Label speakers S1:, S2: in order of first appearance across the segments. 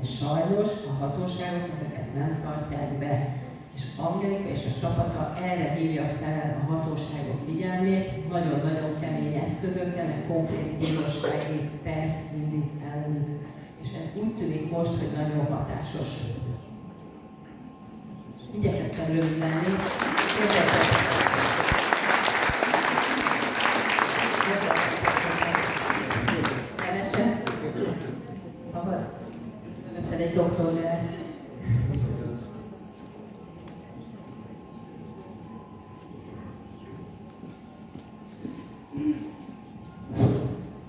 S1: de sajnos a hatóságok ezeket nem tartják be. És Angelika és a csapata erre hívja fel a hatóságok figyelmét, nagyon-nagyon kemény eszközökkel, meg konkrét bírósági pert indít ellenük. És ez úgy tűnik most, hogy nagyon hatásos. Igyekeztem rövid lenni. Keresem. Önökkel egy doktor lehet.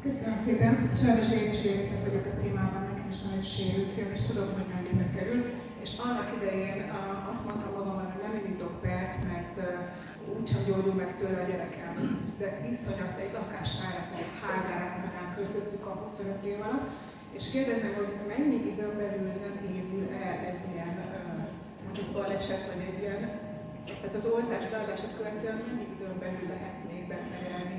S2: Köszönöm szépen. Sajnos én is érintett vagyok a témában, nekem is nagyon sérült film, és tudom, hogy mennyibe kerül. És annak idején azt mondtam magamban, hogy nem indítok pert, mert úgysem gyógyul meg tőle a gyerekem. De iszonyat egy lakására, egy házára nem költöttük a 25 év alatt. És kérdezem, hogy mennyi időn belül nem évül el egy ilyen mondjuk baleset, vagy egy ilyen, tehát az oltás beadását követően mennyi időn belül lehet még beterelni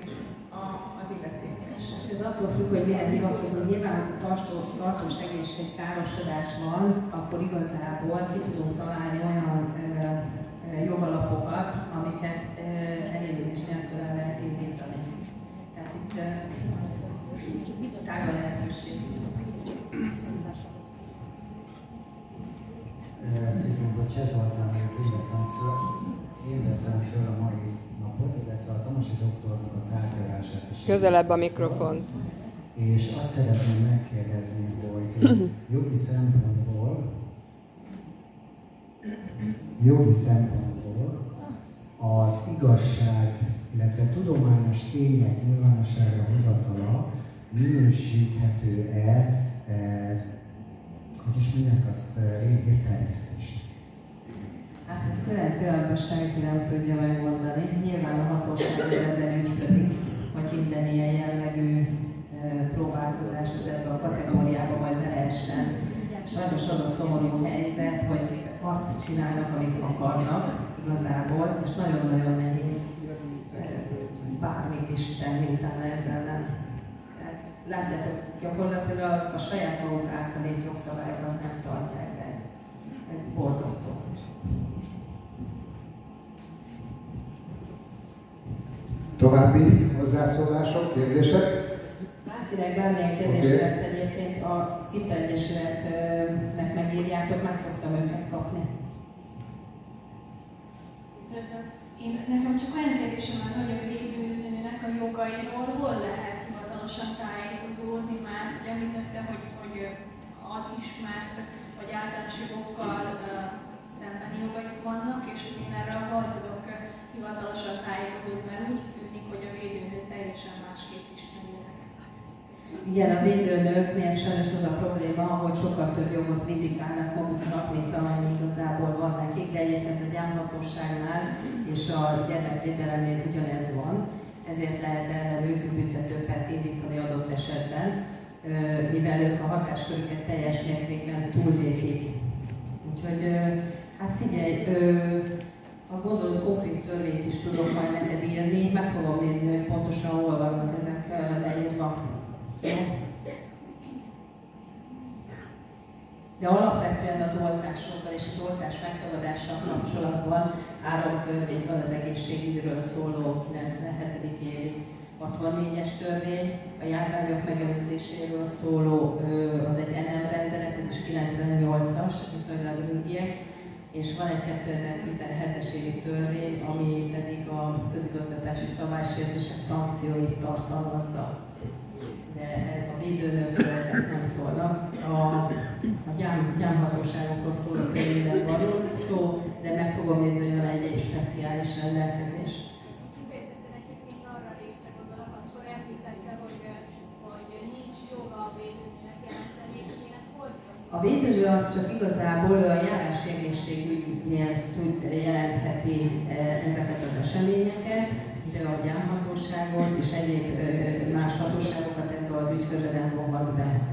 S2: az illetékes.
S1: Ez attól függ, hogy mire hivatkozunk. Nyilván, hogy tartó, tartós egészség károsodás van, akkor igazából ki tudunk találni olyan ö, jogalapokat, amiket ö, elégülés nélkül el lehet indítani. Tehát itt ö, tág a lehetőség.
S3: Szépen, hogy Csezoltán, én veszem föl, én veszem föl a mai napot, illetve a Tamosi doktornak a tárgyalását is.
S4: Közelebb a mikrofont.
S3: És azt szeretném megkérdezni, hogy jogi szempontból, jogi szempontból az igazság, illetve tudományos tények nyilvánosságra hozatala minősíthető-e, hogy is mindenki azt e, hírterjesztésnek?
S1: Hát ezt jelen pillanatban senki nem tudja megmondani. Nyilván a hatóság ezzel ügyködik, hogy minden ilyen jellegű ö, próbálkozás az ebbe a kategóriába majd be lehessen. Sajnos az a szomorú helyzet, hogy azt csinálnak, amit akarnak igazából, és nagyon-nagyon nehéz ö, bármit is tenni utána ezzel ellen. Látjátok, gyakorlatilag a saját maguk által írt jogszabályokat nem tartják be. Ez borzasztó.
S5: További hozzászólások, kérdések?
S1: Bárkinek bármilyen kérdés
S5: Oké.
S1: lesz egyébként a Skip Egyesületnek megírjátok, meg szoktam őket kapni.
S6: Én, nekem csak olyan kérdésem van, hogy a védőnőnek a jogairól hol lehet hivatalosan tájékozódni már, említette, hogy, hogy az ismert, vagy általános jogokkal szembeni jogaik vannak, és én erre hol tudok hivatalosan tájékozódni, mert úgy tűnik, hogy a védőnő teljesen másképp ismeri ezeket.
S1: Igen, a védőnőknél sajnos az a probléma, hogy sokkal több jogot vindikálnak maguknak, mint amennyi igazából van nekik, de egyébként a gyámhatóságnál és a gyermekvédelemnél ugyanez van, ezért lehet ellenük büntetőpert indítani adott esetben, mivel ők a hatáskörüket teljes mértékben túllépik. Úgyhogy, hát figyelj, ha gondolod, konkrét törvényt is tudok majd neked írni, meg fogom nézni, hogy pontosan hol vannak ezek leírva. De alapvetően az oltásokkal és az oltás megtagadással kapcsolatban három törvény van az egészségügyről szóló 97. év 64-es törvény, a járványok megelőzéséről szóló az egy NL rendelet, ez is 98-as, viszonylag régiek, és van egy 2017-es évi törvény, ami pedig a közigazgatási szabálysértések szankcióit tartalmazza de a védőnökről ezek nem szólnak. A gyám, gyámhatóságokról szóló könyvben van szó, de meg fogom nézni, hogy van egy, egy speciális rendelkezés.
S6: A a?
S1: A védőnő az csak igazából a járásegészségügynél tud, jelentheti eh, ezeket az eseményeket, de a gyámhatóságot és egyéb eh, más hatóságokat ebbe az ügykörbe nem vonhat be.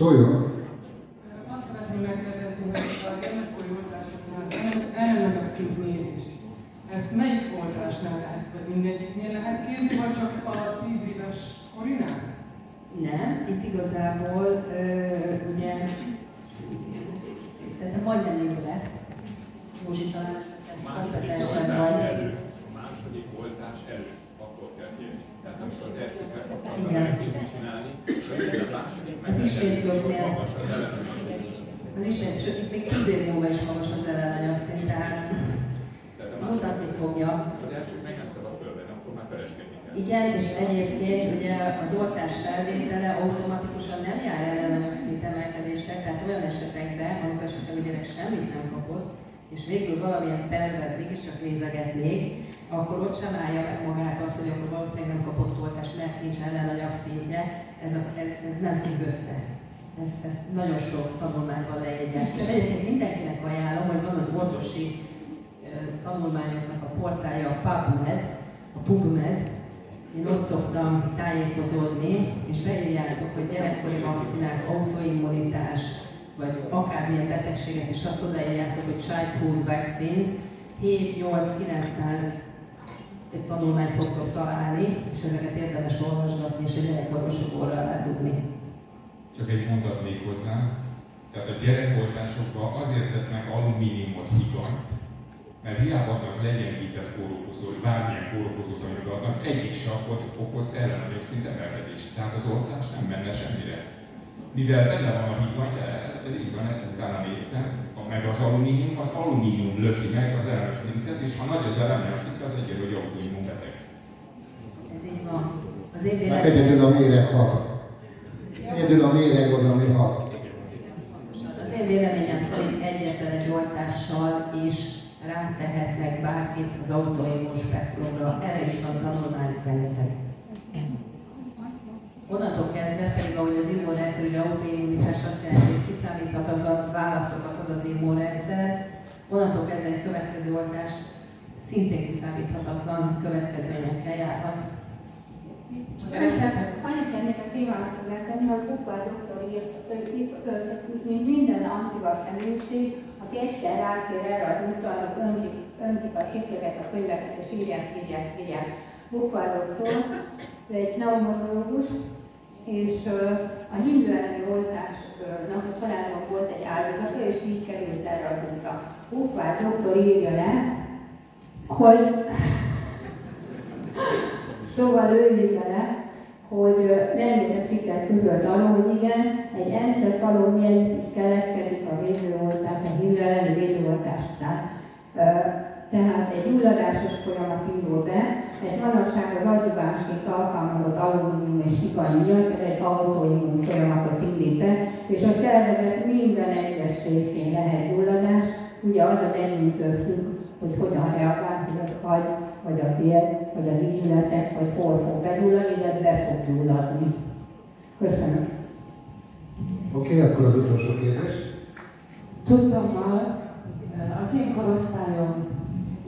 S5: Szóljon!
S7: Azt szeretném megkérdezni, hogy a gyermekkori oltásoknál ellenemek szintmérést. Ezt melyik oltásnál lehet, vagy mindegyiknél lehet kérni, vagy csak a 10 éven éves korinál?
S1: Nem, itt igazából ö, ugye szerintem majdnem éve, Józsi talán
S4: A második
S1: kompetensen
S4: oltás
S1: vagy.
S4: előtt, a második oltás előtt, akkor kell kérni. Tehát amikor az első meg tudni csinálni, akkor a második
S1: jobbnél.
S4: magas az ellenanyag
S1: Az ismét, sőt, még 10 év múlva is magas az ellenanyag szint, tehát mutatni fogja.
S4: az első meg nem szabad fölvenni, akkor már pereskedni kell.
S1: Igen, és egyébként ugye az oltás felvétele automatikusan nem jár ellenanyag szint emelkedések, tehát olyan esetekben, amikor esetleg a gyerek semmit nem kapott, és végül valamilyen percben mégiscsak nézegetnék, akkor ott sem állja meg magát az, hogy akkor valószínűleg nem kapott oltást, mert nincs ellenanyag szintje, ez, a, ez, ez nem függ össze. Ezt, ezt nagyon sok tanulmányban leírják. És egyébként mindenkinek ajánlom, hogy van az orvosi tanulmányoknak a portálja, a PubMed, a PubMed, én ott szoktam tájékozódni, és beírjátok, hogy gyerekkori vakcinák, autoimmunitás, vagy akármilyen betegséget, és azt odaírjátok, hogy childhood vaccines, 7-8-900 egy tanulmányt fogtok találni, és ezeket érdemes olvasgatni, és a gyerekorvosok orra alá.
S8: Csak egy mondat még hozzá. Tehát a gyerekoltásokban azért tesznek alumíniumot higant, mert hiába adnak legyengített kórokozó, vagy bármilyen kórokozót, amit adnak, egyik sapot okoz ellenanyag szint emelkedést. Tehát az oltás nem menne semmire. Mivel benne van a higany, de ez így van, ezt utána néztem, meg az alumínium, az alumínium löki meg az ellenanyag szintet, és ha nagy az ellenanyag szint, az egyelő, hogy alumínium beteg.
S1: Ez így van. Az én
S5: Hát egyedül a méreg hat. Egyedül a méreg az, ami hat.
S1: Az én véleményem szerint egyetlen egy oltással is rátehetnek bárkit az autoimmun spektrumra. Erre is van tanulmány rengeteg. Onnantól kezdve pedig, ahogy az immunrendszer, ugye autoimmunitás azt jelenti, hogy kiszámíthatatlan válaszokat ad az immunrendszer, onnantól kezdve egy következő oltás szintén kiszámíthatatlan következményekkel járhat.
S9: Annyit ennek a témához tudnám tenni, hogy Bukvár doktor írt, mint minden antivaxeműség, aki egyszer rátér erre az útra, azok öntik, öntik a cikkeket, a könyveket, és írják, írják, írják. Bukvár doktor, egy pneumológus, és a hindu elleni oltásnak a családban volt egy áldozata, és így került erre az útra. Bukvár doktor írja le, hogy Szóval ő írja le, hogy rengeteg cikket közölt arról, hogy igen, egy ENSZ való milyen is keletkezik a védőoltás, a hívő elleni védőoltás után. Tehát egy gyulladásos folyamat indul be, ez manapság az agyubásként alkalmazott alumínium és miatt, ez egy autoimmun folyamatot indít be, és a szervezet minden egyes részén lehet gyulladás, ugye az az együttől függ, hogy hogyan reagál, hogy az agy, vagy a bér, vagy az ízületek, vagy hol fog begyulladni, de be fog gyulladni. Köszönöm.
S5: Oké, okay, akkor az utolsó kérdés.
S10: Tudtommal az én korosztályom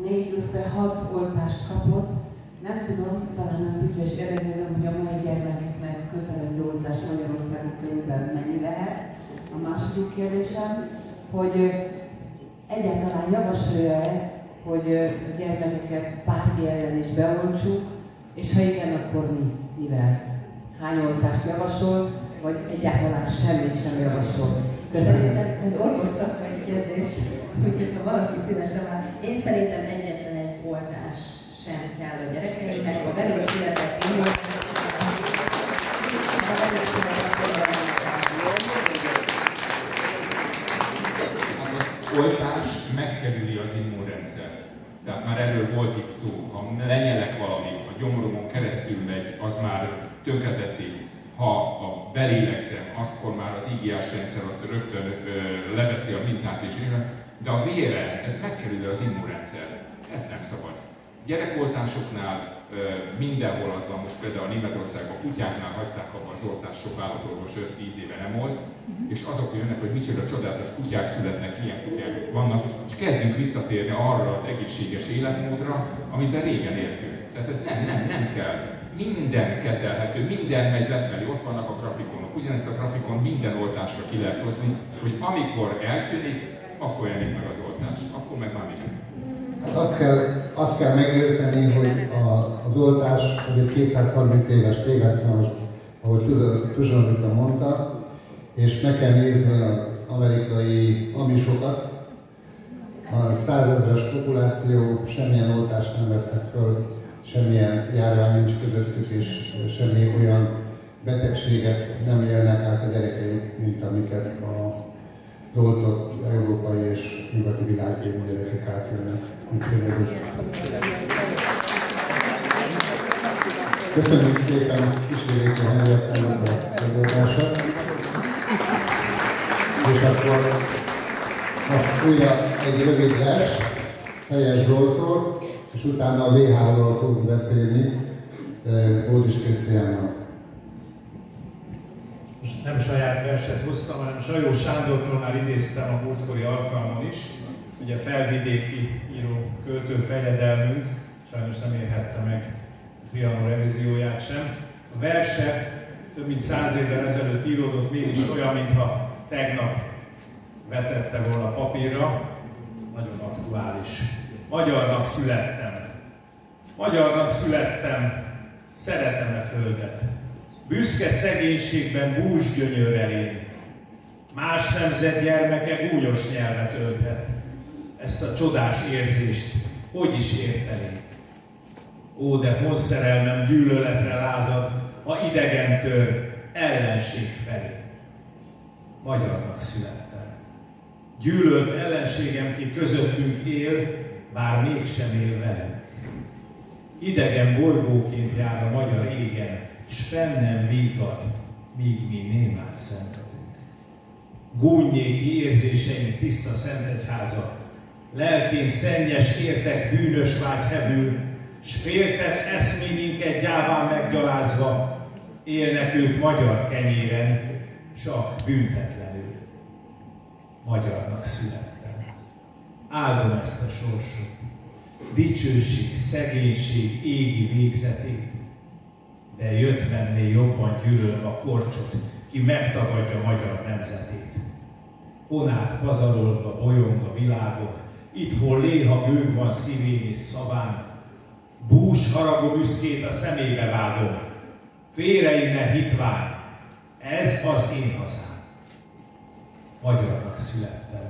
S10: 4 6 oltást kapott. Nem tudom, talán nem tudja, és érdeklődöm, hogy a mai gyermekeknek a kötelező oltás Magyarországon körülbelül mennyi lehet. A második kérdésem, hogy egyáltalán javasolja-e, hogy a gyermekeket bármi ellen is beoltsuk, és ha igen, akkor mit, mivel? Hány oltást javasol, vagy egyáltalán semmit sem javasol? Köszönöm.
S1: Ez orvos szakmai kérdés, úgyhogy ha valaki szívesen már. Én szerintem egy kell a gyerekeinknek, a velük született
S8: Az oltás megkerüli az immunrendszert. Tehát már erről volt itt szó. Ha lenyelek valamit, a gyomromon keresztül megy, az már tönkreteszi. Ha a belélegzem, akkor már az ígiás rendszer ott rögtön leveszi a mintát és de a vére, ez megkerüli az immunrendszer. Ezt nem szabad. Gyerekoltásoknál mindenhol az van, most például Németországban kutyáknál hagyták abba az oltást, sok állatorvos 5-10 éve nem volt, és azok jönnek, hogy micsoda csodálatos kutyák születnek, ilyen kutyák vannak, és kezdünk visszatérni arra az egészséges életmódra, amiben régen éltünk. Tehát ez nem, nem, nem kell. Minden kezelhető, minden megy lefelé, ott vannak a grafikonok. Ugyanezt a grafikon minden oltásra ki lehet hozni, hogy amikor eltűnik, akkor jelenik meg az oltás, akkor meg már minden.
S3: Hát azt kell, azt kell megérteni, hogy a, az oltás az egy 230 éves téveszme, ahogy Fuzsanvita mondta, és meg kell nézni az amerikai amisokat. A százezres populáció semmilyen oltást nem vesznek föl, semmilyen járvány nincs közöttük, és semmi olyan betegséget nem élnek át a gyerekeik, mint amiket a dolgot európai és nyugati világbéli gyerekek átélnek. Köszönjük szépen Kisviréki Henriettának a előadását. És akkor most újra egy rövid vers Fejes Zsoltról, és utána a WHO-ról fogunk beszélni Bódis Krisztiánnak.
S11: Most nem saját verset hoztam, hanem Sajó Sándortól már idéztem a múltkori alkalmon is. Ugye felvidéki író költő fejedelmünk, sajnos nem érhette meg a Trianon revízióját sem. A verse több mint száz évvel ezelőtt íródott, mégis olyan, mintha tegnap vetette volna papírra, nagyon aktuális. Magyarnak születtem. Magyarnak születtem, szeretem-e földet. Büszke szegénységben bús gyönyörrel én. Más nemzet gyermeke gúnyos nyelvet ölthet. Ezt a csodás érzést hogy is érteni? Ó, de honszerelmem gyűlöletre lázad, ha idegen tör ellenség felé. Magyarnak születtem. Gyűlölt ellenségem, ki közöttünk él, bár mégsem él velünk. Idegen bolygóként jár a magyar égen, s fenn nem vígat, míg mi némán szenvedünk. Gúnyéki érzéseink tiszta szentegyháza, lelkén szennyes értek bűnös vágy hevül, s féltett eszményinket gyáván meggyalázva, élnek ők magyar kenyéren, csak büntetlenül. Magyarnak születtem. Áldom ezt a sorsot, dicsőség, szegénység égi végzetét, de jött menné jobban gyűlöl a korcsot, ki megtagadja magyar nemzetét. Honát pazarolva bolyong a világon, itthon léha gőg van szívén és szaván, bús haragú büszkét a szemébe vágom, félre innen hitván, ez az én hazám. Magyarnak születtem,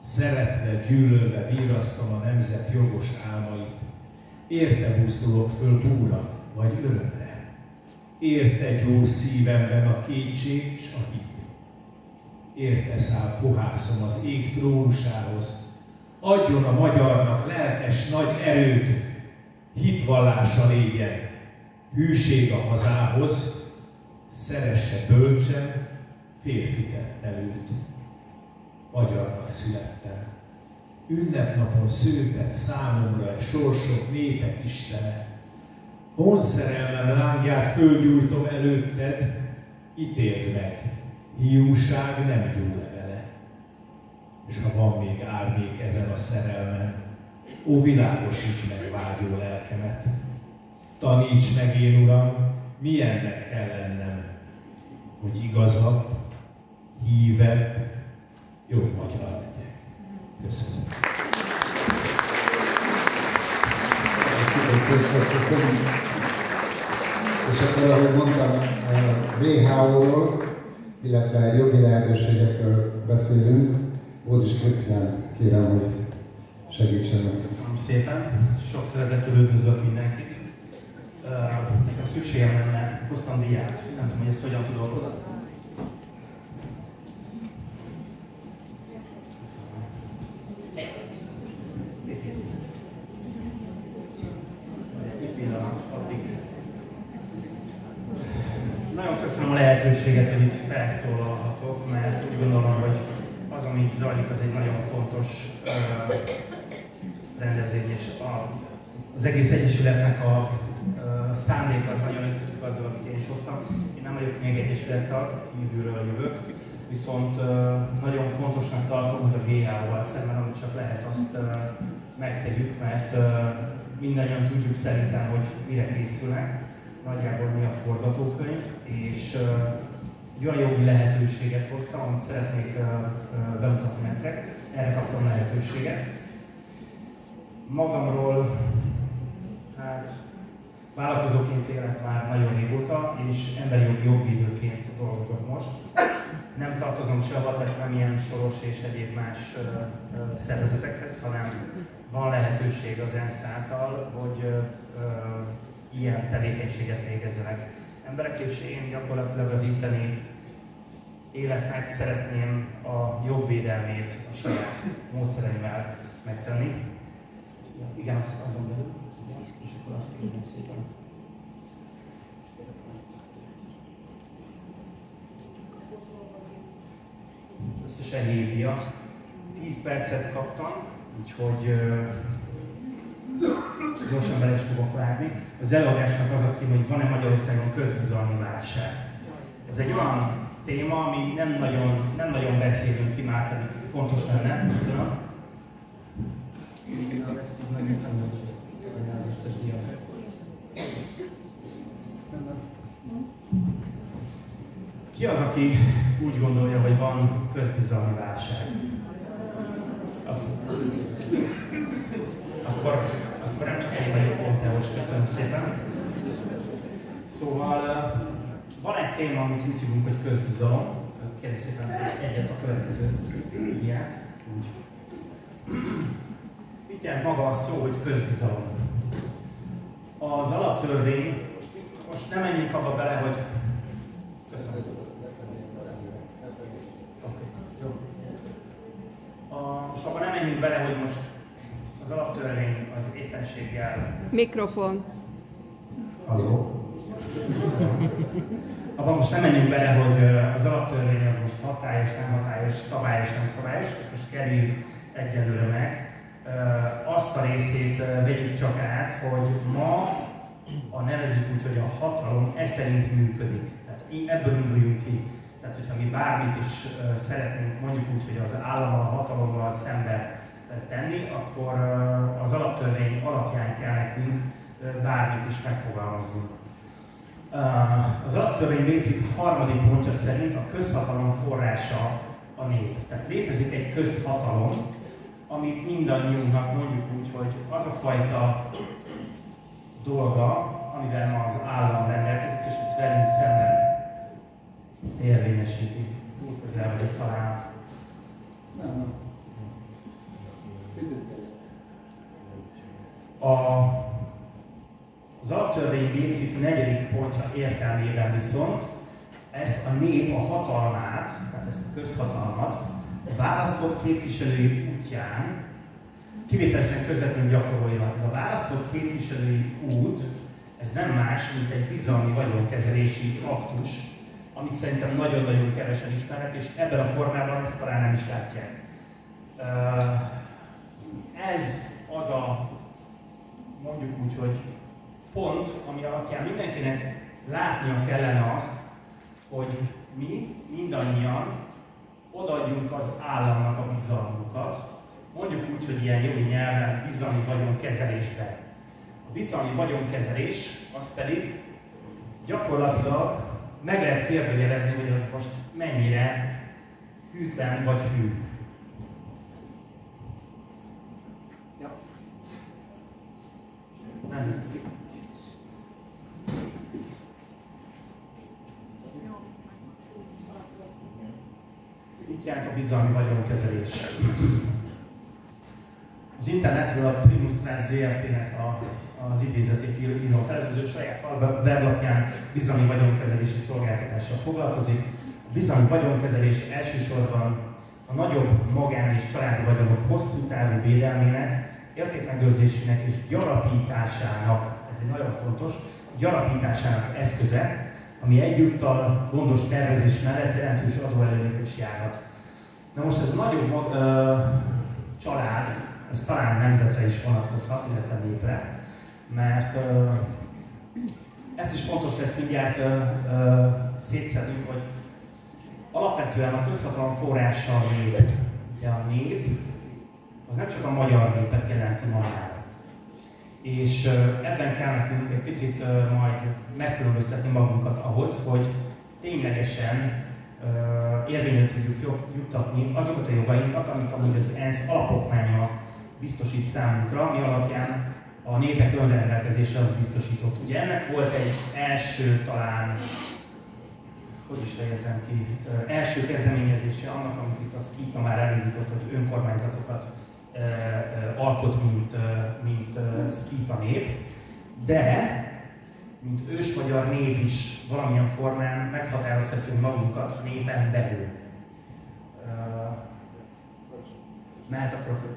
S11: szeretve, gyűlölve vírasztom a nemzet jogos álmait. Érte buzdulok föl búra vagy örömre. Érte gyúl szívemben a kétség s a hit. Érte száll fohászom az ég trónusához. Adjon a magyarnak lelkes nagy erőt, hitvallása légyen, hűség a hazához, szeresse bölcsen, férfi tettelőt magyarnak születtem. Ünnepnapon született számomra egy sorsok népek Istene. Honszerelmem lángját fölgyújtom előtted, ítéld meg, hiúság nem gyúl vele. És ha van még árnyék ezen a szerelmen, ó világosíts meg vágyó lelkemet. Taníts meg én, Uram, milyennek kell lennem, hogy igazabb, hívebb, jó magyar legyek. Köszönöm.
S3: És akkor, ahogy mondtam, WHO-ról, illetve jogi lehetőségekről beszélünk. Bódis Krisztiánt kérem, hogy segítsenek.
S12: Köszönöm szépen. Sok szeretettel üdvözlök mindenkit. Uh, szükségem lenne, hoztam diát. Nem tudom, hogy ezt hogyan tudok Nagyon köszönöm a lehetőséget, hogy itt felszólalhatok, mert úgy gondolom, hogy az, ami itt zajlik, az egy nagyon fontos uh, rendezvény, és az egész Egyesületnek a szándéka az nagyon összefügg azzal, amit én is hoztam. Én nem vagyok még egyesület tag, kívülről jövök, viszont nagyon fontosnak tartom, hogy a WHO-val szemben, amit csak lehet, azt megtegyük, mert uh, mindannyian tudjuk szerintem, hogy mire készülnek nagyjából mi a forgatókönyv, és egy olyan jogi lehetőséget hoztam, amit szeretnék bemutatni nektek. Erre kaptam lehetőséget. Magamról, hát vállalkozóként élek már nagyon régóta, és emberi jogi jogvédőként dolgozok most. Nem tartozom sehova, tehát nem ilyen soros és egyéb más szervezetekhez, hanem van lehetőség az ENSZ által, hogy ilyen tevékenységet végezzenek emberek, és én gyakorlatilag az itteni életnek szeretném a jogvédelmét a saját módszereimmel megtenni. Ja, igen, azt azon belül. És akkor azt írom szépen. Összesen 7 dia. 10 percet kaptam, úgyhogy gyorsan bele is fogok vágni. Az előadásnak az a cím, hogy van-e Magyarországon közbizalmi válság. Ez egy olyan téma, ami nem nagyon, nem nagyon beszélünk ki, már pedig fontos lenne. Köszönöm. Ezt így megértem, hogy az összes dia. Ki az, aki úgy gondolja, hogy van közbizalmi válság? Akkor, akkor nem csak én vagyok Ponteos, köszönöm szépen. Szóval van egy téma, amit úgy hívunk, hogy közbizalom. Kérem szépen egyet a következő diát. Úgy. Mit jelent maga a szó, hogy közbizalom? Az alaptörvény, most, nem menjünk abba bele, hogy Köszönöm. Okay. Jó. A, most abban nem menjünk bele, hogy most az alaptörvény az éppenséggel...
S13: Mikrofon.
S12: Halló? Abban most nem menjünk bele, hogy az alaptörvény az most hatályos, nem hatályos, szabályos, nem szabályos, ezt most kerüljük egyelőre meg. Azt a részét vegyük csak át, hogy ma a nevezük úgy, hogy a hatalom e szerint működik. Tehát ebből induljunk ki. Tehát, hogyha mi bármit is szeretnénk mondjuk úgy, hogy az állammal, a hatalommal szembe tenni, akkor az alaptörvény alapján kell nekünk bármit is megfogalmaznunk. Az alaptörvény létezik harmadik pontja szerint a közhatalom forrása a nép. Tehát létezik egy közhatalom, amit mindannyiunknak mondjuk úgy, hogy az a fajta dolga, amivel ma az állam rendelkezik, és ezt velünk szemben érvényesíti. Túl közel vagyok talán. Nem, nem. A, az alaptörvény létszítő negyedik pontja értelmében viszont ezt a nép a hatalmát, tehát ezt a közhatalmat választott képviselői útján kivételesen közvetlenül gyakorolja. Ez a választott képviselői út, ez nem más, mint egy bizalmi vagyonkezelési aktus, amit szerintem nagyon-nagyon kevesen ismernek, és ebben a formában ezt talán nem is látják. Ez az a, mondjuk úgy, hogy pont, ami alapján mindenkinek látnia kellene azt, hogy mi mindannyian odaadjunk az államnak a bizalmunkat, mondjuk úgy, hogy ilyen jogi nyelven bizalmi vagyonkezelésbe. A bizalmi vagyonkezelés az pedig gyakorlatilag meg lehet kérdőjelezni, hogy az most mennyire hűtlen vagy hű. Ja. Nem. Mit jelent a bizalmi vagyonkezelés? Az internetről a Primus Trans ZRT-nek a, az idézetét írom fel, ez az ő saját weblapján bizalmi vagyonkezelési szolgáltatással foglalkozik. A bizalmi vagyonkezelés elsősorban a nagyobb magán és családi vagyonok hosszú távú védelmének, értékmegőrzésének és gyarapításának, ez egy nagyon fontos, gyarapításának eszköze, ami egyúttal gondos tervezés mellett jelentős adóelőnyöket is járhat. Na most ez nagyobb mag, ö, család, ez talán nemzetre is vonatkozhat, illetve népre, mert ö, ezt is fontos lesz mindjárt ö, ö, szétszedünk, hogy alapvetően a közhatalom forrása a nép. Ugye a nép az nem csak a magyar népet jelenti magára. És ebben kell nekünk egy picit majd megkülönböztetni magunkat ahhoz, hogy ténylegesen érvényre tudjuk juttatni azokat a jogainkat, amit amúgy az ENSZ alapokmánya biztosít számunkra, mi alapján a népek önrendelkezése az biztosított. Ugye ennek volt egy első talán, hogy is fejezem ki, első kezdeményezése annak, amit itt a Skita már elindított, hogy önkormányzatokat alkot, mint, Skita nép, de mint ősmagyar nép is valamilyen formán meghatározhatjuk magunkat a népen belül. Mehet a profit.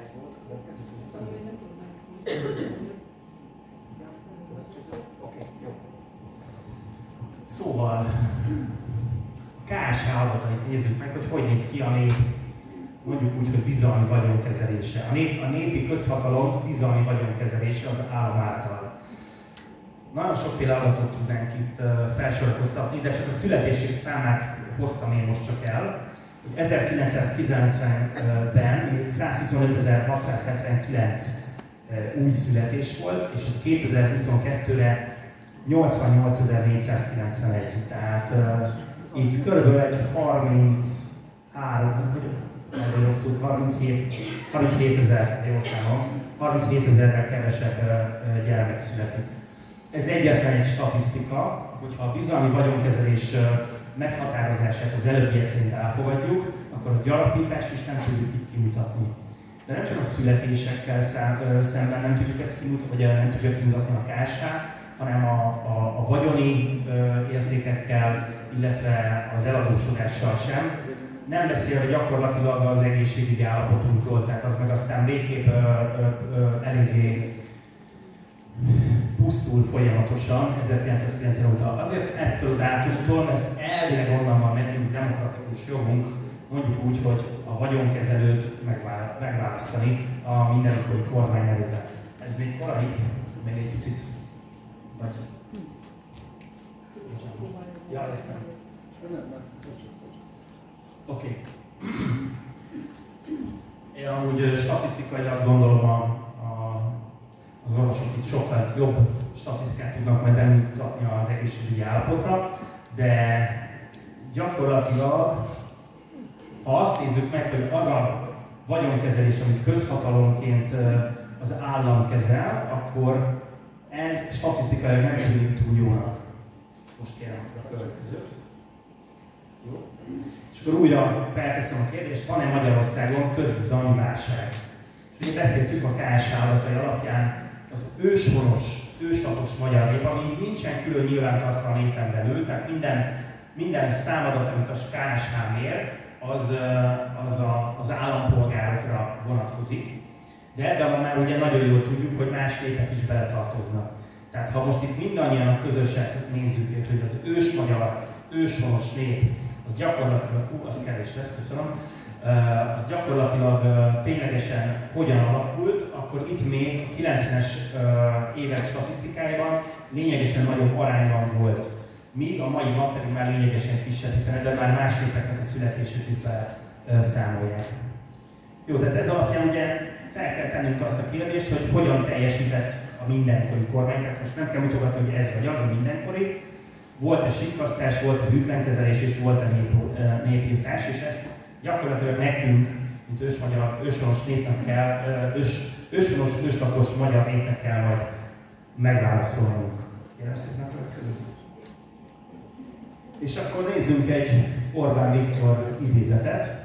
S12: Ez volt a következő Oké, jó. Szóval, a KSH adatait nézzük meg, hogy hogy néz ki a nép, mondjuk úgy, hogy bizalmi vagyonkezelése. A, nép, a népi közhatalom bizalmi vagyonkezelése az állam által. Nagyon sokféle adatot tudnánk itt felsorakoztatni, de csak a születések számát hoztam én most csak el. 1990-ben még 125.679 új születés volt, és ez 2022-re 88.491. Tehát uh, itt körülbelül egy 33, nagyon rosszul, 37, 37 ezer, jó számom, 37 ezerrel kevesebb gyermek születik. Ez egyetlen egy statisztika, hogyha a bizalmi vagyonkezelés meghatározását az előbbiek szerint elfogadjuk, akkor a gyarapítást is nem tudjuk itt kimutatni. De nem csak a születésekkel szemben nem tudjuk ezt kimutatni, vagy nem tudjuk kimutatni a KSH, hanem a, a, a vagyoni értékekkel, illetve az eladósodással sem. Nem beszélve gyakorlatilag az egészségügyi állapotunkról, tehát az meg aztán végképp eléggé pusztul folyamatosan 1990 óta. Azért ettől a dátumtól, mert elvileg onnan van nekünk demokratikus jogunk, mondjuk úgy, hogy a vagyonkezelőt megválasztani a mindenkori kormány nevében. Ez még korai, még egy picit, vagy... Ja, értem. Oké. Okay. Én amúgy statisztikailag gondolom a, a, az orvosok itt sokkal jobb statisztikát tudnak majd bemutatni az egészségügyi állapotra, de gyakorlatilag ha azt nézzük meg, hogy az a vagyonkezelés, amit közhatalomként az állam kezel, akkor ez statisztikailag nem tűnik túl jónak. Most kérem a következőt. Jó. Akkor újra felteszem a kérdést, van-e Magyarországon közbizalmi válság? És beszéltük a KSH adatai alapján az őshonos, őslapos magyar nép, ami nincsen külön nyilvántartva a népen belül, tehát minden, minden számadat, amit a KSH mér, az, az a, az állampolgárokra vonatkozik. De ebben már ugye nagyon jól tudjuk, hogy más népek is beletartoznak. Tehát ha most itt mindannyian közösen nézzük, hogy az ős magyar, őshonos nép, az gyakorlatilag, hú, az kevés lesz, köszönöm, az gyakorlatilag ténylegesen hogyan alakult, akkor itt még a 90-es évek statisztikájában lényegesen nagyobb arányban volt míg a mai nap pedig már lényegesen kisebb, hiszen ebben már más népeknek a születését is számolják. Jó, tehát ez alapján ugye fel kell tennünk azt a kérdést, hogy hogyan teljesített a mindenkori kormány. Tehát most nem kell mutogatni, hogy ez vagy az a mindenkori. Volt-e sikasztás, volt-e hűtlenkezelés és volt-e népírtás, és ezt gyakorlatilag nekünk, mint ősmagyar, őshonos népnek kell, ős, őshonos, őslakos magyar népnek kell majd megválaszolnunk. Kérem szépen a következőt. És akkor nézzünk egy Orbán Viktor idézetet.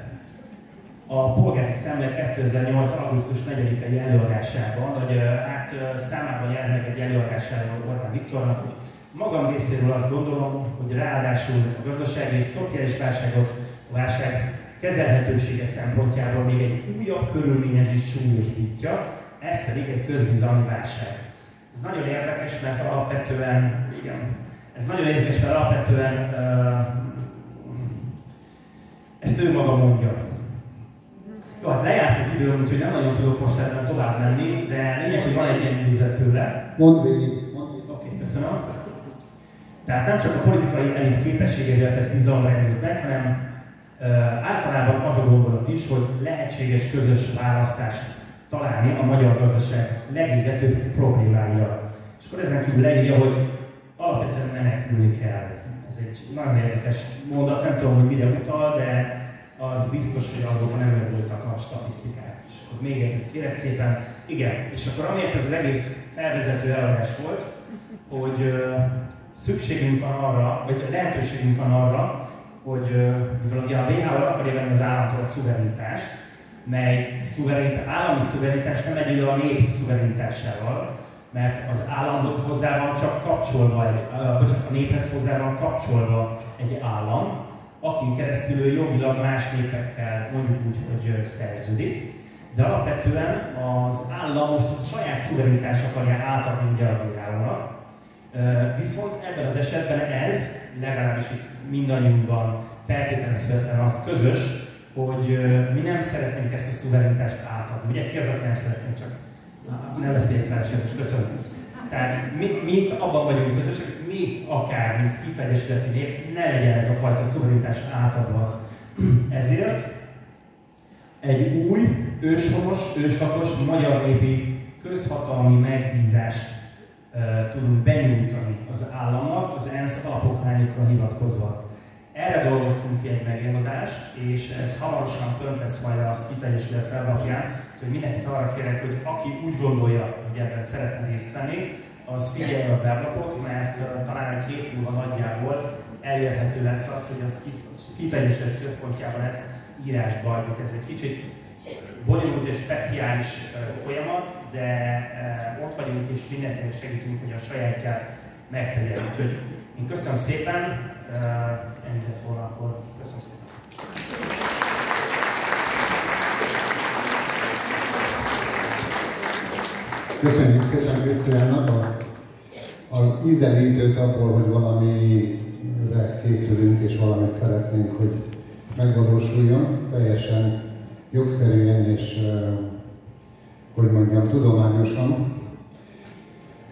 S12: A polgári szemle 2008. augusztus 4-i előadásában, vagy hát számában jelent egy előadásáról Orbán Viktornak, hogy magam részéről azt gondolom, hogy ráadásul a gazdasági és szociális válságot, a válság kezelhetősége szempontjából még egy újabb körülményes is súlyosbítja, ez pedig egy közbizalmi válság. Ez nagyon érdekes, mert alapvetően, igen, ez nagyon érdekes, mert alapvetően ezt ő maga mondja. Jó, hát lejárt az időm, úgyhogy nem nagyon tudok most ebben tovább menni, de lényeg, hogy van egy ilyen idézet tőle.
S5: Mondd végig.
S12: Oké, okay, köszönöm. Tehát nem csak a politikai elit képességével tett bizalma meg, hanem általában az a gondolat is, hogy lehetséges közös választást találni a magyar gazdaság legégetőbb problémáira. És akkor ezen kívül leírja, hogy alapvetően menekülni kell. Ez egy nagyon érdekes mondat, nem tudom, hogy mire utal, de az biztos, hogy azóta nem voltak a statisztikák. És akkor még egyet kérek szépen. Igen, és akkor amiért ez az egész felvezető előadás volt, hogy szükségünk van arra, vagy lehetőségünk van arra, hogy mivel ugye a WHO akarja venni az államtól a szuverenitást, mely szuverenitás, állami szuverenitás nem egyedül a nép szuverenitásával, mert az államhoz hozzá van csak kapcsolva, egy, bocsánat, a néphez hozzá van kapcsolva egy állam, akin keresztül jogilag más népekkel mondjuk úgy, hogy szerződik, de alapvetően az állam most a saját szuverenitás akarja átadni a világnak. Viszont ebben az esetben ez, legalábbis itt mindannyiunkban feltételezhetően az közös, hogy mi nem szeretnénk ezt a szuverenitást átadni. Ugye ki az, aki nem szeretnénk csak ne beszéljek fel köszönöm. Tehát mi, mi itt abban vagyunk közösek, mi akár, mint Egyesületi Nép, ne legyen ez a fajta szuverenitás átadva. Ezért egy új, őshonos, őslakos, magyar népi közhatalmi megbízást tudunk benyújtani az államnak, az ENSZ alapokmányokra hivatkozva. Erre dolgoztunk ki egy megjelenadást, és ez hamarosan fönt lesz majd a Skit Egyesület weblapján, hogy mindenkit arra kérek, hogy aki úgy gondolja, hogy ebben szeretne részt venni, az figyelje a weblapot, mert uh, talán egy hét múlva nagyjából elérhető lesz az, hogy a Skit Egyesület központjában ezt írásba adjuk. Ez egy kicsit bonyolult és speciális folyamat, de ott vagyunk és mindenkinek segítünk, hogy a sajátját megtegye. Úgyhogy én köszönöm szépen, ennyi lett volna akkor. Köszönöm szépen.
S3: Köszönjük szépen Krisztiánnak a, az ízelítőt abból, hogy valamire készülünk és valamit szeretnénk, hogy megvalósuljon, teljesen jogszerűen és, hogy mondjam, tudományosan.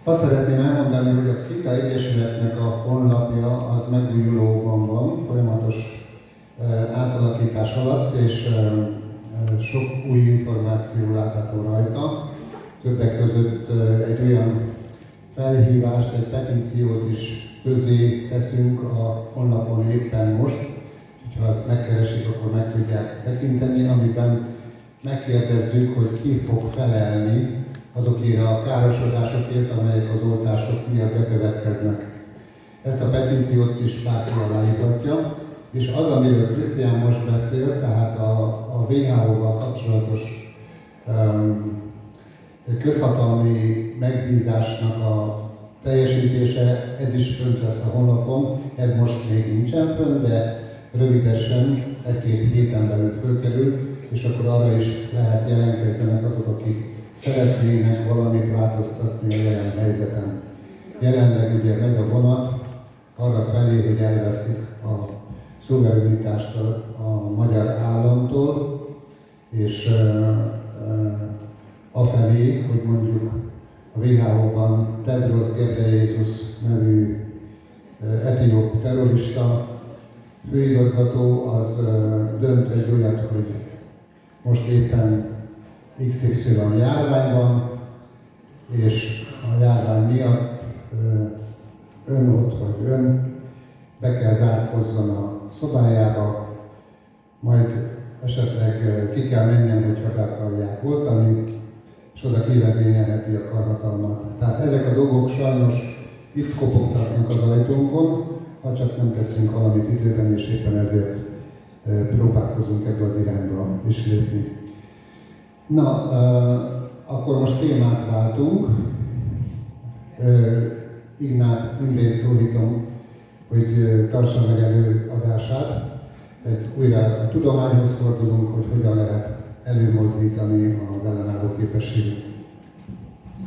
S3: Azt szeretném elmondani, hogy a Skita Egyesületnek a honlapja az megújulóban van, folyamatos átalakítás alatt, és sok új információ látható rajta. Többek között egy olyan felhívást, egy petíciót is közé teszünk a honlapon éppen most, ha azt megkeresik, akkor meg tudják tekinteni, amiben megkérdezzük, hogy ki fog felelni azokért a károsodásokért, amelyek az oltások miatt bekövetkeznek. Ezt a petíciót is bárki aláírhatja, és az, amiről Krisztián most beszél, tehát a, a WHO-val kapcsolatos um, közhatalmi megbízásnak a teljesítése, ez is fönt lesz a honlapon, ez most még nincsen fönt, de rövidesen egy-két héten belül fölkerül, és akkor arra is lehet jelentkezzenek azok, akik szeretnének valamit változtatni a jelen helyzeten. Jelenleg ugye megy a vonat arra felé, hogy elveszik a szuverenitást a, a magyar államtól, és uh, uh, afelé, hogy mondjuk a WHO-ban Tedros Ghebreyesus nevű etióp terrorista főigazgató az dönt egy olyat, hogy most éppen XY járvány van, és a járvány miatt ön ott vagy ön be kell zárkozzon a szobájába, majd esetleg ki kell menjen, hogyha be akarják oltani, és oda kivezényelheti a karhatalmat. Tehát ezek a dolgok sajnos itt kopogtatnak az ajtónkon, ha csak nem teszünk valamit időben, és éppen ezért próbálkozunk ebbe az irányba is lépni. Na, uh, akkor most témát váltunk. Uh, Ignát Imrét szólítom, hogy tartsa meg előadását. Egy, újra a tudományhoz fordulunk, hogy hogyan lehet előmozdítani az ellenálló képességet.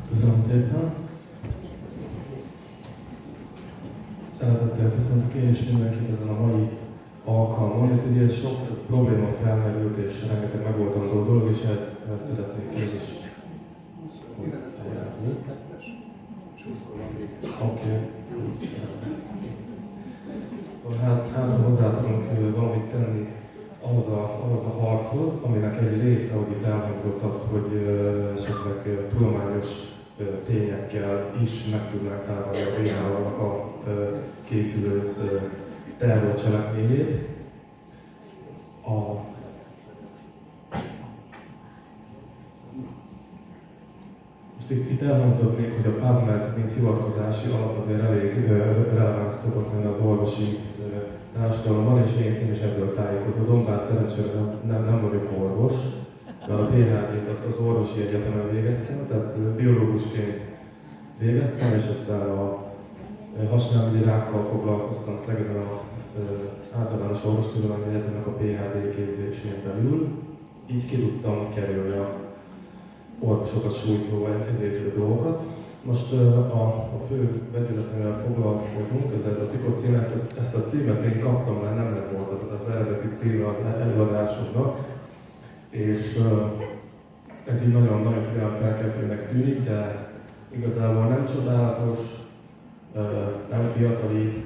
S13: Köszönöm szépen! Szeretettel köszöntök én is mindenkit ezen a mai alkalmon. Itt ugye sok probléma felmerült és rengeteg megoldandó dolog, és ezt, ezt szeretnék én is hozzájárni. Oké. Okay. Szóval hát, hát hozzá tudunk valamit tenni ahhoz a, ahhoz a harchoz, aminek egy része, hogy itt elhangzott az, hogy esetleg tudományos tényekkel is meg tudnánk tárolni a WHO-nak a készülő terrorcselekményét. A Most itt, itt elhangzott hogy a PubMed, mint hivatkozási alap azért elég releváns szokott lenni az orvosi társadalomban, és én, én is ebből tájékozódom, bár szerencsére nem, nem, nem vagyok orvos, de a PhD-t azt az orvosi egyetemen végeztem, tehát biológusként végeztem, és aztán a hasnyálmegyi rákkal foglalkoztam Szegeden a általános orvostudományi egyetemnek a PhD képzésén belül. Így ki tudtam kerülni a orvosokat sújtó egyébként dolgokat. Most a, a fő vegyületemmel foglalkozunk, ez, ez a Fikocin, ezt, ezt a címet én kaptam, mert nem ez volt az, eredeti címe az előadásoknak, és ez így nagyon-nagyon felkeltőnek tűnik, de igazából nem csodálatos, nem fiatalít,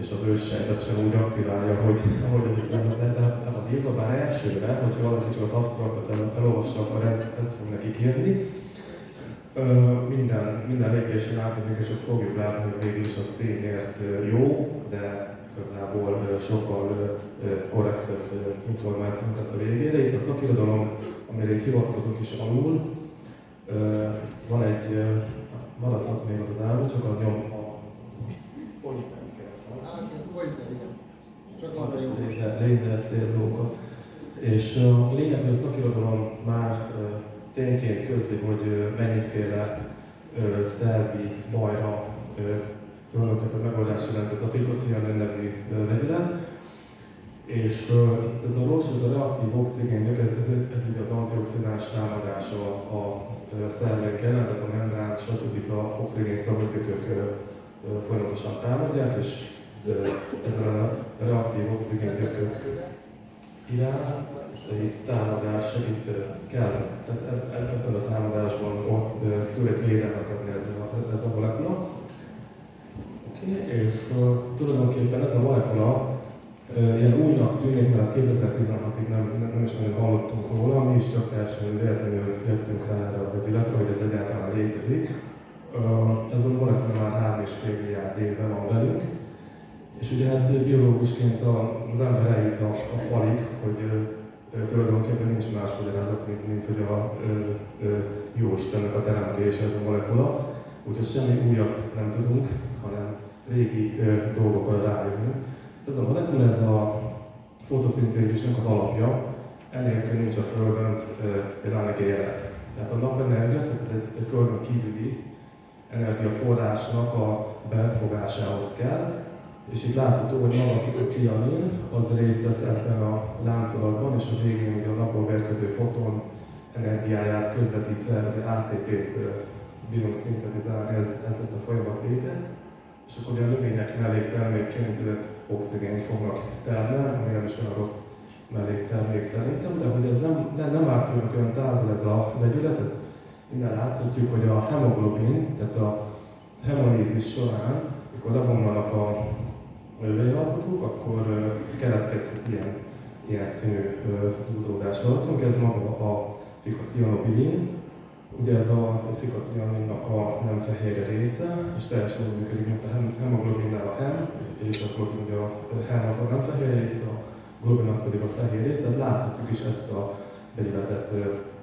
S13: és az őssejtet sem úgy aktiválja, hogy, hogy ez itt de, de, de a írva bár elsőre, hogyha valaki csak az absztraktot el, elolvassa, akkor ez, ez fog neki kérni. Minden, minden lépésen átmegyünk, és ott fogjuk látni, hogy végül is a cégért jó, de igazából sokkal korrektebb információnk lesz a végére. Itt a szakirodalom, amire itt hivatkozunk is alul, van egy, maradhat még az az állam, csak a nyom, a lézer, lézer céldolgokat. És a lényeg, hogy a szakirodalom már tényként közli, hogy mennyiféle szerbi bajra tulajdonképpen megoldás jelent ez a fikocian nevű vegyület. És ez a rossz, ez a reaktív oxigén, ez, ez, ez ugye az antioxidáns támadása a, a szerveink ellen, tehát a membrán, stb. a oxigén szabadkökök folyamatosan támadják, és ezen a reaktív oxigéngyökök irány egy támadás segít kell. Tehát ebben a támadásban ott tud egy védelmet adni ez a, ez a molekula. Okay. És uh, tulajdonképpen ez a molekula ilyen újnak tűnik, mert 2016-ig nem, nem, is nagyon hallottunk róla, mi is csak teljesen véletlenül jöttünk rá erre a hogy ez egyáltalán létezik. Ez a molekula már 3,5 milliárd éve van velünk, és ugye hát biológusként az ember eljut a, a falig, hogy tulajdonképpen nincs más magyarázat, mint, mint hogy a jó Istennek a teremtése ez a molekula. Úgyhogy semmi újat nem tudunk, hanem régi ö, dolgokra rájönni. Ez a molekula, ez a fotoszintézisnek az alapja, enélkül nincs a Földön jelenleg élet. Tehát a napenergia, tehát ez egy, ez egy Földön kívüli energiaforrásnak a befogásához kell, és itt látható, hogy maga a cianin az részt vesz ebben a láncolatban, és a végén a napból érkező foton energiáját közvetítve, hogy ATP-t bírunk szintetizálni, ez, ez lesz a folyamat vége. És akkor ugye a növények melléktermékként oxigént fognak termelni, ami nem is olyan rossz melléktermék szerintem, de hogy ez nem, nem, nem tőlünk olyan távol ez a vegyület, ezt innen láthatjuk, hogy a hemoglobin, tehát a hemolízis során, mikor lebomlanak a alkotók, akkor keletkezhet ilyen, ilyen színű zúdódás alattunk. Ez maga a fikacionobilin. Ugye ez a fikacioninnak a nem fehérje része, és teljesen úgy működik, mint a hemoglobinnál a hem, és akkor ugye a hem az a nem fehérje része, a globin az pedig a fehér része, tehát láthatjuk is ezt a vegyületet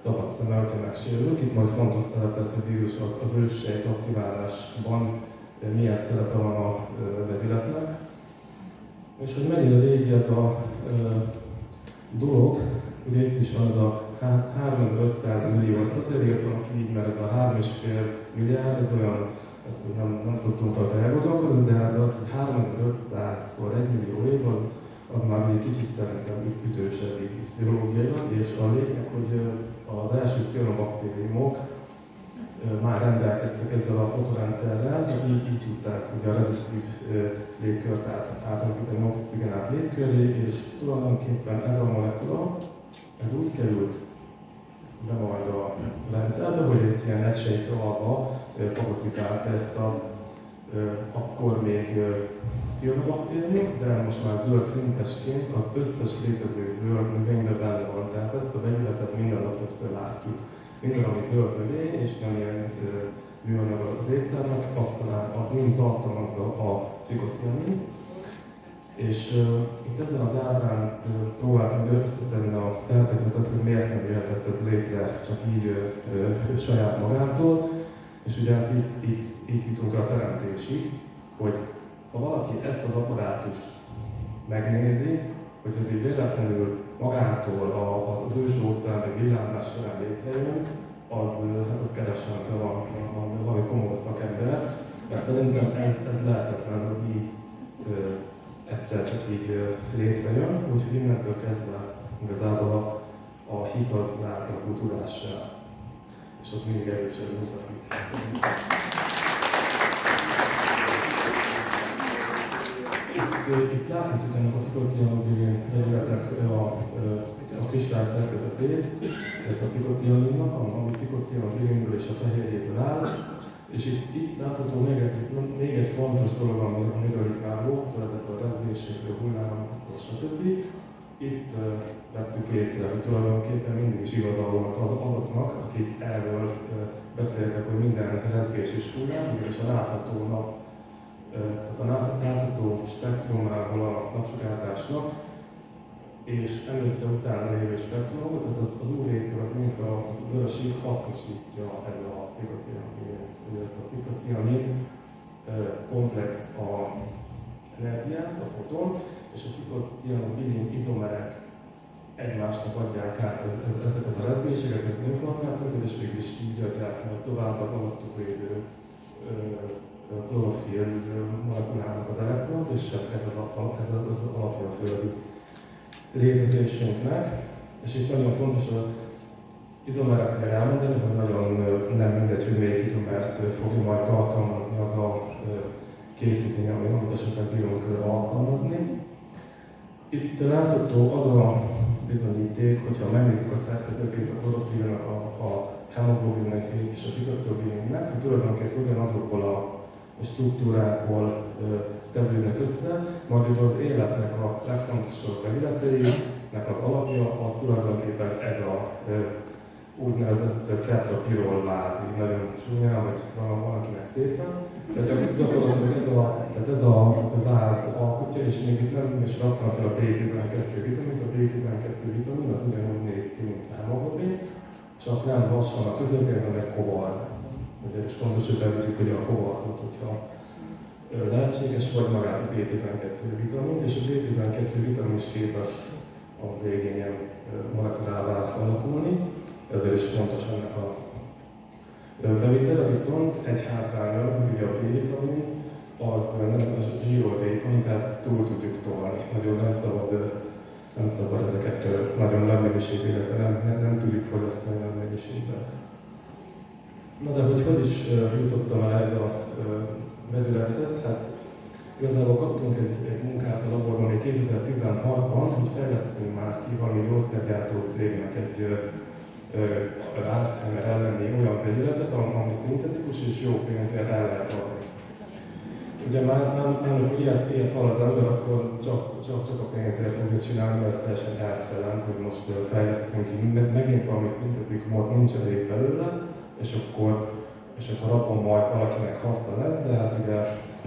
S13: szabad szemmel, hogyha megsérülünk. Itt majd fontos szerep lesz, hogy vírus az, az őssejt aktiválásban milyen szerepe van a vegyületnek. És hogy mennyire régi ez a dolog, ugye itt is van ez a 3500 millió, ezt azért írtam ki mert ez a 3,5 milliárd, ez olyan, ezt nem, nem szoktunk rajta elgondolkozni, de, de az, hogy 3500-szor 1 millió év, az, már egy kicsit szerintem ütősebb így pszichológiailag, és a lényeg, hogy az első cianobaktériumok már rendelkeztek ezzel a fotorendszerrel, tehát így, így tudták ugye a reduktív légkört át, átalakítani oxigenát légköré, és tulajdonképpen ez a molekula, ez úgy került be majd a rendszerbe, hogy egy ilyen egység alba fagocitálta ezt a akkor még cianobaktérium, de most már zöld szintesként az összes létező zöld növényben benne van. Tehát ezt a vegyületet minden nap többször látjuk minden, ami zöld növény, és nem ilyen műanyag az éttermek, aztán az mind tartalmazza a fikociamin. És uh, itt ezen az ábrán próbáltam összeszedni a szerkezetet, hogy miért nem jöhetett ez létre csak így uh, saját magától. És ugye hát itt, itt, itt jutunk a teremtésig, hogy ha valaki ezt az apparátust megnézi, hogy ez így véletlenül magától az, az ős óceán vagy villámlás során létrejön, az, hát az keresen fel valami, komoly szakember, mert szerintem ez, ez lehetetlen, hogy így ö, egyszer csak így létrejön, úgyhogy innentől kezdve igazából a, a hit az átalakul tudással, és az mindig erősebb, mint a. Itt, láthatjuk ennek a fikocianogén területnek a, a kristály szerkezetét, illetve a fikocianinnak, ami fikocianogénből és a fehérjéből áll. És itt, itt látható még egy, még egy fontos dolog, amiről itt már volt, szó ezekről a rezgésekről, hullámokról, stb. Itt uh, vettük észre, hogy tulajdonképpen mindig is igaza volt az, azoknak, akik erről uh, beszéltek, hogy minden rezgés és hullám, ugyanis a látható nap tehát a látható spektrumából a napsugárzásnak, és előtte utána lévő spektrumot, tehát az, az UV-től az infravörösig hasznosítja ez a pikociamin, illetve a pikociamin komplex a energiát, a foton, és a pikociamin izomerek egymásnak adják át ez, ez, ezeket a rezgéseket, az információt, és végül is így adják majd tovább az alattuk lévő klorofil molekulának az elektront, és ez az, ez az, az alapja a földi létezésünknek. És itt nagyon fontos az izomerekre elmondani, hogy nagyon nem mindegy, hogy melyik izomert fogja majd tartalmazni az a készítmény, amit esetleg bírunk alkalmazni. Itt látható az a bizonyíték, hogyha megnézzük a szerkezetét a klorofilnak, a, a hemoglobinnek és a fitociobininnek, hogy tulajdonképpen ugyanazokból a struktúrákból tevődnek össze, majd az életnek a legfontosabb területeinek az alapja az tulajdonképpen ez a úgynevezett tetrapirol váz, így nagyon csúnyán, vagy valakinek szépen. Tehát gyakorlatilag ez a, tehát ez a váz alkotja, és még itt nem is raktam fel a B12 vitamint, a B12 vitamin az ugyanúgy néz ki, mint hemoglobin, csak nem lassan a közepén, hanem egy kovar ezért is fontos, hogy beütjük hogy a kovartot, hogyha lehetséges, vagy magát a B12 vitamint, és a B12 vitamin is képes a végén ilyen molekulává alakulni, ezért is fontos ennek a bevitele, viszont egy hátránya, hogy ugye a B-vitamin az nem az zsíroldékony, tehát túl tudjuk tolni. Nagyon nem szabad, nem szabad ezeket nagyon nagy mennyiségben, illetve nem, nem, nem tudjuk fogyasztani nagy mennyiségben. Na de hogy hogy is jutottam el ez a vegyülethez? Hát igazából kaptunk egy, egy munkát a laborban még 2016-ban, hogy fejlesztünk már ki valami gyógyszergyártó cégnek egy Alzheimer elleni olyan vegyületet, ami szintetikus és jó pénzért el lehet adni. Ugye már nem, nem amikor ilyet, ilyet hall az ember, akkor csak, csak, csak a pénzért fogja csinálni, mert ez teljesen eltelen, hogy most fejlesztünk ki megint valami szintetikumot, nincs elég belőle, és akkor, és akkor abban majd valakinek haszna lesz, de hát ugye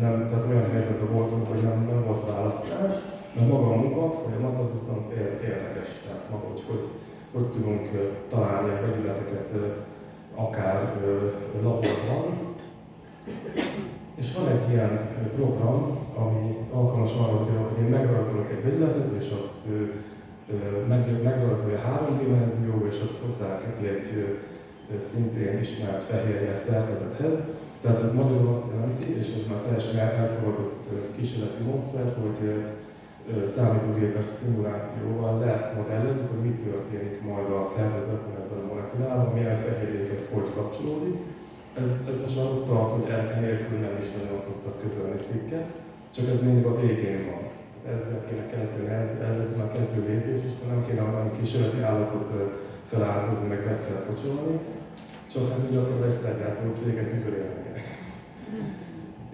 S13: nem, tehát olyan helyzetben voltunk, hogy nem, nem volt választás, mert maga a munka folyamat az viszont érdekes, tehát maga, hogy, hogy hogy tudunk találni a vegyületeket akár laborban. És van egy ilyen program, ami alkalmas arra, hogy én megrajzolok egy vegyületet, és azt megrajzolja három dimenzió, és azt hozzáköti egy szintén ismert fehérje szerkezethez. Tehát ez magyarul azt jelenti, és ez már teljesen elfogadott kísérleti módszer, hogy számítógépes szimulációval lemodellezzük, hogy mi történik majd a szervezetben ezzel a molekulával, milyen fehérjékhez hogy kapcsolódik. Ez, ez most már ott tart, hogy nélkül nem is nagyon szoktak közölni cikket, csak ez mindig a végén van. Ezzel kéne kezdeni, ez, ez már kezdő lépés, és nem kéne a kísérleti állatot feláldozni, meg vegyszert kocsolni, csak hát ugye akkor vegyszergyártó céget működjenek.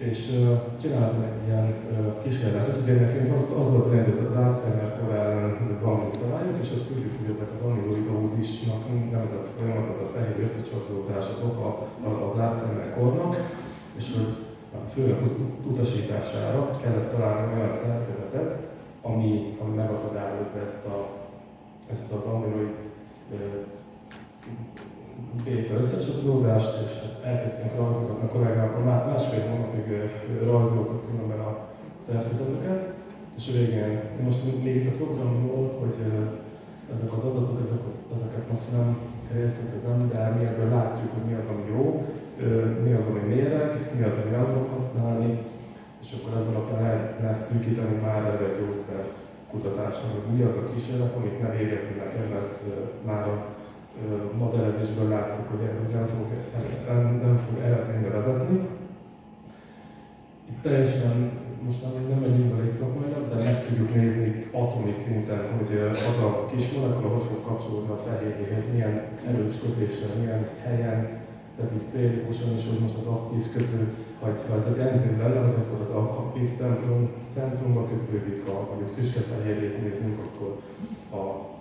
S13: És uh, csináltam egy ilyen uh, kísérletet, ugye nekünk az, az volt rend, hogy az Alzheimer kor ellen valamit találjuk, és azt tudjuk, hogy ezek az amiloidózisnak nevezett folyamat, az a fehér összecsatorlódás az oka az Alzheimer kornak, és hogy főnök utasítására kellett találni olyan szerkezetet, ami, ami megakadályozza ezt, a, ezt az amiloid béta összecsatolódást, és hát elkezdtünk rajzolgatni a kollégákkal, már másfél hónapig rajzoltuk különben a szerkezeteket, és a végén, most még itt a programról, hogy ezek az adatok, ezek, ezeket most nem részletezem, de mi ebből látjuk, hogy mi az, ami jó, mi az, ami méreg, mi az, ami nem fog használni, és akkor ez alapján lehet szűkíteni már erre egy gyógyszer kutatásra, hogy mi az a kísérlet, amit ne végezzenek el, mert már a modellezésből látszik, hogy nem fog, nem, fog eredményre vezetni. Itt teljesen most nem, nem megyünk bele egy szakmailag, de meg tudjuk nézni atomi szinten, hogy az a kis molekula hogy fog kapcsolódni a fehérjéhez, milyen erős kötéssel, milyen helyen, tehát is sztérikusan is, hogy most az aktív kötő, vagy ha ez egy enzim lenne, akkor az aktív centrum, centrumba kötődik, ha mondjuk tüskefehérjét nézünk, akkor a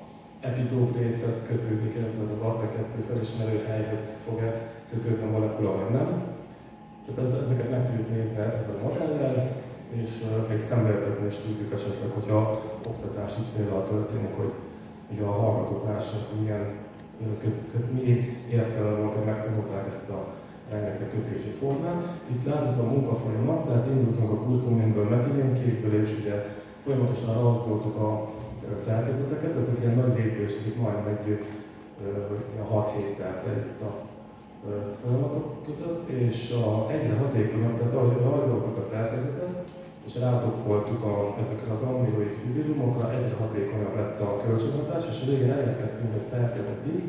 S13: epitóp részhez kötődik, tehát az AC2 felismerő helyhez fog-e kötődni a molekula, vagy nem. Tehát ez, ezeket meg tudjuk nézni ezzel a modellel, és uh, még szemléltetni is tudjuk esetleg, hogyha oktatási célral történik, hogy ugye a hallgatók lássák, hogy milyen mi hogy megtanulták ezt a rengeteg kötési formát. Itt látható a munkafolyamat, tehát indultunk a kurkuminből, metilénképből, és ugye folyamatosan rajzoltuk a szerkezeteket, ezek ilyen nagy lépések, majdnem egy 6 héttel itt a folyamatok között, és a, egyre hatékonyabb, tehát ahogy rajzoltuk a szerkezetet, és rátokkoltuk a, ezekre az amiloid fibrilumokra, egyre hatékonyabb lett a kölcsönhatás, és a végén elérkeztünk egy szerkezetig,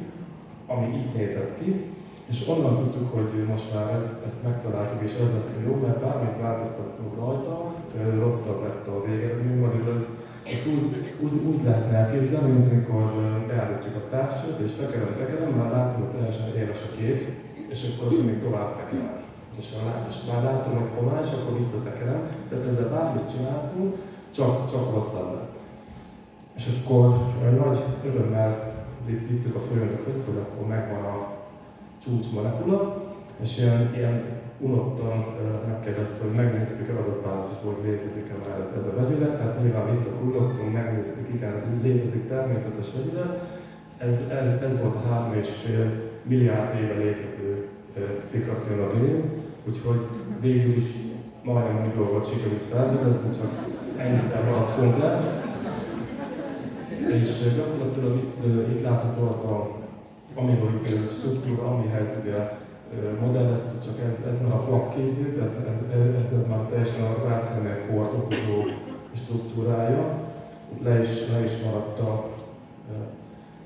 S13: ami így nézett ki, és onnan tudtuk, hogy most már ez, ezt megtaláltuk, és ez lesz jó, mert bármit változtattunk rajta, rosszabb lett a végeredmény, magyarul ez, ezt úgy, úgy, úgy lehetne elképzelni, mint amikor beállítjuk a tárcsát, és tekerem, tekerem, már látom, hogy teljesen éles a kép, és akkor az még tovább tekerem és, és már látom, hogy homás, akkor visszatekerem. Tehát ezzel bármit csináltunk, csak, csak rosszabb lett. És akkor nagy örömmel vittük a főnökhöz, hogy akkor megvan a csúcsmolekula, és ilyen, ilyen unottan megkérdezte, hogy megnéztük el adatbázisból, hogy létezik-e már ez, ez a vegyület. Hát nyilván visszakullottunk, megnéztük, igen, létezik természetes vegyület. Ez, ez, ez volt a 3,5 milliárd éve létező fikracionabilium, úgyhogy végül is majdnem annyi dolgot sikerült felfedezni, csak ennyit maradtunk le. És gyakorlatilag itt, itt látható az a amiloid struktúra, amihez ugye modelleztük, csak ez, ez már a plak ez, ez, ez, ez már teljesen az Alzheimer kort okozó struktúrája. Itt le is, le is maradt a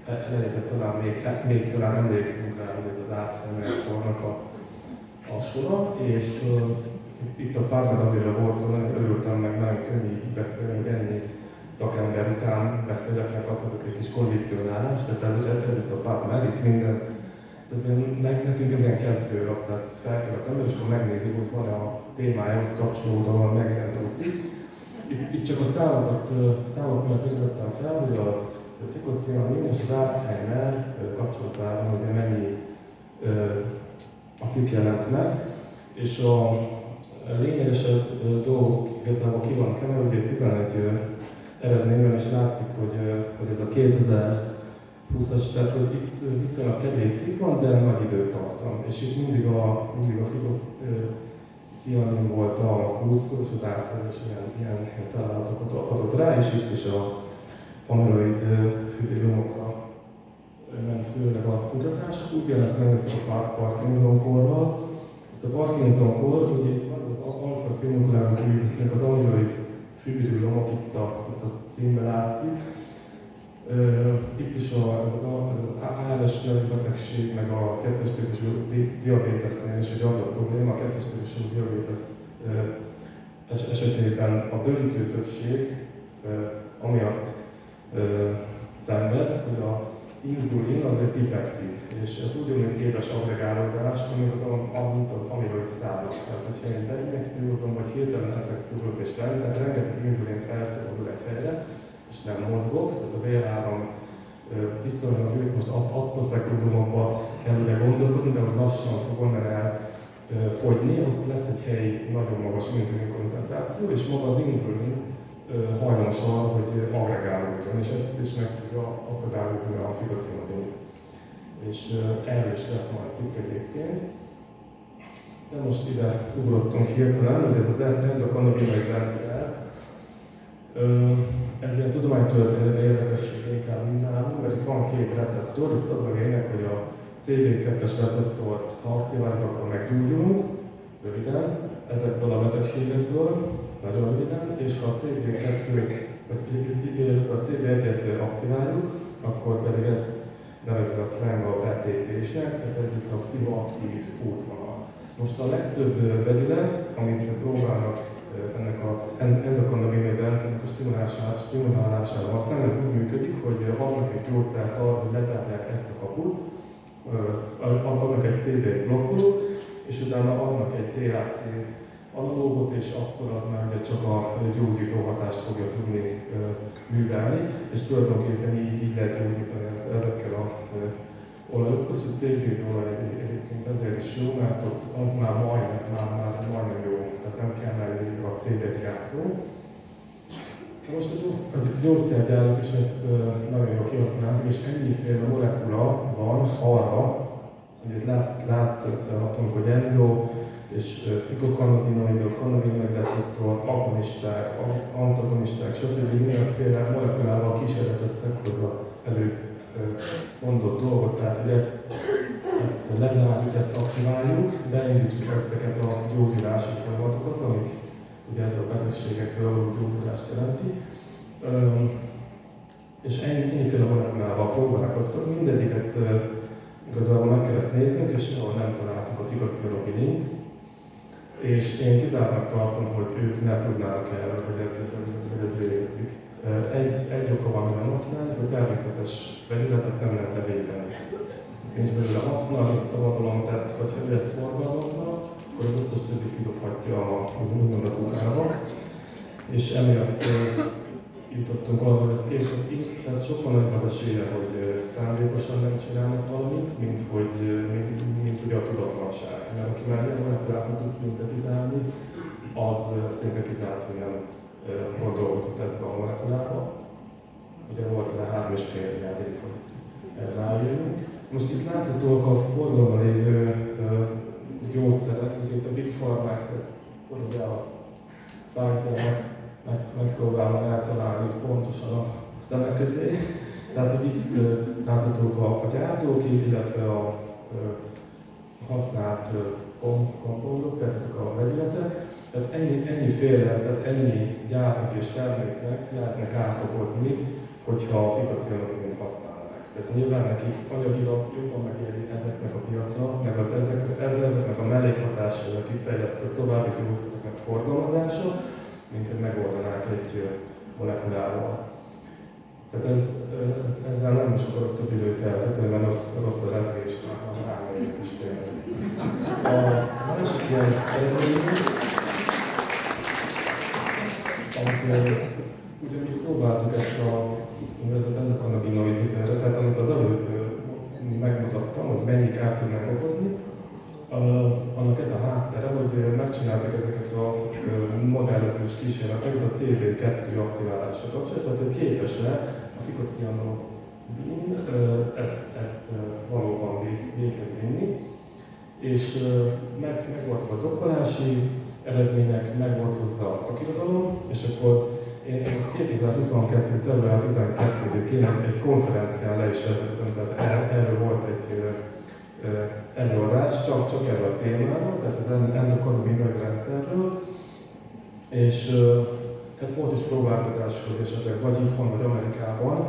S13: elejébe talán még, még talán emlékszünk rá, hogy ez az Alzheimer kornak a, a sora, és itt, itt a párban, amire volt szó, nagyon örültem, meg nagyon könnyű így beszélni, hogy ennyi szakember után beszélek, meg adhatok egy kis kondicionálást, tehát ez, ez, ez itt a pár merít minden, ilyen, nekünk kezdő tehát fel kell az ember, és akkor megnézi, hogy van a témájához kapcsolódóan megjelentő cikk. Itt, itt csak a számokat, számok miatt vezettem fel, hogy a Ficocianin és az Alzheimer kapcsolatában hogy mennyi a cikk jelent meg, és a lényegesebb dolgok igazából ki van ugye 11 eredményben is látszik, hogy, hogy ez a 2020-as, tehát hogy itt viszonylag kevés cikk van, de nagy időtartam. És itt mindig a, mindig a cianin volt a kulcs, és az átszerzés ilyen, ilyen, találatokat adott rá, és itt is a amiloid hüvelykokra ment főleg a kutatás. Ugyanezt megnéztük a Parkinson-korral. Itt a Parkinson-kor, ugye az alfa színukleotidnek az amiloid fibrilomok itt a, itt a címben látszik. Itt is a, ez az, ez az ALS betegség, meg a kettes típusú diabétesznél is egy az a probléma. A kettes típusú diabétesz esetében a döntő többség amiatt szenved, hogy a inzulin az egy dipeptid, és ez ugyanúgy képes agregálódás, mint az, amit az amiloid szállat. Tehát, hogyha én beinjekciózom, vagy hirtelen eszek cukrot és rengeteg inzulin felszabadul egy helyre, és nem mozgok, tehát a véráram viszonylag ők most attól szekundumokba kell ugye gondolkodni, de hogy lassan fog onnan el fogyni, ott lesz egy helyi nagyon magas inzulin koncentráció, és maga az inzulin hajlamos arra, hogy agregálódjon, és ezt is meg tudja akadályozni a figocinodin. És erről is lesz majd cikk egyébként. De most ide ugrottunk hirtelen, hogy ez az endokannabinoid rendszer, ez ilyen tudománytörténet érdekesség inkább nálunk, mert itt van két receptor, itt az a lényeg, hogy a CD2-es receptort, ha aktiváljuk, akkor meggyógyulunk, röviden, ezekből a betegségekből, nagyon röviden, és ha a CD2 vagy a CD1-et aktiváljuk, akkor pedig ezt nevezzük a slang a betépésnek, tehát ez itt a pszichoaktív útvonal. Most a legtöbb vegyület, amit próbálnak ennek a endokannabinoid rendszernek a stimulálására, stimulálására használni, ez úgy működik, hogy adnak egy gyógyszert arra, hogy lezárják ezt a kaput, adnak egy CD blokkolót, és utána adnak egy THC analógot, és akkor az már ugye csak a gyógyító hatást fogja tudni művelni, és tulajdonképpen így, így lehet gyógyítani ezekkel a olajokkal, és a CBD olaj egyébként ezért is jó, mert ott az már majdnem, már, már majdnem jó, nem kell mellé a C1 gátló. Most a gyógyszergyárok is ezt nagyon jól kihasználnak, és ennyiféle molekula van arra, hogy itt lát, láthatunk, hogy endo, és fikokannabinoidok, kannabinoid receptor, agonisták, antagonisták, stb. mindenféle molekulával kísérleteztek, hogy elő mondott dolgot, tehát hogy ezt, ezt lezárjuk, ezt aktiváljuk, beindítsuk ezeket a gyógyulási folyamatokat, amik ugye ez a betegségekről való gyógyulást jelenti. És ennyiféle molekulával próbálkoztak, mindegyiket igazából meg kellett néznünk, és sehol nem találtuk a figacilopidint, és én kizárnak tartom, hogy ők ne tudnának erről, hogy ez, hogy ez létezik. Egy, egy oka van, nem használjuk, hogy természetes vegyületet nem lehet levédeni. Nincs belőle haszna, az szabadalom, tehát hogyha ő ezt forgalmazza, akkor az összes többi kidobhatja a úgymond a kukába. És emiatt jutottunk arra, képet itt, tehát sokkal nagyobb az esélye, hogy szándékosan nem csinálnak valamit, mint hogy, mint, mint ugye a tudatlanság. Mert aki már ilyen molekulákat tud szintetizálni, az szinte kizárt, hogy gondolkodott ebbe a molekulába. Ugye volt rá három és fél játék, hogy rájöjjünk. Most itt láthatóak a forgalomban lévő gyógyszerek, ugye itt a Big Pharma, ugye a Pfizer meg, megpróbálom eltalálni pontosan a szemek közé. Tehát, hogy itt láthatók a, a gyártók, illetve a, a használt komponentok, tehát ezek a vegyületek. Tehát ennyi, ennyi tehát ennyi gyárnak és terméknek lehetne kárt okozni, hogyha a fikacionoként használnak. Tehát nyilván nekik anyagilag jobban megéri ezeknek a piaca, meg az ezek, ez, ezeknek a mellékhatásai, akik fejlesztett további túlszaknak forgalmazása, mint hogy megoldanák egy molekulával. Tehát ez, ez, ezzel nem is akarok több időt eltetni, mert rossz, rossz a rezgés, már rámegyek is tényleg. A másik ilyen az ugye mi próbáltuk ezt a úgynevezett endokannabinoid tehát amit az előbb megmutattam, hogy mennyi kárt tudnak okozni, annak ez a háttere, hogy megcsináltak ezeket a modellezős kísérleteket a CV2 aktiválása kapcsolatban, hogy képes-e a fikocianobin ezt, ezt valóban véghez vinni. És meg, meg voltak a dokkolási eredmények, meg volt hozzá a szakirodalom, és akkor én ezt 2022. február 12-én egy konferencián le is vezettem, tehát er, erről volt egy előadás, csak, csak erről a témáról, tehát az endokannabinoid rendszerről, és hát volt is próbálkozás, hogy esetleg vagy itthon, vagy Amerikában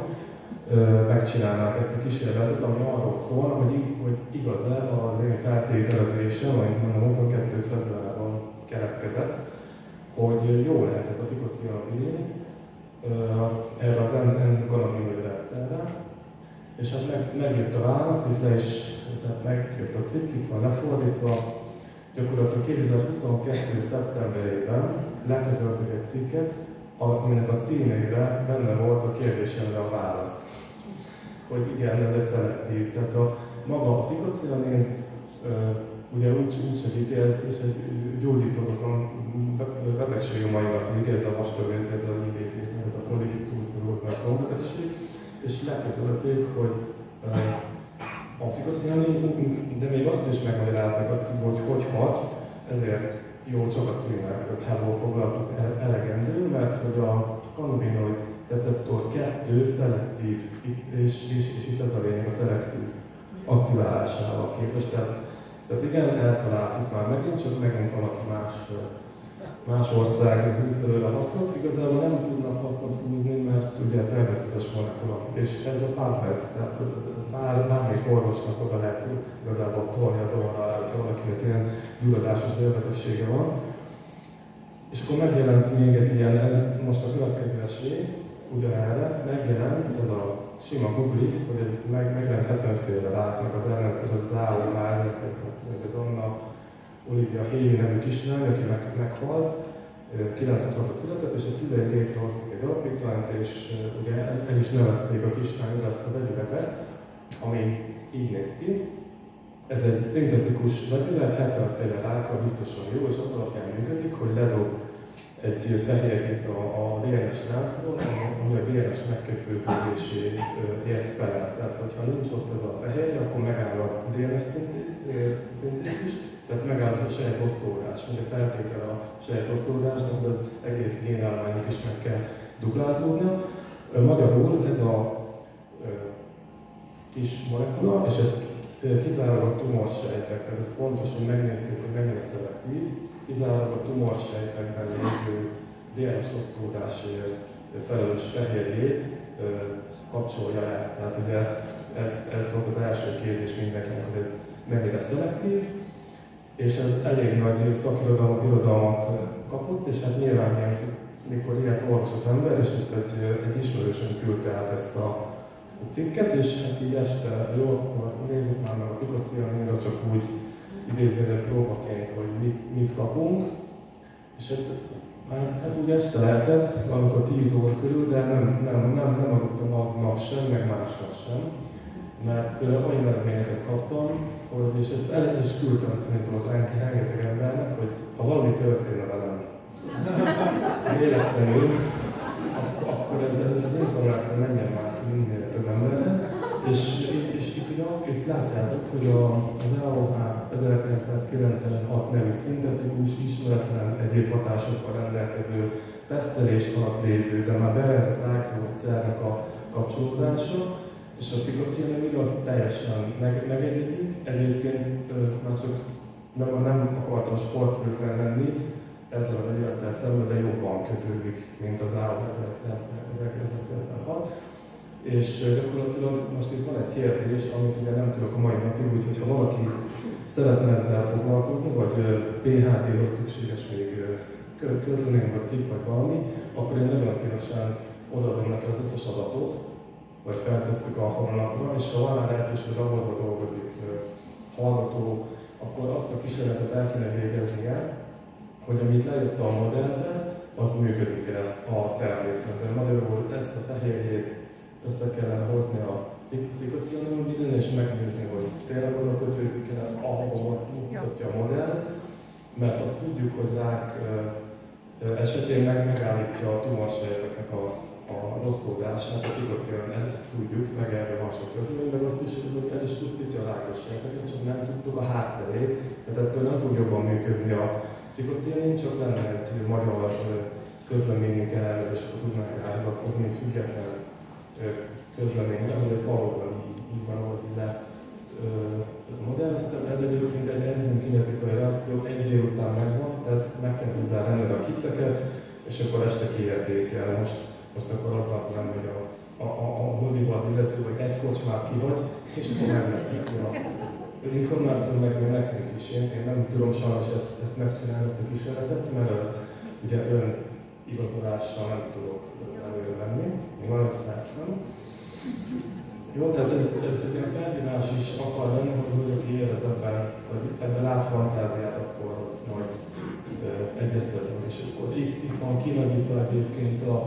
S13: megcsinálnák ezt a kísérletet, ami arról szól, hogy, hogy igaz-e az én feltételezésem, amit mondom 22 februárban keletkezett, hogy jó lehet ez a fikocianabin erre az endokannabinoid rendszerre, és hát meg, megjött a válasz, itt le is, tehát megjött a cikk, itt van lefordítva. Gyakorlatilag 2022. szeptemberében lekezeltek egy cikket, aminek a címében benne volt a kérdésemre a válasz. Hogy igen, ez egy szelektív. Tehát a maga a fikocianin ugye úgy, úgy segíti ez, és egy gyógyíthatatlan betegség a mai napig, ez a vastagvént, ez a IBP, ez a polikicúcozóznak betegség, és megkezdették, hogy afrikacianin, de még azt is megmagyarázzák, hogy hogy hat, ezért jó csak a címmel, az hello foglalkozni elegendő, mert hogy a kanabinoid receptor 2 szelektív, és, és, és itt ez a lényeg a szelektív aktiválásával képes. Tehát, tehát igen, eltaláltuk már megint, csak megint valaki más, más ország húz belőle hasznot. Igazából nem tudnak hasznot húzni, mert ugye természetes molekula. És ez a PubMed, tehát ez, ez bár, bármelyik orvosnak oda lehet igazából tolni az orrára, hogyha valakinek ilyen gyulladásos bélbetegsége van. És akkor megjelent még egy ilyen, ez most a következő esély, ugyanerre megjelent ez a sima Google, hogy ez meg, megjelent 70 féle ráknak az ellenszer, az AOK 1900, ez Anna Olivia Haley nevű kislány, aki meg, meghalt, 96-ban született, és a szülei létrehoztak egy alapítványt, és ugye el is nevezték a kislányra ezt a vegyületet, ami így néz ki. Ez egy szintetikus vegyület, 70 féle rákkal biztosan jó, és az alapján működik, hogy ledob egy fehérjét a, a DNS láncon, ami a DNS megkötőződéséért felel. Tehát, hogyha nincs ott ez a fehérje, akkor megáll a DNS szintézis, tehát megáll a sejtosztódás. Ugye feltétel a sejtosztódásnak, hogy az egész génállománynak is meg kell duplázódnia. Magyarul ez a kis molekula, és ez kizárólag tumorsejtek, tehát ez fontos, hogy megnézték, hogy mennyire szelektív, kizárólag a tumorsejtekben lévő DNS osztódásért felelős fehérjét kapcsolja le. Tehát ugye ez, ez volt az első kérdés mindenkinek, hogy ez mennyire szelektív, és ez elég nagy szakirodalmat, irodalmat kapott, és hát nyilván ilyen, mikor ilyet olvas az ember, és ezt egy, egy ismerősön küldte át ezt a, ezt a cikket, és hát így este, jó, akkor nézzük már meg a fikacianira, csak úgy idézőre próbaként, hogy mit, mit kapunk. És hát, hát, úgy este lehetett, valamikor 10 óra körül, de nem, nem, nem, nem adottam aznap sem, meg másnap sem. Mert olyan eredményeket kaptam, hogy, és ezt el is küldtem szerintem ott rengeteg embernek, hogy ha valami történne velem, véletlenül, akkor ez, ez, ez információ menjen már minél több emberhez. És, és itt ugye azt itt látjátok, hogy a, az AOH 1996 nevű szintetikus, ismeretlen egyéb hatásokkal rendelkező, tesztelés alatt lévő, de már bejelentett rákgyógyszernek a kapcsolódása, és a fikocianamid az teljesen meg, megegyezik. Egyébként már csak nem, nem akartam sportfőkre lenni, ezzel a vegyülettel szemben, de jobban kötődik, mint az AOH 1996 és gyakorlatilag most itt van egy kérdés, amit ugye nem tudok a mai napig, úgyhogy ha valaki szeretne ezzel foglalkozni, vagy PHD-hoz szükséges még közlemény, vagy cikk, vagy valami, akkor én nagyon szívesen odaadom neki az összes adatot, vagy feltesszük a honlapra, és ha van lehetőség, hogy laborban dolgozik hallgató, akkor azt a kísérletet el kéne végeznie, hogy amit lejött a modellbe, az működik el a természetben. Magyarul ezt a fehérjét össze kellene hozni a fikacionálógén, és megnézni, hogy tényleg oda kötődik el, ahova mutatja a modell, mert azt tudjuk, hogy rák esetén meg megállítja a tumorsejteknek a, a, az osztódását, a fikacionálógén, ezt tudjuk, meg erről van sok közlemény, meg azt is, hogy el is pusztítja a rákos sejteket, csak nem tudtuk a hátterét, tehát ettől nem fog jobban működni a fikacionálógén, csak lenne egy magyar közleményünk erről, és akkor tudnánk ráhivatkozni, mint független közleményre, hogy ez valóban így, így van, ahogy le modelleztem. Ez egyébként egy enzimkinetikai reakció, egy délután megvan, tehát meg kell hozzá rendelni a kitteket, és akkor este kiértékel. Most, most akkor aznap nem megy a, a, a, a moziba az illető, vagy egy kocsmát kihagy, és akkor nem lesz információ meg nekünk is. Én, én nem tudom sajnos ezt, ezt megcsinálni, ezt a kísérletet, mert ugye ön igazolással nem tudok előre menni. Még van egy percem. Jó, tehát ez, ez, ez ilyen felhívás is akar lenni, hogy hogy aki érez ebben, vagy ebben lát fantáziát, akkor az majd egyeztetünk. És akkor itt, itt van kinagyítva egyébként a,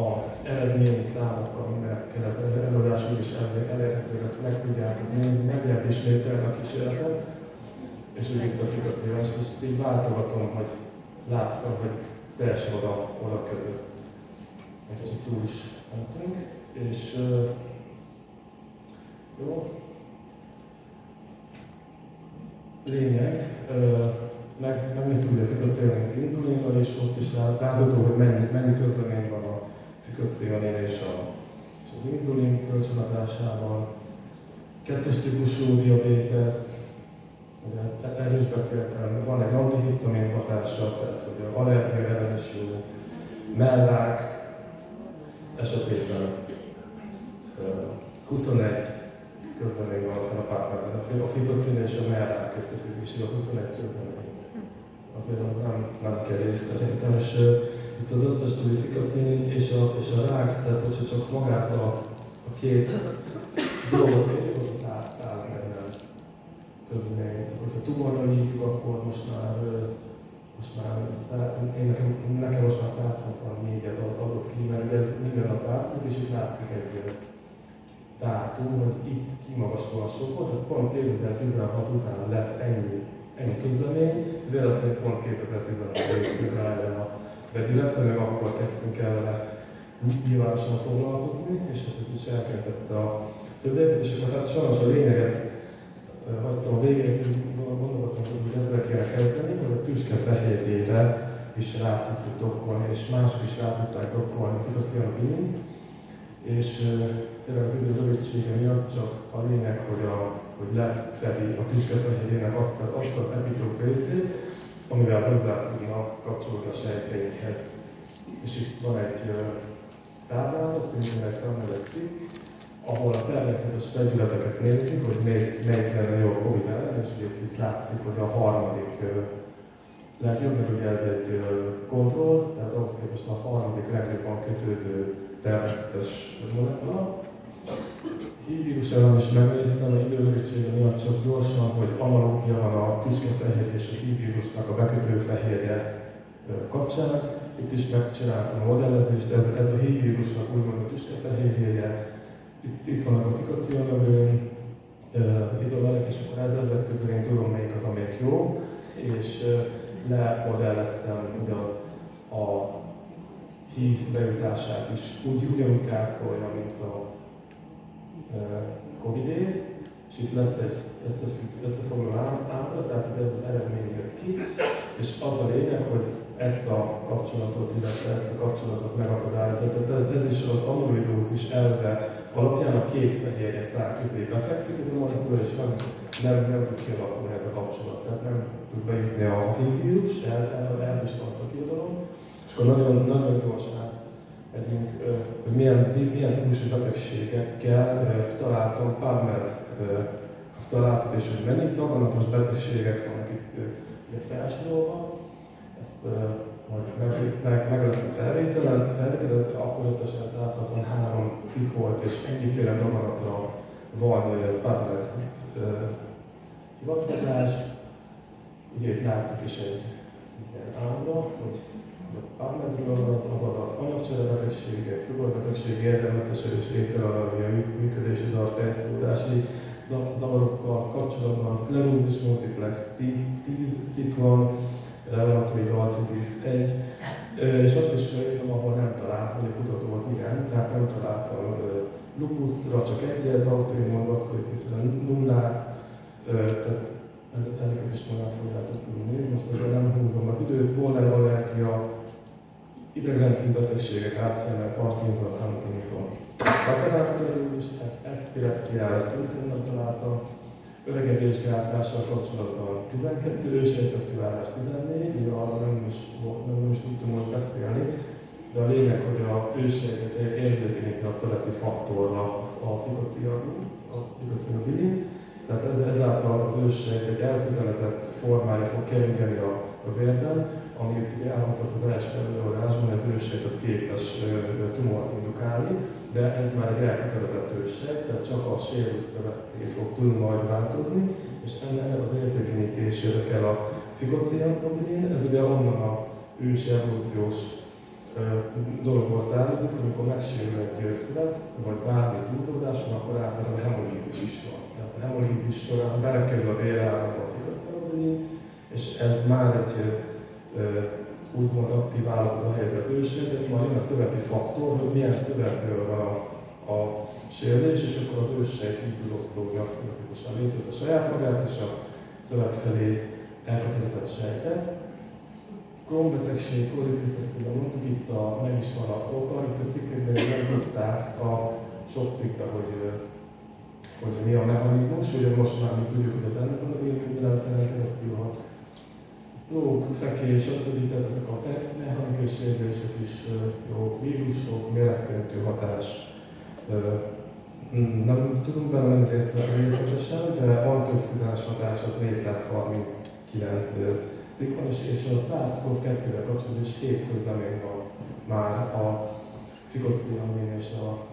S13: a eredményi számok, amikkel ez előadásunk is elérhető, ezt meg tudják nézni, meg lehet ismételni a kísérletet. és úgy itt a fikacélás, és így váltogatom, hogy látszom, hogy teljesen oda, oda kötött. Egy kicsit túl is mentünk, és uh, jó, lényeg, uh, meg, megnéztük ugye a fikacélnél inzulinnal, és ott is látható, hogy mennyi, mennyi közlemény van a fikacélnél és, a, és az inzulin kölcsönadásában. Kettes típusú diabétesz, ugye erről is beszéltem, van egy antihisztamin hatása, tehát hogy allergia ellenes jó, mellák esetében 21 közlemény van a pártnál, a fibrocin és a mellák összefüggésében 21 közlemény. Azért az nem, nem kevés szerintem, és itt az összes fibrocin és a, és a rák, tehát hogyha csak magát a, a két dolgot mérjük, közleményt. Hogyha tumorral írjuk, akkor most már, most már én nekem, nekem most már 164-et adott ki, mert ez minden nap változik, és itt látszik egy dátum, hogy itt kimagaslóan sok volt, ez pont 2016 után lett ennyi, ennyi közlemény, véletlenül pont 2016 rá a vegyületre, meg akkor kezdtünk el vele nyilvánosan foglalkozni, és hát ez is elkeltette a többieket, és akkor hát sajnos a lényeget hagytam a végén, gondolkodtam, hogy ezzel kell kezdeni, hogy a tüske fehérjére is rá tudtuk dokkolni, és mások is rá tudták dokkolni fikacilabinin, és tényleg az idő rövidsége miatt csak a lényeg, hogy, a, hogy lefedi a tüskefehérjének azt, azt az epitóp részét, amivel hozzá tudna kapcsolódni a sejtjeinkhez. És itt van egy táblázat, szintén egy tanulás cikk, ahol a természetes vegyületeket nézik, hogy melyik, melyik lenne jó a Covid ellen, és ugye itt látszik, hogy a harmadik legjobb, mert ugye ez egy kontroll, tehát ahhoz képest a harmadik legjobban kötődő természetes molekula. Hívírus ellen is megnéztem, a időrövidsége miatt csak gyorsan, hogy analógia van a tüskefehérje és a hívírusnak a bekötő fehérje kapcsán. Itt is megcsináltam a modellezést, ez, ez a hívírusnak úgymond a tüskefehérje, itt, itt vannak a fikaciónövőn, uh, izolerek, és akkor ez, ezek közül én tudom, melyik az, amelyik jó, és lemodelleztem ugye a, a hív bejutását is úgy, ugyanúgy kártolja, mint a uh, Covid-ét, és itt lesz egy összefoglaló ábra, tehát itt ez az eredmény jött ki, és az a lényeg, hogy ezt a kapcsolatot, illetve ezt a kapcsolatot megakadályozza. Tehát ez, ez is az amyloidózis elve alapján a két fehérje szár közé befekszik, ez a molekula és nem, nem, nem tud kialakulni ez a kapcsolat, tehát nem tud bejutni a hívírus, el, el, el is van szakirodalom, és akkor nagyon, nagyon gyorsan megyünk, hogy milyen, milyen típusú betegségekkel találtam PubMed találtat, és hogy mennyi daganatos betegségek vannak itt felsorolva. Ezt majd meg, meg, lesz a felvételen, felvételen, akkor összesen 163 cikk volt, és ennyiféle daganatra van PubMed hivatkozás. Ugye itt látszik is egy ilyen ábra, hogy a PubMedről az, az adat anyagcsere betegségek, cukorbetegség, érdelmeszesedés, ételallergia, működési zavar, felszabódási zavarokkal kapcsolatban szklerózis multiplex 10, 10 cikk van, arthritis 1, és azt is felírtam, ahol nem talált, hogy a kutató az ilyen, tehát nem találtam lupusra csak egyet, autoimmun vaskulitisra nullát, tehát ezeket is már fogjátok tudni nézni, most ezzel nem húzom az időt, pollen allergia, idegrendszín betegségek, Alzheimer, Parkinson, Huntington. Laterászklerózis, epilepsziára szintén nem találtam, öregedésgátással kapcsolatban. 12 ősejtetőállás 14, ugye arra nem is, nem is tudtunk most beszélni, de a lényeg, hogy a ősejtet érzékenyíti a szöleti faktorra a fikocianobilin, tehát ez, ezáltal az ősejt egy elkötelezett formája fog keringeni a, a vérben, amit ugye elhangzott az első előadásban, ez ősejt az képes tumort indukálni, de ez már egy elkötelezett ősejt, tehát csak a sérült szövetté fog tudni majd változni, és ennek az érzékenyítésére kell a fikocianobilin, ez ugye onnan a ősi evolúciós dologból származik, amikor megsérül egy szövet, vagy bármi zúzódás van, akkor általában hemolízis is van. Tehát a hemolízis során belekerül a vérállamba a figasztalodin, és ez már egy úgymond aktiválódva helyez az ősejtet, majd jön a szöveti faktor, hogy milyen szövetből van a, a sérülés, és akkor az ősejt így tud osztódni aszimmetrikusan létez a saját magát, és a szövet felé elkötelezett sejtet. Krónbetegség, kolitis, ezt ugye mondtuk, itt a, meg is van az oka, itt a cikkekben megtudták a sok cikkben, hogy, hogy mi a mechanizmus, ugye most már mi tudjuk, hogy az ennek a növényrendszeren keresztül hat. Stroke, fekés, stb. Tehát ezek a mechanikai sérülések is jó vírusok, méregteremtő hatás. Nem tudunk bele menni részletesen, de antioxidáns hatás az 439 cikk van, és, a SARS-CoV-2-vel kapcsolatban is két közlemény van már a fikociamin és a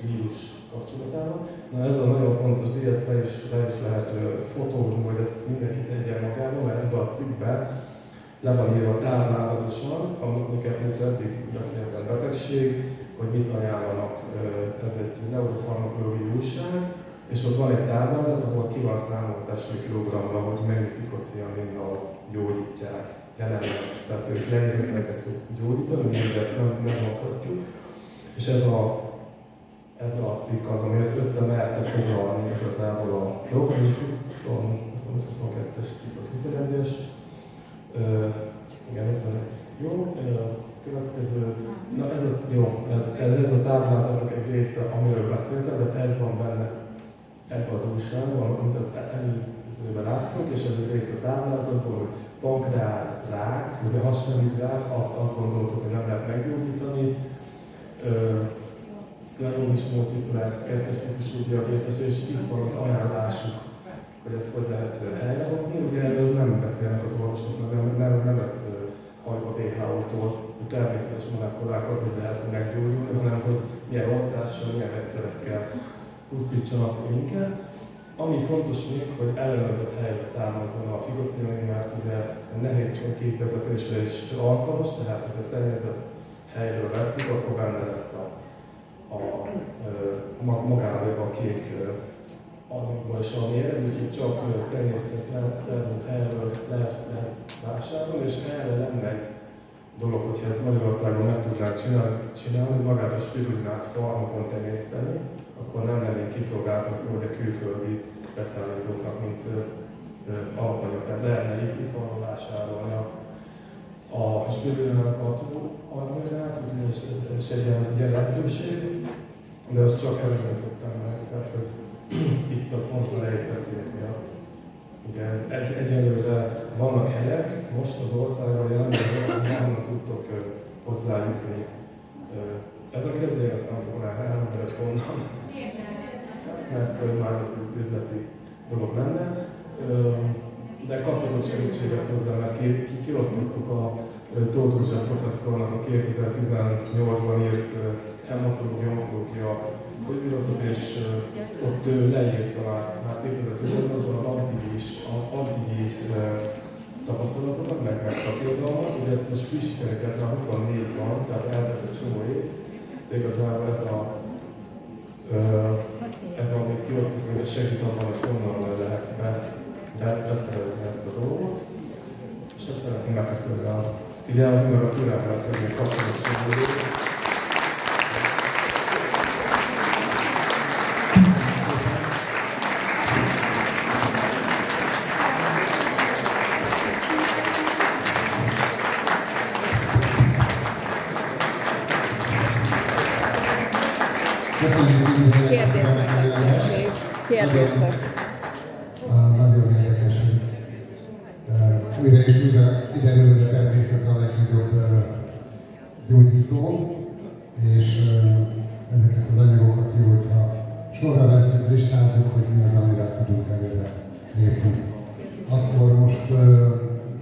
S13: vírus kapcsolatában. Na ez a nagyon fontos díj, ezt le is, le is lehet fotózni, hogy ezt mindenki tegye magába, mert ebben a cikkben le van írva táblázatosan, amiket most eddig beszéltem betegség, hogy mit ajánlanak, ez egy neurofarmakológiai újság, és ott van egy táblázat, ahol ki van számolva tessék kilogramra, hogy mennyi fikociaminnal gyógyítják jelenleg. Tehát ők rengeteg ezt gyógyítani, mi ezt nem, nem mondhatjuk. És ez a, ez a cikk az, ami ezt összemerte foglalni igazából a dolgot, hogy 20, 22-es cikk, vagy 21-es. igen, 21. Jó, következő, na ez a, jó, ez, ez a táblázatnak egy része, amiről beszéltem, de ez van benne ebben az újságban, amit az előzőben láttuk, és ez egy része táblázatból, hogy pankreász rák, ugye hasonlít rák, azt, azt gondoltuk, hogy nem lehet meggyógyítani, szklerózis multiplex, kettes típusú diabétes, és itt van az ajánlásuk, hogy ezt hogy lehet helyrehozni. Ugye erről nem beszélnek az orvosok, nem, nem, nem ezt halljuk a WHO-tól, hogy természetes molekulákat hogy lehet meggyógyulni, hanem hogy milyen oltással, milyen egyszerekkel pusztítsanak minket. Ami fontos még, hogy ellenőrzött helyre származzon a figociamin, mert ugye nehéz fényképvezetésre is alkalmas, tehát ha szennyezett helyről veszünk, akkor benne lesz a, a, a magában a kék anyagban is a méreg, úgyhogy csak tenyésztett szerzett helyről lehet, lehet vásárolni, és erre lenne egy dolog, hogyha ezt Magyarországon meg tudnánk csinálni, csinálni magát a spirulinát farmokon tenyészteni, akkor nem lennénk kiszolgáltatva hogy a külföldi beszállítóknak, mint alapanyag. Tehát lehetne itt, itt vásárolni a, a spirulinát anyagát, úgyhogy ez, ez egy ilyen, lehetőség, de azt csak elővezettem meg, tehát hogy itt a pont a lejteszék miatt. Ugye ez egy, egyelőre vannak helyek, most az országban jelenleg nem tudtok hozzájutni. Ez a kezdény azt nem fogom elmondani, hogy honnan. Mert már egy üzleti dolog lenne. De kaptatott segítséget hozzá, mert ki, ki, kiosztottuk a Tóth professzornak a 2018-ban írt hematológia, onkológia folyóiratot, és ott ő leírta már, már 2018-ban az antigis, az antigis tapasztalatokat, meg, meg szakirodalmat, ugye ezt most frissíteni kellett, már 24 van, tehát eltelt egy csomó év, de igazából ez a ez amit kiosztunk, hogy segít abban, hogy honnan lehet be, beszerezni ezt a dolgot. És ezt szeretném megköszönni a figyelmet, meg a türelmet, hogy még kapcsolatban
S3: Kérdések. Legnagyobb gyógyító, és ezeket az anyagokat jó, hogyha sorra veszünk, listázzuk, hogy mi az, amire tudunk előre lépni. Akkor most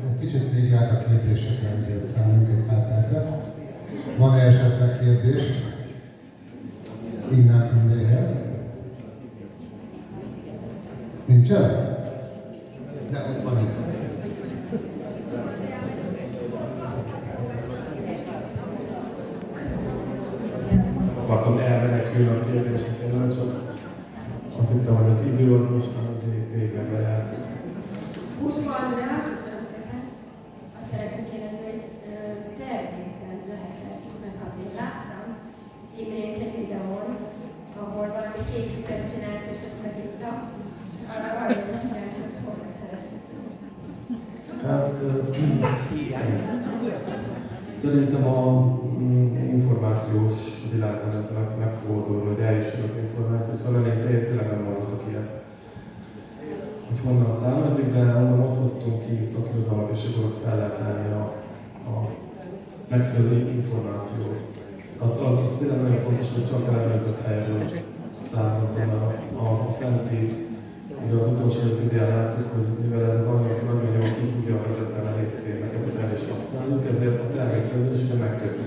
S3: egy kicsit még át a kérdésekre, hogy számoljuk egy pár percet. Van-e esetleg kérdés? Innen Tündéhez. Nincsen? De ott van itt.
S13: Akartam elmenekülni a kérdést, én csak azt hittem, hogy az idő az most már végre lejárt.
S14: Húszva Andrea, köszönöm szépen. Azt szeretném kérdezni, hogy terméken lehet ezt megkapni. Láttam Imrénk egy videón, ahol valami kék vizet csinált, és ezt megírta. Arra arra hogy kíváncsi, hogy hol beszerezhető.
S13: Hát, szerintem a meg, meg fog oldódni, hogy eljusson az információ, szóval én tényleg nem mondhatok ilyet hogy honnan származik, de onnan osztottunk ki szakirodalmat, és akkor ott fel lehet lenni a, a megfelelő információt. Az, az, az tényleg nagyon fontos, hogy csak ellenőrzött helyről származzon a, a, a fenti, ugye az utolsó idén láttuk, hogy mivel ez az anyag nagyon jól ki tudja vezetni a nehéz fémeket, hogy el is használjuk, ezért a természetesen megköti.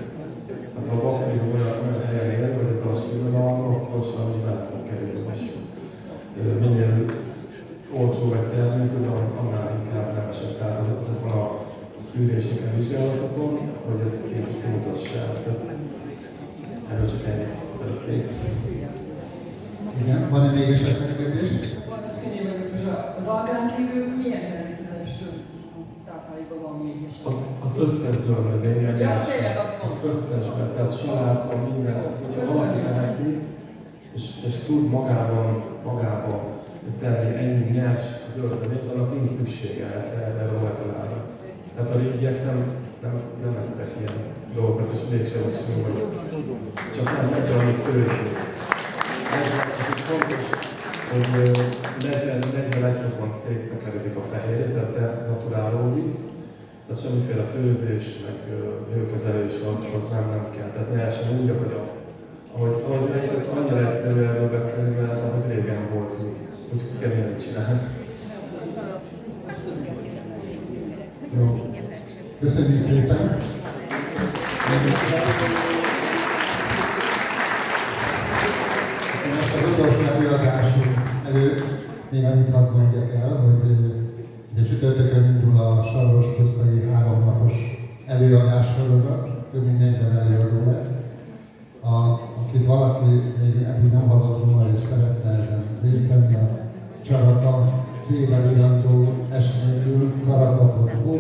S13: Ha a baktérium olyan, olyan helyen él, hogy ez a stírodalom, akkor is bele fog kerülni. És minél olcsó egy termék, hogy annál inkább nem esett. Tehát azokon a szűréseken, vizsgálatokon, hogy ezt kimutassák. Erről csak ennyit szeretnék.
S3: Igen, van-e még esetleg kérdés?
S7: Az algán kívül milyen táplálékban van még is?
S13: Az, az összes zöld növény, a
S7: Ja,
S13: az
S7: mondom.
S13: összes, tehát saláta, minden, hogyha valaki teheti, és, és tud magában, magában tenni ennyi nyers zöld növényt, annak nincs szüksége erre a molekulára. Tehát a régiek nem, nem, nem ettek ilyen dolgokat, és mégsem volt sem, hogy csak nem meg kell amit főzni. Ez ez fontos, hogy ö, 40, 41 fokon széttekeredik a fehérje, tehát de naturálódik, tehát semmiféle főzés, meg hőkezelés az, az nem, nem kell. Tehát nyersen úgy, ahogy ahogy, ahogy ez annyira egyszerű erről beszélni, mert ahogy régen volt, úgy, úgy kell mindent csinálni.
S3: Jó. Köszönjük szépen. Most az utolsó előadásunk előtt még annyit hadd mondjak el, hogy ugye csütörtökön indul a Saros Pusztai háromnapos előadás sorozat, több mint 40 előadó lesz. A, akit valaki még eddig nem hallott róla és szeretne ezen részt venni, a Csarata cégen irandó eseményül szarata.hu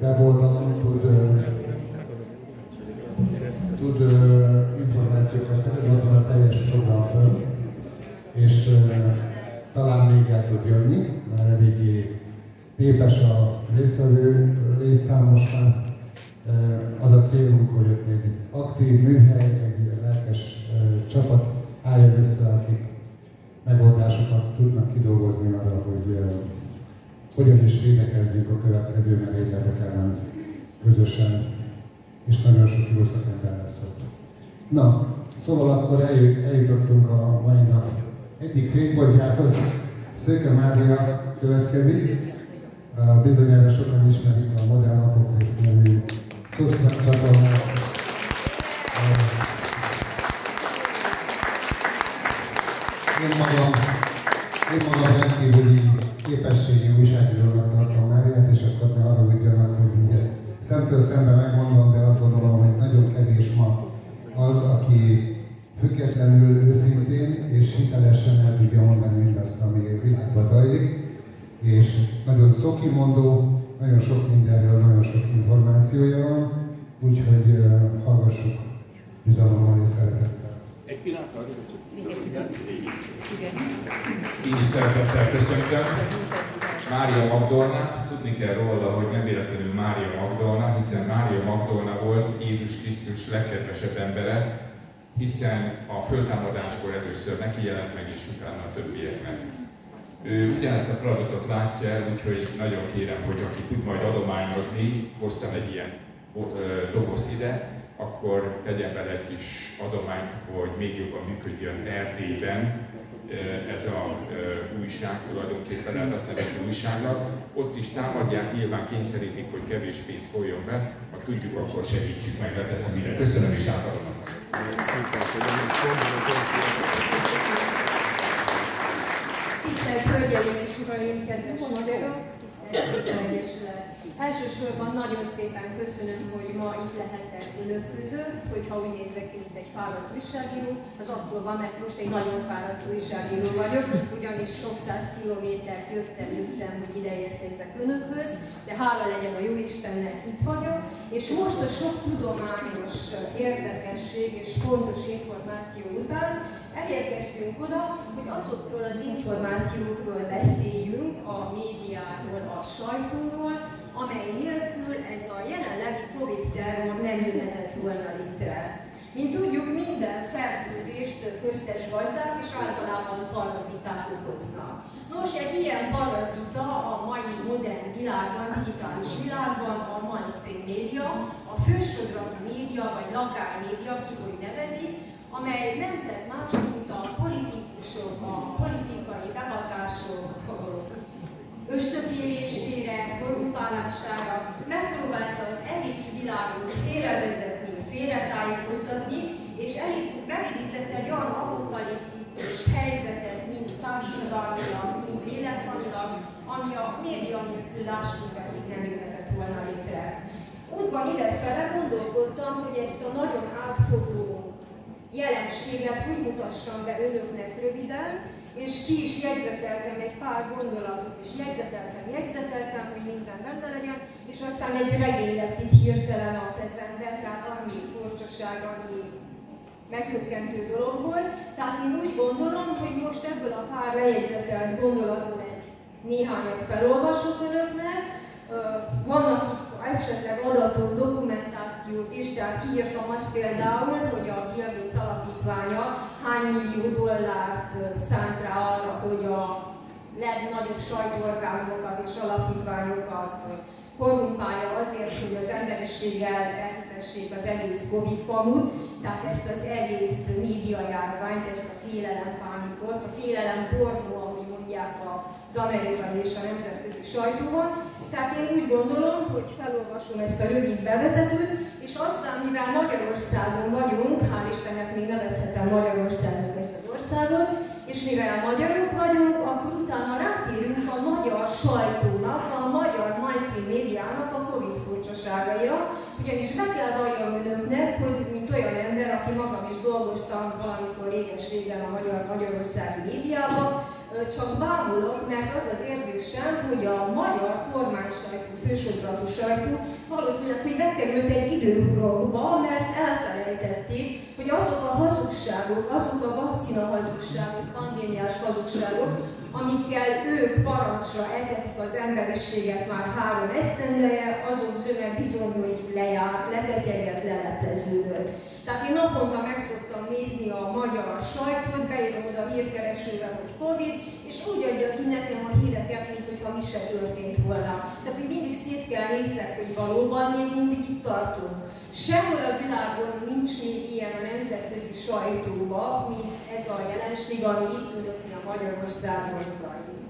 S3: weboldalon tud, tud információkat szerezni, ott van a teljes program föl, és talán még el tud jönni, mert eléggé képes a résztvevő létszámos már. Az a célunk, hogy ott egy aktív műhely, egy lelkes csapat álljon össze, akik megoldásokat tudnak kidolgozni arra, hogy hogyan is védekezzünk a következő ellen közösen, és nagyon sok jó szakember lesz ott. Na, szóval akkor eljut, eljutottunk a mai nap egyik fénypontjához. Szőke Mária következik. Bizonyára sokan ismerik a Modern Napok nevű Szosznak csatornát. Én magam, én magam rendkívüli képességi újságírónak tartom Máriát, és akkor ne haragudjanak, hogy így ezt szemtől szembe megmondom, de azt gondolom, hogy nagyon kevés ma az, aki függetlenül, és hitelesen el tudja mondani mindazt, ami a világban zajlik, és nagyon szokimondó, nagyon sok mindenről, nagyon sok információja van, úgyhogy uh, hallgassuk bizalommal és szeretettel.
S4: Egy pillanatra,
S1: Még egy kicsit. Igen.
S8: Így is szeretettel köszöntöm. Mária Magdolnát, tudni kell róla, hogy nem véletlenül Mária Magdolna, hiszen Mária Magdolna volt Jézus Krisztus legkedvesebb embere, hiszen a föltámadáskor először neki jelent meg, és utána a többieknek. Ő ugyanezt a feladatot látja el, úgyhogy nagyon kérem, hogy aki tud majd adományozni, hoztam egy ilyen dobozt ide, akkor tegyen bele egy kis adományt, hogy még jobban működjön Erdélyben ez a újság tulajdonképpen, lehet azt nevezni újságnak. Ott is támadják, nyilván kényszerítik, hogy kevés pénz folyjon be, ha tudjuk, akkor segítsük meg, leteszem ide. Köszönöm és átadom azt.
S14: Tisztelt Hölgyeim és Uraim, kedves magyarok, Esztergéta Egyesület. Elsősorban nagyon szépen köszönöm, hogy ma itt lehetek önök között, hogyha úgy nézek, mint egy fáradt újságíró, az attól van, mert most egy nagyon fáradt újságíró vagyok, ugyanis sok száz kilométert jöttem, jöttem, hogy ide érkezzek önökhöz, de hála legyen a jó Istennek, itt vagyok, és most a sok tudományos érdekesség és fontos információ után elérkeztünk oda, hogy azokról az információkról beszéljünk, a médiáról, a sajtóról, amely nélkül ez a jelenlegi Covid-terror nem jöhetett volna létre. Mint tudjuk, minden fertőzést köztes gazdák és általában paraziták okoznak. Nos, egy ilyen parazita a mai modern világban, digitális világban a mainstream média, a fősodratú média vagy lakármédia, ki hogy nevezi, amely nem tett más, mint a politikusok, a politikai behatások ösztökélésére, korrumpálására, megpróbálta az egész világot félrevezetni, félretájékoztatni, és megidézett egy olyan apokaliptikus helyzetet, mind társadalmilag, mind élettanilag, ami a média lássuk, pedig nem jöhetett volna létre. Útban idefele gondolkodtam, hogy ezt a nagyon átfogó jelenséget úgy mutassam be önöknek röviden, és ki is jegyzeteltem egy pár gondolatot, és jegyzeteltem, jegyzeteltem, hogy minden benne legyen, és aztán egy regény lett itt hirtelen a kezembe, tehát annyi furcsaság, annyi meghökkentő dolog volt. Tehát én úgy gondolom, hogy most ebből a pár lejegyzetelt gondolatból egy néhányat felolvasok önöknek. Vannak itt esetleg adatok, dokumentációt is, tehát kiírtam azt például, hogy a Gates alapítványa hány millió dollárt szánt rá arra, hogy a legnagyobb sajtóorgánokat és alapítványokat korrumpálja azért, hogy az emberiséggel elhetessék az egész Covid kamut, tehát ezt az egész média járványt, ezt a félelem pánikot, a félelem pornó, ahogy mondják az amerikai és a nemzetközi sajtóban, tehát én úgy gondolom, hogy felolvasom ezt a rövid bevezetőt, és aztán, mivel Magyarországon vagyunk, hál' Istennek még nevezhetem Magyarországnak ezt az országot, és mivel magyarok vagyunk, akkor utána rátérünk a magyar sajtónak, a magyar mainstream médiának a Covid furcsaságaira, ugyanis be kell valljam önöknek, hogy mint olyan ember, aki magam is dolgoztam valamikor réges-régen a magyar Magyarországi médiában, csak bámulok, mert az az érzésem, hogy a magyar kormánysajtó, fősodratú sajtó valószínűleg, hogy bekerült egy időhurokba, mert elfelejtették, hogy azok a hazugságok, azok a vakcina hazugságok, pandémiás hazugságok, amikkel ők parancsra etetik az emberiséget már három esztendeje, azok zöme bizony, hogy lejárt, lepetyegett, lelepleződött. Tehát én naponta meg szoktam nézni a magyar sajtót, beírom oda hírkeresőre, hogy Covid, és úgy adja ki nekem a híreket, mint hogyha mi se történt volna. Tehát, hogy mindig szét kell nézzek, hogy valóban még mindig itt tartunk. Sehol a világon nincs még ilyen a nemzetközi sajtóba, mint ez a jelenség, ami itt tudok, a Magyarországon zajlik.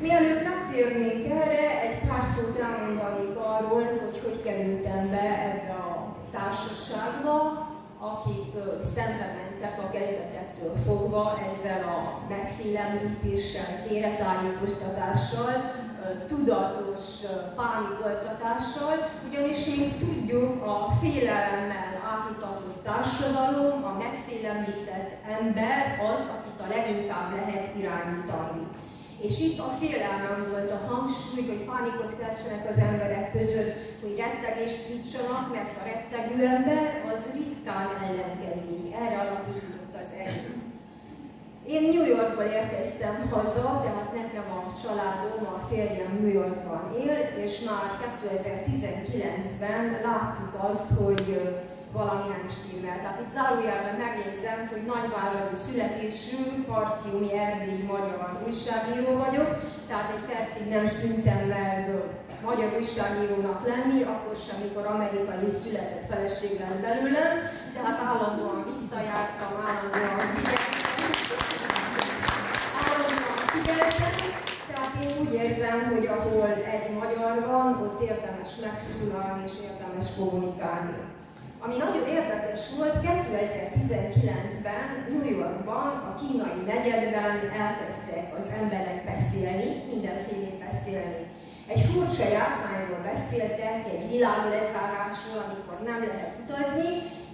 S14: Mielőtt rátérnénk erre, egy pár szót elmondanék arról, hogy hogy kerültem be ebbe a társaságba, akik szembe mentek a kezdetektől fogva ezzel a megfélemlítéssel, félretájékoztatással, tudatos pánikoltatással, ugyanis mint tudjuk, a félelemmel átítatott társadalom, a megfélemlített ember az, akit a leginkább lehet irányítani. És itt a félelmem volt a hangsúly, hogy pánikot keltsenek az emberek között, hogy rettegést szítsanak, mert a rettegő ember az ritkán ellenkezik. Erre alapozódott az egész. Én New Yorkból érkeztem haza, tehát nekem a családom, a férjem New Yorkban él, és már 2019-ben láttuk azt, hogy valami nem stimmel. Tehát itt zárójelben megjegyzem, hogy nagyvállalú születésű, Parciumi erdélyi magyar újságíró vagyok, tehát egy percig nem szüntem meg magyar újságírónak lenni, akkor sem, amikor amerikai született feleség lett tehát állandóan visszajártam, állandóan figyeltem, tehát én úgy érzem, hogy ahol egy magyar van, ott érdemes megszólalni és érdemes kommunikálni. Ami nagyon érdekes volt, 2019-ben New Yorkban, a kínai negyedben elkezdtek az emberek beszélni, mindenfélét beszélni. Egy furcsa járványról beszéltek, egy világlezárásról, amikor nem lehet utazni,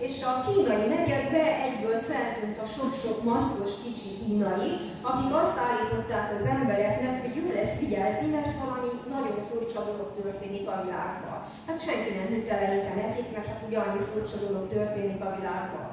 S14: és a kínai negyedbe egyből feltűnt a sok-sok maszkos kicsi kínai, akik azt állították az embereknek, hogy jó lesz vigyázni, mert valami nagyon furcsa dolog történik a világban. Hát senki nem hitt eleinte nekik, mert hát ugye annyi furcsa dolog történik a világban.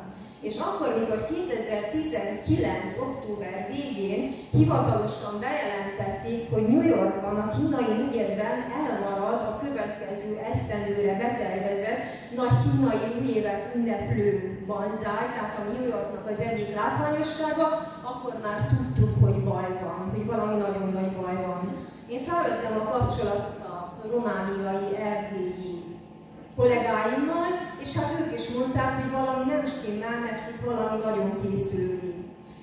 S14: És akkor, mikor 2019. október végén hivatalosan bejelentették, hogy New Yorkban, a kínai negyedben elmarad a következő esztendőre betervezett nagy kínai új évet ünneplő banzáj, tehát a New Yorknak az egyik látványossága, akkor már tudtuk, hogy baj van, hogy valami nagyon nagy baj van. Én felvettem a kapcsolatot a romániai erdélyi kollégáimmal, és hát ők is mondták, hogy valami nem stimmel, mert itt valami nagyon készülni.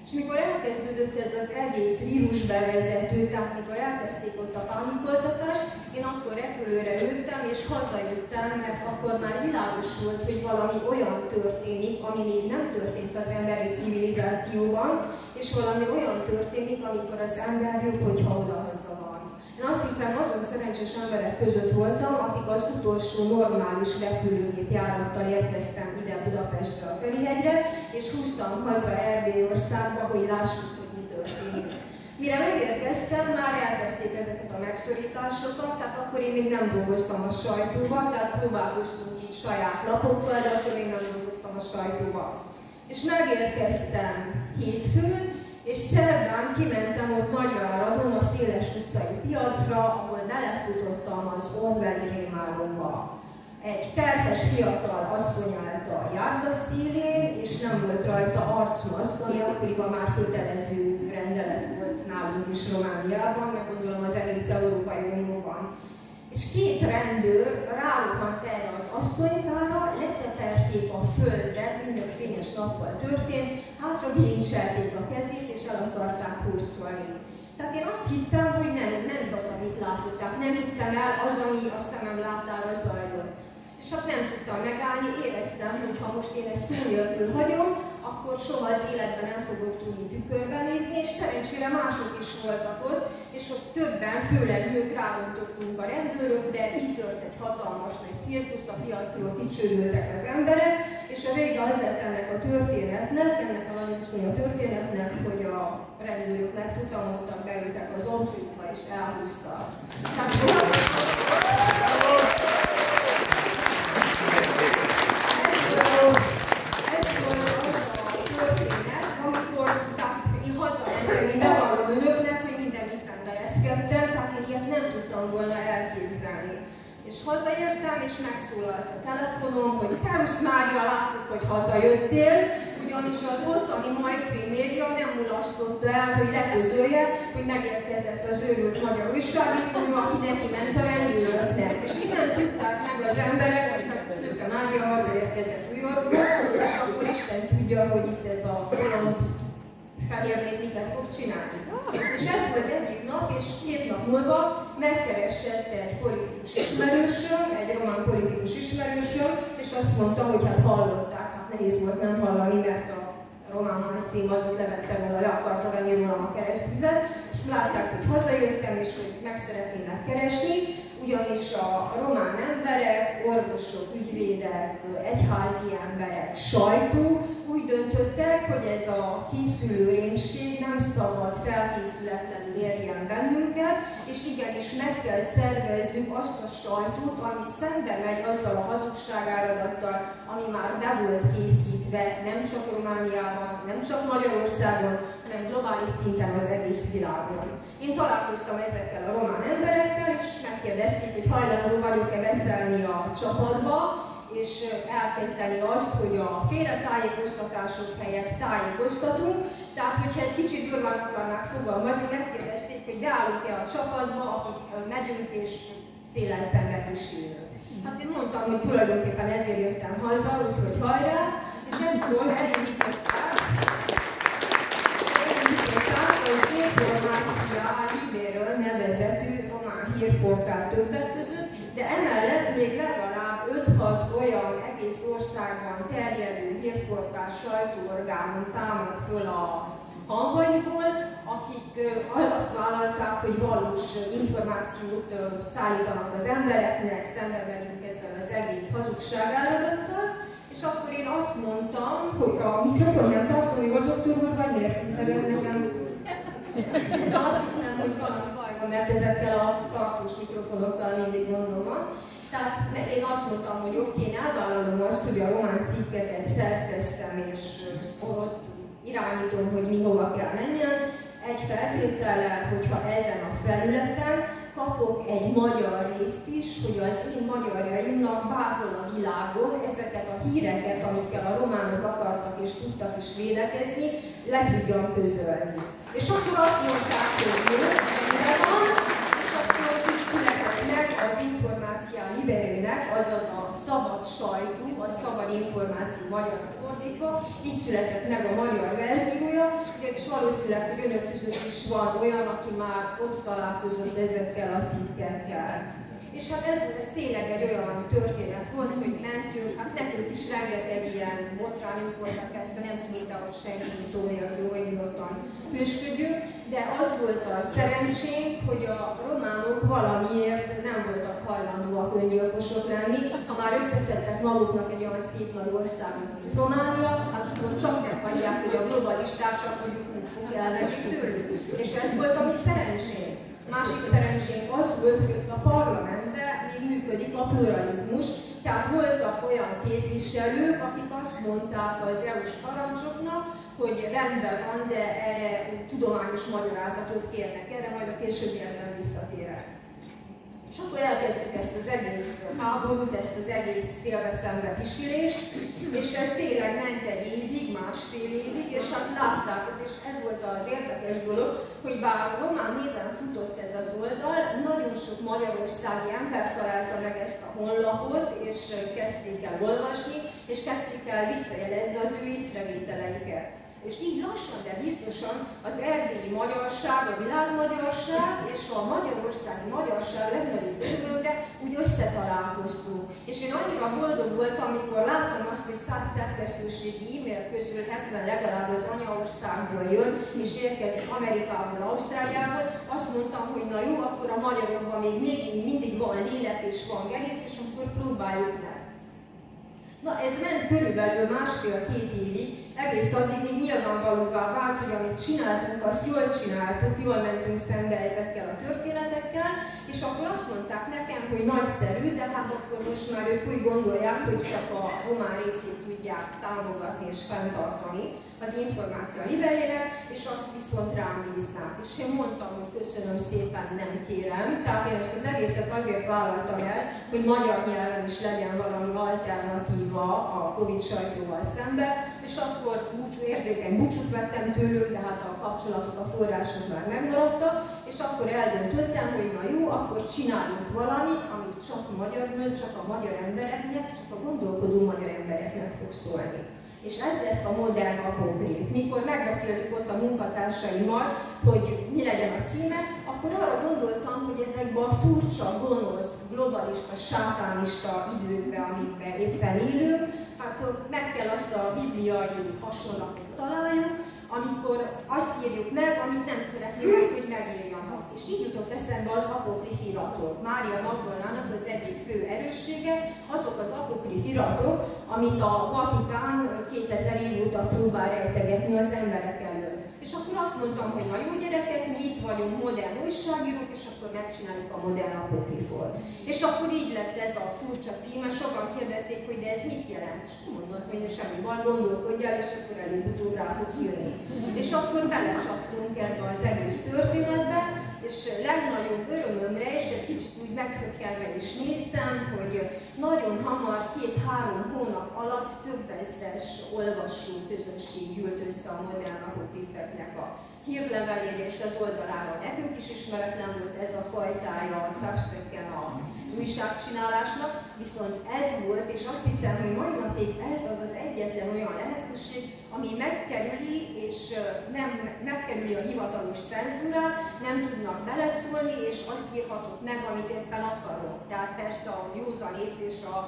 S14: És mikor elkezdődött ez az egész vírusbevezető, tehát mikor elkezdték ott a pánikoltatást, én akkor repülőre ültem és hazajöttem, mert akkor már világos volt, hogy valami olyan történik, ami még nem történt az emberi civilizációban, és valami olyan történik, amikor az ember jobb, hogyha odahaza van. Én azt hiszem, azon szerencsés emberek között voltam, akik az utolsó normális repülőgép járattal érkeztem ide Budapestre a Ferihegyre, és húztam haza Erdélyországba, hogy lássuk, hogy mi történik. Mire megérkeztem, már elkezdték ezeket a megszorításokat, tehát akkor én még nem dolgoztam a sajtóban, tehát próbálkoztunk így saját lapokkal, de akkor még nem dolgoztam a sajtóban. És megérkeztem hétfőn, és szerdán kimentem ott Nagyváradon a Széles utcai piacra, ahol belefutottam az Orwelli rémálomba. Egy terhes fiatal asszony állt a járda szélén, és nem volt rajta arcmaszk, ami akkoriban már kötelező rendelet volt nálunk is Romániában, meg gondolom az egész Európai Unióban. És két rendőr rárohant erre az asszonykára, leteperték a földre, mindez fényes nappal történt, hátra bincselték a kezét, és akarták hurcolni. Tehát én azt hittem, hogy nem, nem igaz, amit. Tehát nem hittem el az, ami a szemem láttára zajlott. És hát nem tudtam megállni, éreztem, hogy ha most én ezt szó nélkül hagyom, akkor soha az életben nem fogok tudni tükörbe nézni, és szerencsére mások is voltak ott, és ott többen, főleg nők rávontottunk a rendőrökre, így tört egy hatalmas nagy cirkusz, a piacról kicsőültek az emberek, és a vége az lett ennek a történetnek, ennek a nagyon csúnya történetnek, hogy a rendőrök megfutamodtak, beültek az autójukba és elhúztak. Tehát, tudtam volna elképzelni. És és megszólalt a telefonom, hogy Szerusz Mária, láttuk, hogy hazajöttél, ugyanis az ottani mainstream média nem mulasztotta el, hogy leközölje, hogy megérkezett az őrült magyar újságíró, aki neki ment a rendőröknek. És innen tudták meg az emberek, hogy hát Szőke Mária hazaérkezett New Yorkba, és akkor Isten tudja, hogy itt ez a bolond feljelnék miket fog csinálni. És ez volt egyik nap, és két nap múlva megkeresett egy politikus ismerősöm, egy román politikus ismerősöm, és azt mondta, hogy hát hallották, hát nehéz volt nem hallani, mert a román mainstream azok levette volna, le akarta venni rólam a keresztüzet, és látták, hogy hazajöttem, és hogy meg szeretnének keresni, ugyanis a román emberek, orvosok, ügyvédek, egyházi emberek, sajtó úgy döntöttek, hogy ez a készülő rémség nem szabad felkészületlenül érjen bennünket, és igenis meg kell szervezzük azt a sajtót, ami szembe megy azzal a hazugságáradattal, ami már be volt készítve nem csak Romániában, nem csak Magyarországon, hanem globális szinten az egész világon. Én találkoztam ezekkel a román emberekkel, és megkérdezték, hogy hajlandó vagyok-e veszelni a csapatba, és elkezdeni azt, hogy a félretájékoztatások helyett tájékoztatunk. Tehát, hogyha egy kicsit durván akarnák fogalmazni, megkérdezték, hogy beállunk-e a csapatba, akik megyünk és szélen szemben is Hát én mondtam, hogy tulajdonképpen ezért jöttem haza, úgyhogy hajrá, és ebből elindították, elindították az Informácia Libéről nevezetű román hírportál többek között, de emellett még legalább 5-6 olyan egész országban hírportál sajtóorgánum támad föl a hanvaiból, akik azt vállalták, hogy valós információt szállítanak az embereknek, szembe velünk ezzel az egész hazugságálladattal, és akkor én azt mondtam, hogy a mikrofon nem tartom jól, doktor úr, vagy miért tűnt nekem? De azt hiszem, hogy van a bajban, mert ezekkel a tartós mikrofonokkal mindig gondom van. Tehát én azt mondtam, hogy oké, én elvállalom azt, hogy a román cikkeket szerkeztem, és ott irányítom, hogy mi hova kell menjen. Egy feltétellel, hogyha ezen a felületen kapok egy magyar részt is, hogy az én magyarjaimnak bárhol a világon ezeket a híreket, amikkel a románok akartak és tudtak is védekezni, le tudjam közölni. És akkor azt mondták, hogy jó, van, és akkor így született meg az információ liberének, azaz a szabad sajtó, a szabad információ magyar fordítva, így született meg a magyar verziója, és valószínűleg, hogy önök között is van olyan, aki már ott találkozott ezekkel a cikkekkel. És hát ez, ez tényleg egy olyan történet volt, hogy mentünk, hát nekünk is rengeteg ilyen botrányunk voltak, persze nem hogy senki szólja, hogy nyugodtan hősködjünk, de az volt a szerencsém, hogy a románok valamiért nem voltak hajlandóak öngyilkosok lenni. Ha már összeszedtek maguknak egy olyan szép nagy országot, mint Románia, hát akkor csak nem hagyják, hogy a mondjuk úgy fog elvegyék tőlük. És ez volt a mi szerencsém. Másik szerencsénk az volt, hogy ott a parlamentben még működik a pluralizmus, tehát voltak olyan képviselők, akik azt mondták az EU-s parancsoknak, hogy rendben van, de erre tudományos magyarázatot kérnek. Erre majd a későbbiekben visszatérek. És akkor elkezdtük ezt az egész háborút, ezt az egész szélveszembe kísérést, és ez tényleg ment egy évig, másfél évig, és hát láttátok, és ez volt az érdekes dolog, hogy bár román néven futott ez az oldal, nagyon sok magyarországi ember találta meg ezt a honlapot, és kezdték el olvasni, és kezdték el visszajelezni az ő észrevételeiket. És így lassan, de biztosan az erdélyi magyarság, a világmagyarság és a magyarországi magyarság legnagyobb többőre úgy összetalálkoztunk. És én annyira boldog voltam, amikor láttam azt, hogy száz szerkesztőségi e-mail közül 70 legalább az anyaországból jön, és érkezik Amerikából, Ausztráliából, azt mondtam, hogy na jó, akkor a magyarokban még, még mindig van lélek és van gerinc, és akkor próbáljuk meg. Na ez ment körülbelül másfél-két évig, egész addig még nyilvánvalóvá vált, hogy amit csináltunk, azt jól csináltuk, jól mentünk szembe ezekkel a történetekkel, és akkor azt mondták nekem, hogy nagyszerű, de hát akkor most már ők úgy gondolják, hogy csak a román részét tudják támogatni és fenntartani az információ idejére, és azt viszont rám bíznák. És én mondtam, hogy köszönöm szépen, nem kérem. Tehát én ezt az egészet azért vállaltam el, hogy magyar nyelven is legyen valami alternatíva a Covid sajtóval szembe, és akkor búcsú, érzékeny búcsút vettem tőlük, de hát a kapcsolatok, a források már megmaradtak, és akkor eldöntöttem, hogy na jó, akkor csinálunk valamit, amit csak magyarul, csak a magyar embereknek, csak a gondolkodó magyar embereknek fog szólni. És ez lett a modern apókrif. Mikor megbeszéltük ott a munkatársaimmal, hogy mi legyen a címe, akkor arra gondoltam, hogy ezekben a furcsa, gonosz, globalista, sátánista időkben, amikben éppen élünk, hát meg kell azt a bibliai hasonlatot találjuk, amikor azt írjuk meg, amit nem szeretnénk, hogy megírjanak. És így jutott eszembe az apokrif iratok. Mária Magdalának az egyik fő erőssége, azok az apokrif iratok, amit a Vatikán 2000 év óta próbál rejtegetni az emberek elől. És akkor azt mondtam, hogy na jó gyerekek, mi itt vagyunk modern újságírók, és akkor megcsináljuk a modern apokrifot. És akkor így lett ez a furcsa címe, sokan kérdezték, hogy de ez mit jelent? És mondom, hogy semmi van, gondolkodjál, és akkor előbb-utóbb rá fogsz jönni. És akkor belecsaptunk ebbe az egész történetbe, és legnagyobb örömömre, és egy kicsit úgy meghökkelve is néztem, hogy nagyon hamar, két-három hónap alatt több ezres olvasó közönség gyűlt össze a modern apokrifeknek a hírlevelére és az oldalára. Nekünk is ismeretlen volt ez a fajtája a Substacken az újságcsinálásnak, viszont ez volt, és azt hiszem, hogy mai napig ez az az egyetlen olyan lehetőség, ami megkerüli, és nem megkerüli a hivatalos cenzúrát, nem tudnak beleszólni, és azt írhatok meg, amit éppen akarok. Tehát persze a józanész és a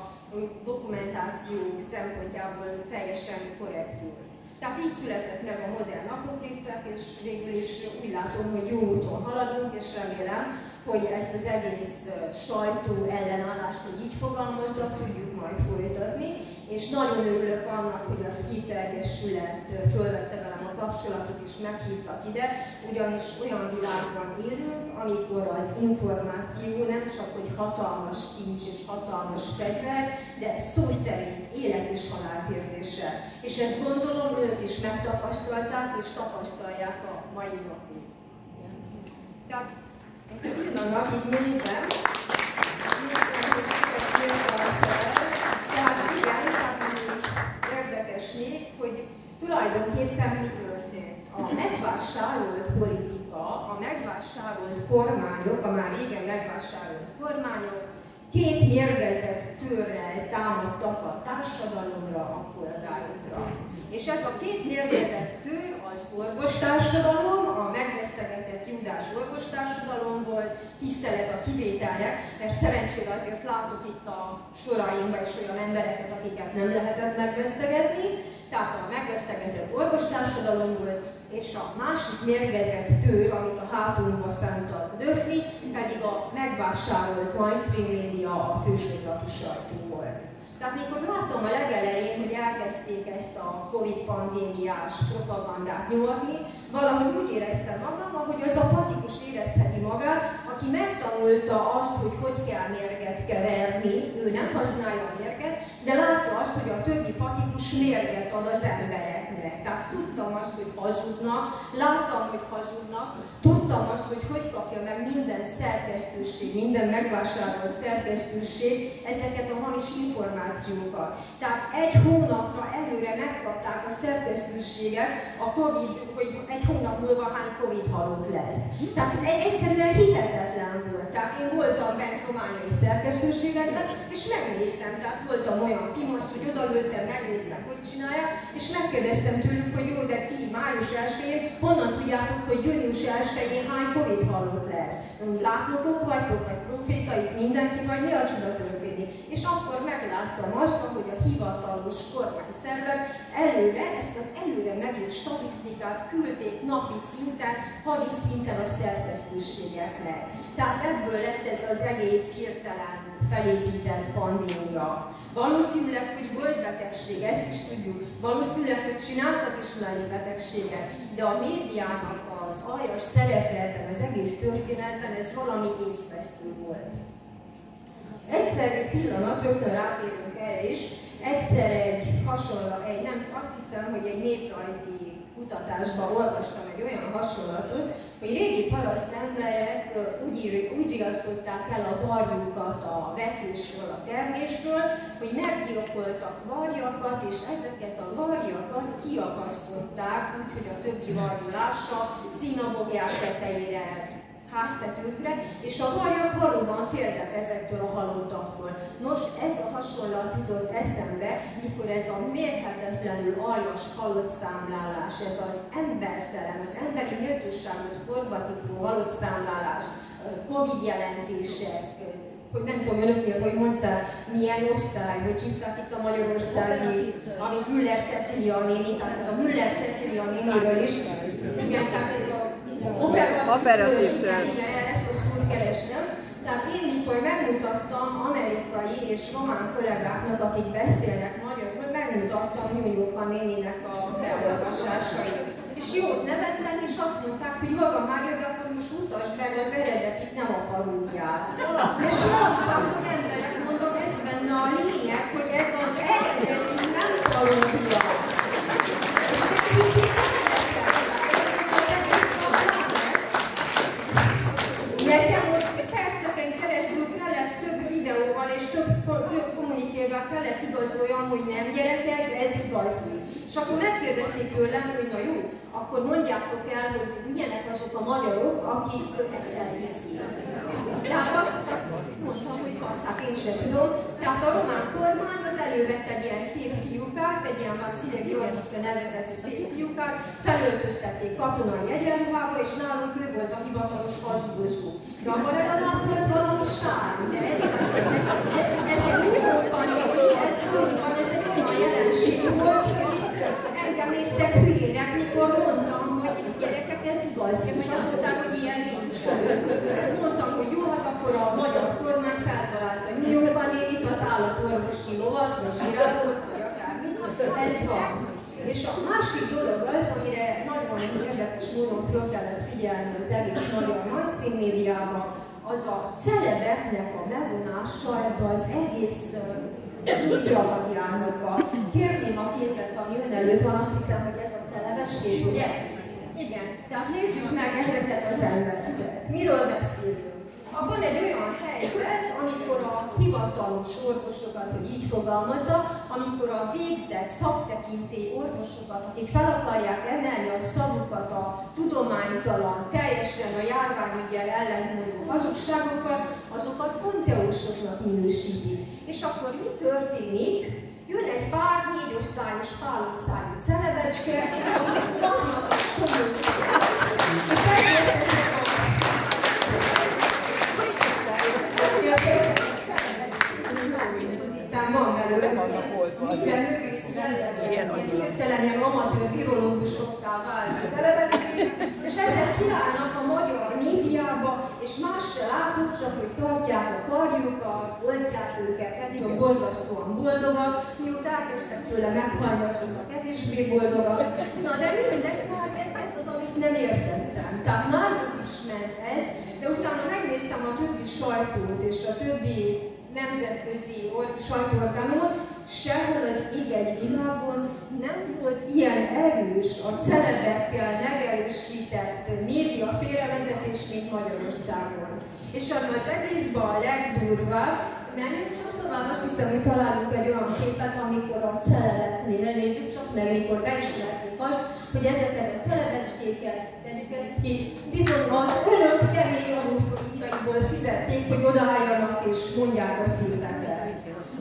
S14: dokumentáció szempontjából teljesen korrektül. Tehát így született meg a modern apokriffek, és végül is úgy látom, hogy jó úton haladunk, és remélem, hogy ezt az egész sajtó ellenállást, hogy így fogalmazzak, tudjuk majd folytatni, és nagyon örülök annak, hogy a Szkite Egyesület fölvette velem a kapcsolatot és meghívtak ide, ugyanis olyan világban élünk, amikor az információ nem csak hogy hatalmas kincs és hatalmas fegyver, de szó szerint élet és halál kérdése. És ezt gondolom, önök is megtapasztalták és tapasztalják a mai napig. Tehát pillanat, itt nézem, tehát igen, érdekes még, hogy tulajdonképpen mi történt. A megvásárolt politika, a megvásárolt kormányok, a már régen megvásárolt kormányok két mérgezett tőrrel támadtak a társadalomra, a polgárokra. És ez a két mérgezett tő az orvostársadalom, a megvesztegetett judás orvostársadalom volt, tisztelet a kivételnek, mert szerencsére azért látok itt a soraimban is olyan embereket, akiket nem lehetett megvesztegetni, tehát a megvesztegetett orvostársadalom volt, és a másik mérgezett tőr, amit a hátunkba szántak döfni, pedig a megvásárolt mainstream média a főséglatú sajtó volt. Tehát mikor láttam a legelején, hogy elkezdték ezt a Covid pandémiás propagandát nyomni, valahogy úgy éreztem magam, hogy az a patikus érezheti magát, aki megtanulta azt, hogy hogy kell mérget keverni, ő nem használja a mérget, de látja azt, hogy a többi patikus mérget ad az embereknek. Tehát tudtam azt, hogy hazudnak, láttam, hogy hazudnak, tudtam azt, hogy hogy kapja meg minden szerkesztőség, minden megvásárolt szerkesztőség ezeket a hamis információkat. Tehát egy hónapra előre megkapták a szerkesztőséget a Covid, hogy egy hónap múlva hány Covid halott lesz. Tehát egyszerűen hihetetlen volt. Tehát én voltam bent romániai szerkesztőségekben, és megnéztem, tehát voltam olyan pimasz, hogy odaültem, megnéztem, hogy csinálják, és megkérdeztem tőlük, hogy jó, de ti május 1-én honnan tudjátok, hogy június 1-én hány Covid halott lesz? Látnotok vagytok, vagy profétait mindenki, vagy mi a csoda történik? És akkor megláttam azt, hogy a hivatalos kormányszervek előre, ezt az előre megírt statisztikát küldték napi szinten, havi szinten a szerkesztőségeknek. Tehát ebből lett ez az egész hirtelen felépített pandémia. Valószínűleg, hogy volt betegség, ezt is tudjuk. Valószínűleg, hogy csináltak is betegséget, de a médiának az aljas szerepe ebben az egész történetben, ez valami észvesztő volt. Egyszer egy pillanat, rögtön rátérünk erre is, egyszer egy hasonló, egy, nem, azt hiszem, hogy egy néprajzi kutatásban olvastam egy olyan hasonlatot, hogy régi paraszt emberek úgy, úgy riasztották el a varjukat a vetésről, a termésről, hogy meggyilkoltak varjakat, és ezeket a varjakat kiakasztották, úgyhogy a többi varjú lássa, színabogjás tetejére háztetőkre, és a varjak valóban féltek ezektől a halottaktól. Nos, ez a hasonlat jutott eszembe, mikor ez a mérhetetlenül aljas halott számlálás, ez az embertelen, az emberi méltóságot korbatító halott számlálás, Covid jelentések, hogy nem tudom önöknél, hogy mondtál, milyen osztály, hogy hívták itt a magyarországi, ami Müller Cecilia néni, tehát ez a Müller Cecilia néniről is. Igen, tehát ez operatív szót kerestem. Tehát én, mikor megmutattam amerikai és román kollégáknak, akik beszélnek magyarul, megmutattam Yorkban néninek a beolvasásait. És jót nevettem, és azt mondták, hogy maga már jövő, akkor most mutasd meg az eredetit, nem a paródiát. És mondták, hogy emberek, mondom, ez benne a lényeg, hogy ez az eredeti, nem paródia. Kellett igazoljam, hogy nem gyerekek, ez igazi. És akkor megkérdezték tőlem, hogy na jó, akkor mondjátok el, hogy milyenek azok a magyarok, akik ezt elviszik. Tehát azt mondtam, hogy passzák, én sem tudom. Tehát a román kormány az elővette egy ilyen szép fiúkát, egy ilyen már Szilegi Ornice nevezető szép fiúkát, felöltöztették katonai egyenruhába, és nálunk ő volt a hivatalos hazudozó. De volt valami sár, ugye ez, ez, ez, ez egy úgy volt, hogy ez, ez egy olyan jelenség volt, hogy engem mondtam, hogy ez jó, hát akkor a magyar kormány feltalálta, hogy New itt az állatorvosi lovat, vagy zsiráfot, vagy akármit. Ez van. És a másik dolog az, amire nagyon érdekes módon föl kellett figyelni az egész magyar mainstream médiában, az a celebeknek a bevonása ebbe az egész médiavariának a Kérném a képet, ami ön előtt van, azt hiszem, hogy ez a celebes kép, ugye? Igen, tehát nézzük meg ezeket az embereket. Miről beszélünk? Van egy olyan helyzet, amikor a hivatalos orvosokat, hogy így fogalmazza, amikor a végzett szaktekintély orvosokat, akik fel akarják emelni a szavukat, a tudománytalan, teljesen a járványügyel ellentmondó hazugságokat, azokat konteósoknak minősíti. És akkor mi történik? Jön egy pár négy osztályos szájú celebecske, akik vannak a van belőle, minden művész hirtelen ilyen amatőr virológusokká vált az és ezek kiállnak a magyar médiába, és más se látok, csak hogy tartják a karjukat, oltják őket, ettől borzasztóan boldogak, miután elkezdtek tőle meghalni, a kevésbé boldogak. Na de mindegy, hát ez az, amit nem értettem. Tehát náluk is ment ez, de utána megnéztem a többi sajtót és a többi nemzetközi sajtóorganot, sehol az ég világon nem volt ilyen erős a celebekkel megerősített média félrevezetés, mint Magyarországon. És abban az egészben a legdurvább, menjünk csak tovább, azt hiszem, hogy találunk egy olyan képet, amikor a celebeknél nézzük csak meg, amikor beismerték azt, hogy ezeket a celebecskéket ki, bizony az önök kemény adóforintjaiból fizették, hogy odaálljanak és mondják a szíveket.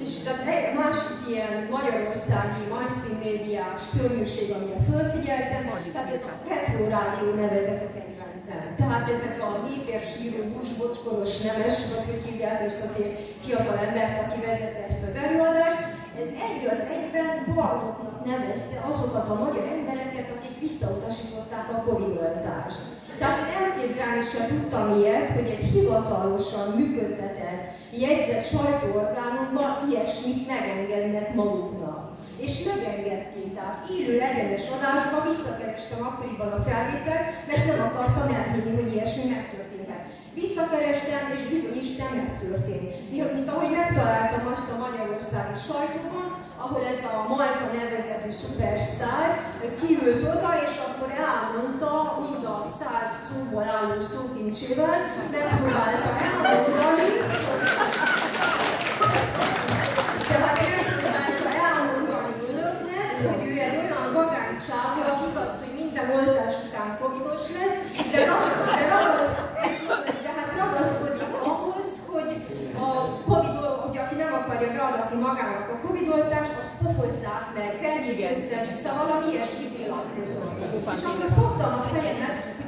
S14: És tehát másik ilyen magyarországi mainstream médiás szörnyűség, amire fölfigyeltem, tehát ez a retro rádió nevezett kedvencem. Tehát ezek a síró, busbocskoros nemes, vagy hogy hívják ezt a fiatal embert, aki vezette ezt az előadást, ez egy az egyben baldoknak nevezte azokat a magyar embereket, akik visszautasították a Covid-oltást. Tehát elképzelni sem tudtam ilyet, hogy egy hivatalosan működtetett, jegyzett sajtóorgánumban ilyesmit megengednek maguknak. És megengedték, tehát élő egyenes adásba visszakerestem akkoriban a felvételt, mert nem akartam elhinni, hogy ilyesmi megtörténhet. Visszakerestem, és bizony Isten megtörtént. Mint ahogy megtaláltam azt a magyarországi sajtóban, ahol ez a Majka nevezetű szupersztár kiült oda, és akkor elmondta, mind a száz szóból álló szókincsével, megpróbálta elmondani, tehát megpróbálta elmondani önöknek, hogy ő egy olyan vagánycsávó, aki igaz, hogy minden oltás után covidos lesz, de, de, de, de hát ragaszkodik ahhoz, hogy a Covid, hogy aki nem beadatni magának a Covid oltást, azt pofozzák meg, vegyék össze-vissza, valami ilyesmi nyilatkozom. És akkor fogtam a fejemet,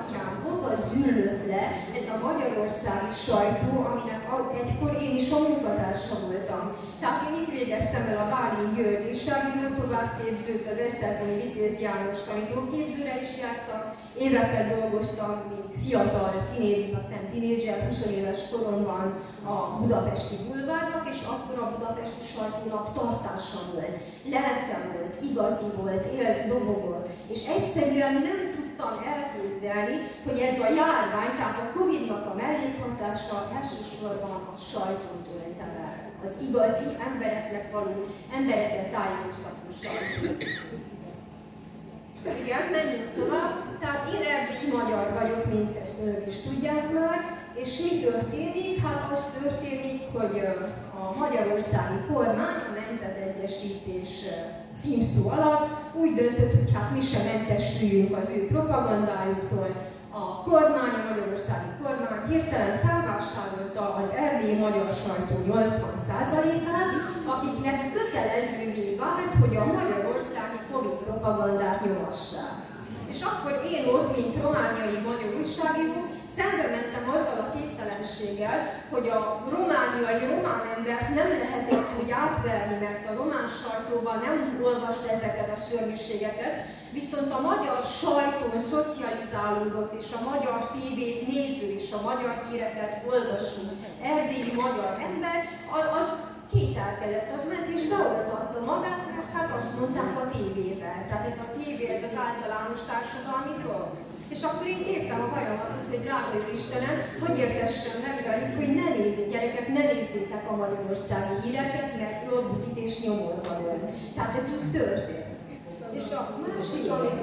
S14: atyám, hova züllött le ez a magyarországi sajtó, aminek egykor én is a munkatársa voltam. Tehát én itt végeztem el a Bálin György újságíró továbbképzőt, az Esztergomi Vitéz János tanítóképzőre is jártam, éveket dolgoztam, mint fiatal tinédzser, nem tinédzser, 20 éves koromban a budapesti bulvárnak, és akkor a budapesti sajtónak tartása volt, lelkem volt, igazi volt, élt, dobogott, és egyszerűen nem tudtam elképzelni, hogy ez a járvány, tehát a Covid-nak a mellékhatása elsősorban a sajtót ölte el. Az igazi embereknek való, embereket tájékoztató sajtó. Igen, menjünk tovább. Tehát én erdélyi magyar vagyok, mint ezt önök is tudják már, és mi történik? Hát az történik, hogy a Magyarországi kormány a Nemzetegyesítés címszó alatt úgy döntött, hogy hát mi sem mentesüljünk az ő propagandájuktól. A kormány, a magyarországi kormány hirtelen felvásárolta az erdélyi magyar sajtó 80%-át, akiknek kötelezővé vált, hogy a magyarországi Covid propagandát nyomassák. És akkor én ott, mint romániai magyar újságíró, szembe mentem azzal a képtelenség nevetséggel, hogy a romániai román embert nem lehetett úgy átverni, mert a román sajtóban nem olvasta ezeket a szörnyűségeket, viszont a magyar sajtón szocializálódott és a magyar tévét néző és a magyar híreket olvasó erdélyi magyar ember, az kételkedett, az ment és beoltatta magát, mert hát azt mondták a tévével. Tehát ez a tévé, ez az általános társadalmi dolog. És akkor én kértem a hajamat, hogy drága jó Istenem, hogy értessem meg velük, hogy ne nézzék, gyerekek, ne nézzétek a magyarországi híreket, mert fölbutít és nyomorba lő. Tehát ez így történt. És a másik, amit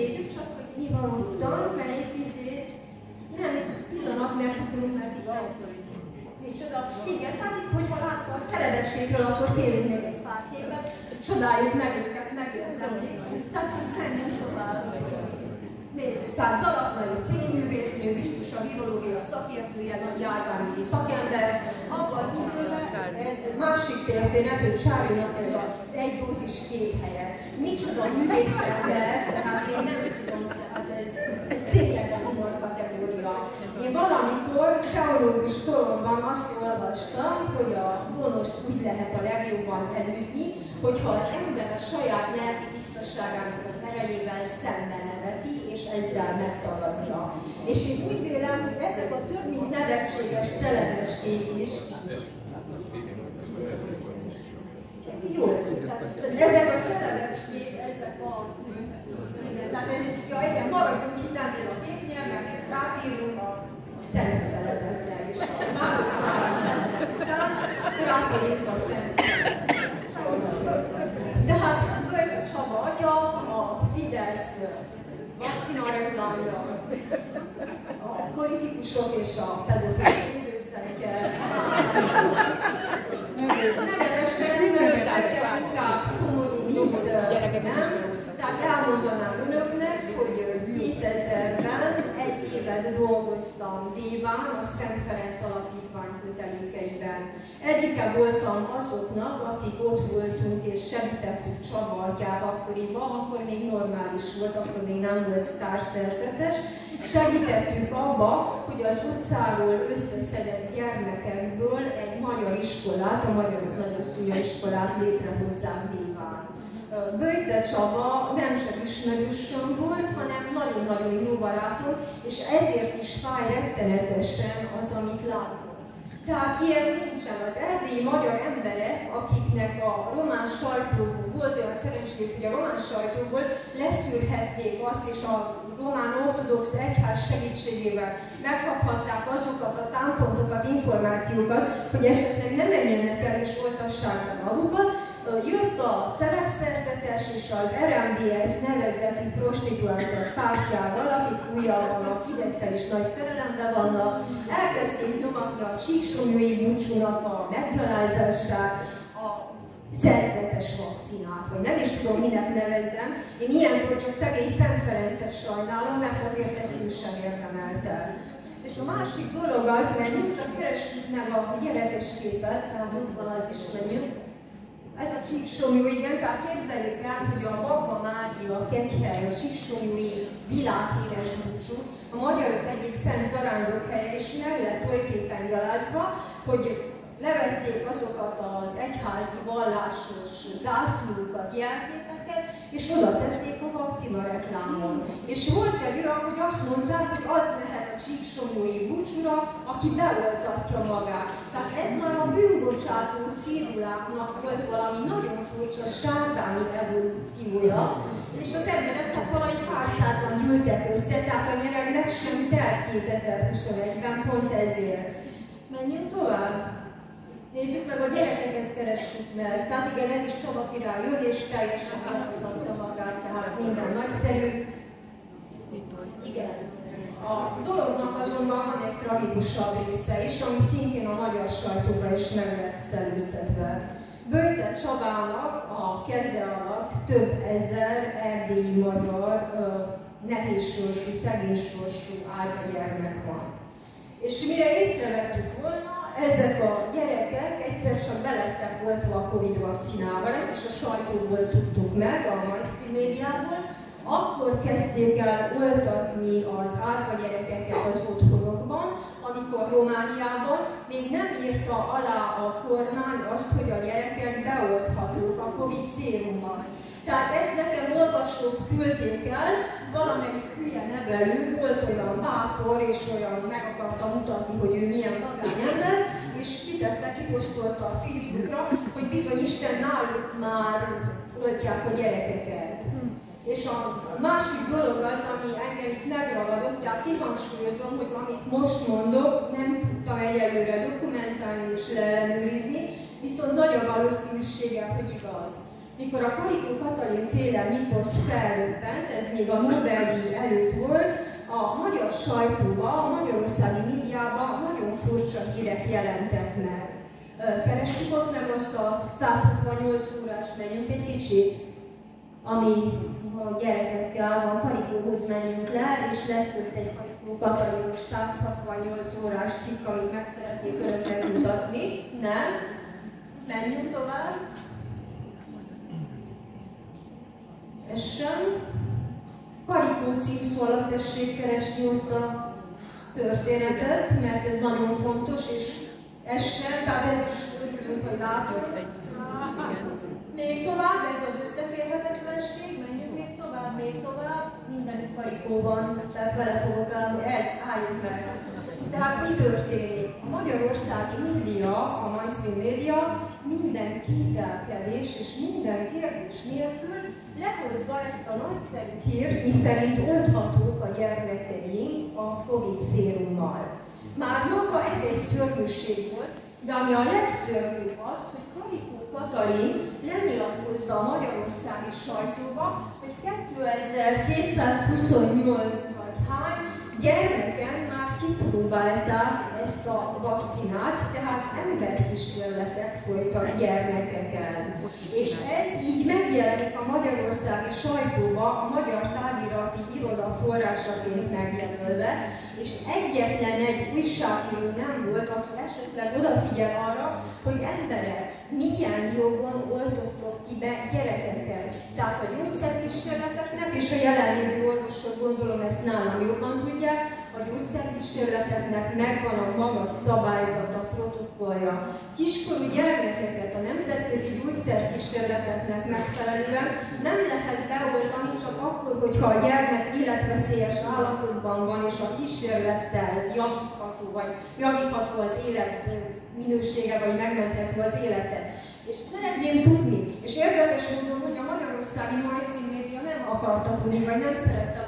S14: nézzük csak, hogy mi van ott, melyik izé, nem, pillanat, mert tudunk, mert itt Micsoda? Igen, hát itt, hogyha látta a celebecskékről, akkor kérünk még egy pár képet, csodáljuk meg őket, megérteni. Tehát menjen tovább. Nézzük, tehát Zalatnai cíművésznő, biztos a virológia szakértője, nagy járványügyi szakember, abban az időben egy másik történet, hogy Csárinak ez az egy dózis két helyet. Micsoda művészete, hát én nem tudom, hát ez, ez tényleg a humor kategória. Én valamikor teológus koromban azt olvastam, hogy a gonoszt úgy lehet a legjobban elűzni, hogyha az ember a saját lelki tisztasságának az erejével szemben neveti, és ezzel megtagadja. És én úgy vélem, hogy ezek a több mint nevetséges celebreskék is, jó, tehát ezek a celebreskék, ezek a tehát ez, ja igen, maradjunk itt ennél a képnél, mert rátírunk a szent szeretetre is. De hát Böjtő Csaba atya, a Fidesz vakcina reklámja, a politikusok és a pedofil időszentje. Ne keressen, mert inkább szomorú, mint. Tehát elmondanám önöknek, hogy 2000-ben egy évet dolgoztam Déván, a Szent Ferenc Alapítvány kötelékeiben. Egyike voltam azoknak, akik ott voltunk és segítettük Csabaltját akkoriban, akkor még normális volt, akkor még nem volt sztárszerzetes. Segítettük abba, hogy az utcáról összeszedett gyermekekből egy magyar iskolát, a Magyarok Nagyoszúlya iskolát létrehozzák Déván. Böjte Csaba nem csak ismerősöm volt, hanem nagyon-nagyon jó barátom, és ezért is fáj rettenetesen az, amit látom. Tehát ilyen nincsen. Az erdélyi magyar emberek, akiknek a román sajtóból volt olyan szerencséjük, hogy a román sajtóból leszűrhették azt, és a román ortodox egyház segítségével megkaphatták azokat a támpontokat, információkat, hogy esetleg nem menjenek el és oltassák magukat, jött a szerepszerzetes és az RMDS nevezeti prostituáltak pártjával, akik újabban a fidesz is nagy szerelemben vannak, elkezdték nyomatni a csíksomjói búcsúnak a meggyalázását, a szerzetes vakcinát, vagy nem is tudom, minek nevezzem. Én ilyenkor csak szegény Szent Ferencet sajnálom, mert azért ezt ő sem érdemelte. És a másik dolog az, hogy csak keressük meg a gyerekes képet, tehát ott van az is menjünk, ez a csíksomjú, igen, tehát képzeljük el, hogy a Babba Mária kegyhely, a csíksomjúi világhíres búcsú, a magyarok egyik szent zarándok helye, és meg lett olyképpen gyalázva, hogy levették azokat az egyházi vallásos zászlókat, jelképeket, és oda tették a vakcina reklámon. És volt egy olyan, hogy azt mondták, hogy az lehet a csíksomói búcsúra, aki beoltatja magát. Tehát ez már a bűnbocsátó céduláknak volt valami nagyon furcsa sátáni evolúciója, és az emberek hát valami pár százan gyűltek össze, tehát a nyelv meg sem telt 2021-ben pont ezért. Menjünk tovább. Nézzük meg, a gyerekeket keressük meg. Tehát igen, ez is Csaba király jön, és teljesen átadta magát, tehát minden nagyszerű. Igen. A dolognak azonban van egy tragikusabb része is, ami szintén a magyar sajtóban is meg lett szellőztetve. Böjte Csabának a keze alatt több ezer erdélyi magyar nehéz sorsú, szegény sorsú gyermek van. És mire észrevettük volna, ezek a gyerekek egyszer csak belettek voltva a Covid vakcinával, ezt is a sajtóból tudtuk meg, a mainstream médiából, akkor kezdték el oltatni az árva gyerekeket az otthonokban, amikor Romániában még nem írta alá a kormány azt, hogy a gyerekek beolthatók a Covid szérummal. Tehát ezt nekem olvasók küldték el, valamelyik hülye nevelő volt olyan bátor, és olyan meg akarta mutatni, hogy ő milyen magány ember, és kitette, kiposztolta a Facebookra, hogy bizony Isten náluk már oltják a gyerekeket. És a másik dolog az, ami engem itt megragadott, tehát kihangsúlyozom, hogy amit most mondok, nem tudtam egyelőre dokumentálni és leellenőrizni, viszont nagy a valószínűsége, hogy igaz. Mikor a Karikó Katalin féle mitosz felröppent, ez még a Nobel-díj előtt volt, a magyar sajtóba, a magyarországi médiában nagyon furcsa hírek jelentek meg. Keressük ott meg azt a 168 órás, menjünk egy kicsit, ami a gyerekekkel a Karikóhoz menjünk le, és lesz ott egy Karikó Katalinos 168 órás cikk, amit meg szeretnék önöknek mutatni. Nem? Menjünk tovább. Ez sem. Karikó címszó alatt tessék keresni ott a történetet, mert ez nagyon fontos, és ez sem, tehát ez is örülünk, hogy látod. Még tovább, ez az összeférhetetlenség, menjünk még tovább, még tovább, minden karikóban, tehát vele fogok állni, ezt álljunk meg. Tehát mi történik? A magyarországi média, a mainstream média minden kételkedés és minden kérdés nélkül lehozza ezt a nagyszerű hírt, miszerint oldhatók a gyermekeink a Covid szérummal. Már maga ez egy szörnyűség volt, de ami a legszörnyűbb az, hogy Karikó Katalin lenyilatkozza a magyarországi sajtóba, hogy 2228 vagy hány gyermeken már kipróbálták a vakcinát, tehát emberkísérletek folytak gyermekeken. És ez így megjelenik a magyarországi sajtóba, a magyar távirati iroda forrásaként megjelölve, és egyetlen egy újságíró nem volt, aki esetleg odafigyel arra, hogy emberek milyen jogon oltottok ki be gyerekeket. Tehát a gyógyszerkísérleteknek, és a jelenlévő orvosok gondolom ezt nálam jobban tudják, a gyógyszerkísérleteknek megvan a maga szabályzata, protokollja. Kiskorú gyermekeket a nemzetközi gyógyszerkísérleteknek megfelelően nem lehet beoltani csak akkor, hogyha a gyermek életveszélyes állapotban van, és a kísérlettel javítható, vagy javítható az élet minősége, vagy megmenthető az életet. És szeretném tudni, és érdekes módon, hogy a magyarországi mainstream média nem akarta tudni, vagy nem szerette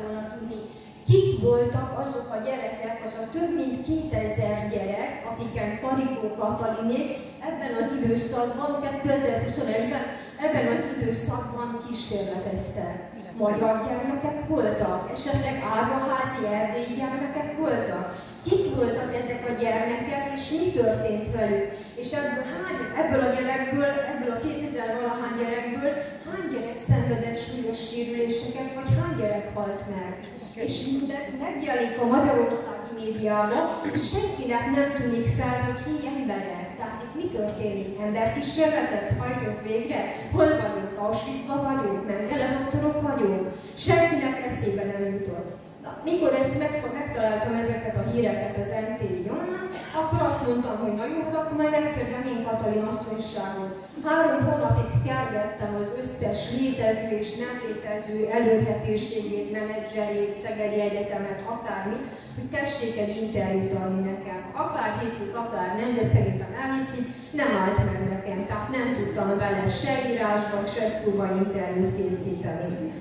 S14: kik voltak azok a gyerekek, az a több mint 2000 gyerek, akiken Karikó Katalinék ebben az időszakban, 2021-ben, ebben az időszakban kísérleteztek. Magyar gyermekek voltak, esetleg árvaházi erdélyi gyermekek voltak, kik voltak ezek a gyermekek, és mi történt velük. És ebből, hány, ebből a gyerekből, ebből a 2000 valahány gyerekből hány gyerek szenvedett súlyos sérüléseket, vagy hány gyerek halt meg. És mindez megjelenik a magyarországi médiában, és senkinek nem tűnik fel, hogy mi emberek. Tehát itt mi történik? Emberkísérletet hajtunk végre? Hol vagyunk? Auschwitzba vagyunk? Mengele doktorok vagyunk? Senkinek eszébe nem jutott. Mikor ezt meg, megtaláltam ezeket a híreket az MTV-on, akkor azt mondtam, hogy na jó, akkor majd megkérdem én Katalin asszonyságot. Három hónapig kergettem az összes létező és nem létező előhetőségét, menedzserét, Szegedi Egyetemet, akármit, hogy tessék egy interjút adni nekem. Akár hiszik, akár nem, de szerintem elhiszik, nem állt meg nekem, tehát nem tudtam vele se írásban, se szóban interjút készíteni.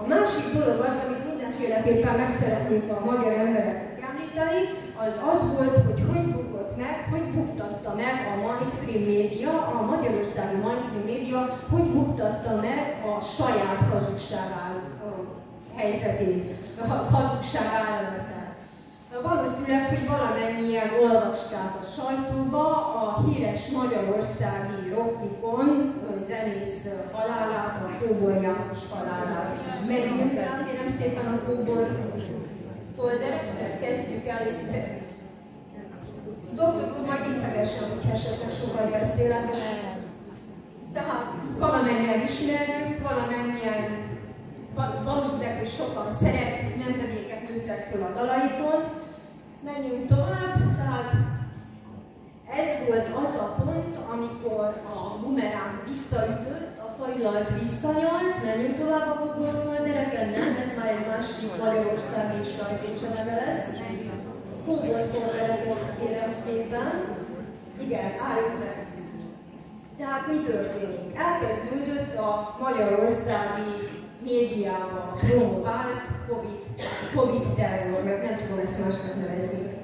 S14: A másik dolog az, amit mindenféleképpen meg szeretnék a magyar embereknek említeni, az az volt, hogy hogy bukott meg, hogy buktatta meg a mainstream média, a magyarországi mainstream média, hogy buktatta meg a saját hazugság helyzetét, a hazugság állatát. Valószínűleg, hogy valamennyien olvasták a sajtóba a híres magyarországi rockikon, zenész halálát, a Kóbor János halálát. El, kérem szépen a Kóbor folderet, kezdjük el itt. Úr, majd integessen, hogy esetleg sokat beszélek. Tehát valamennyien ismerjük, valamennyien valószínűleg, hogy sokan szeretik, nemzedékek nőttek föl a dalaikon. Menjünk tovább, tehát volt az a pont, amikor a bumeráng visszaütött, a fagylalt visszanyalt, menjünk tovább a kóborfoldereken, nem, ez már egy másik magyarországi sajtócseleve lesz. Kóborfoldereket kérem szépen. Igen, álljunk meg. Tehát mi történik? Elkezdődött a magyarországi médiában promovált COVID, COVID terror, mert nem tudom ezt másnak nevezni.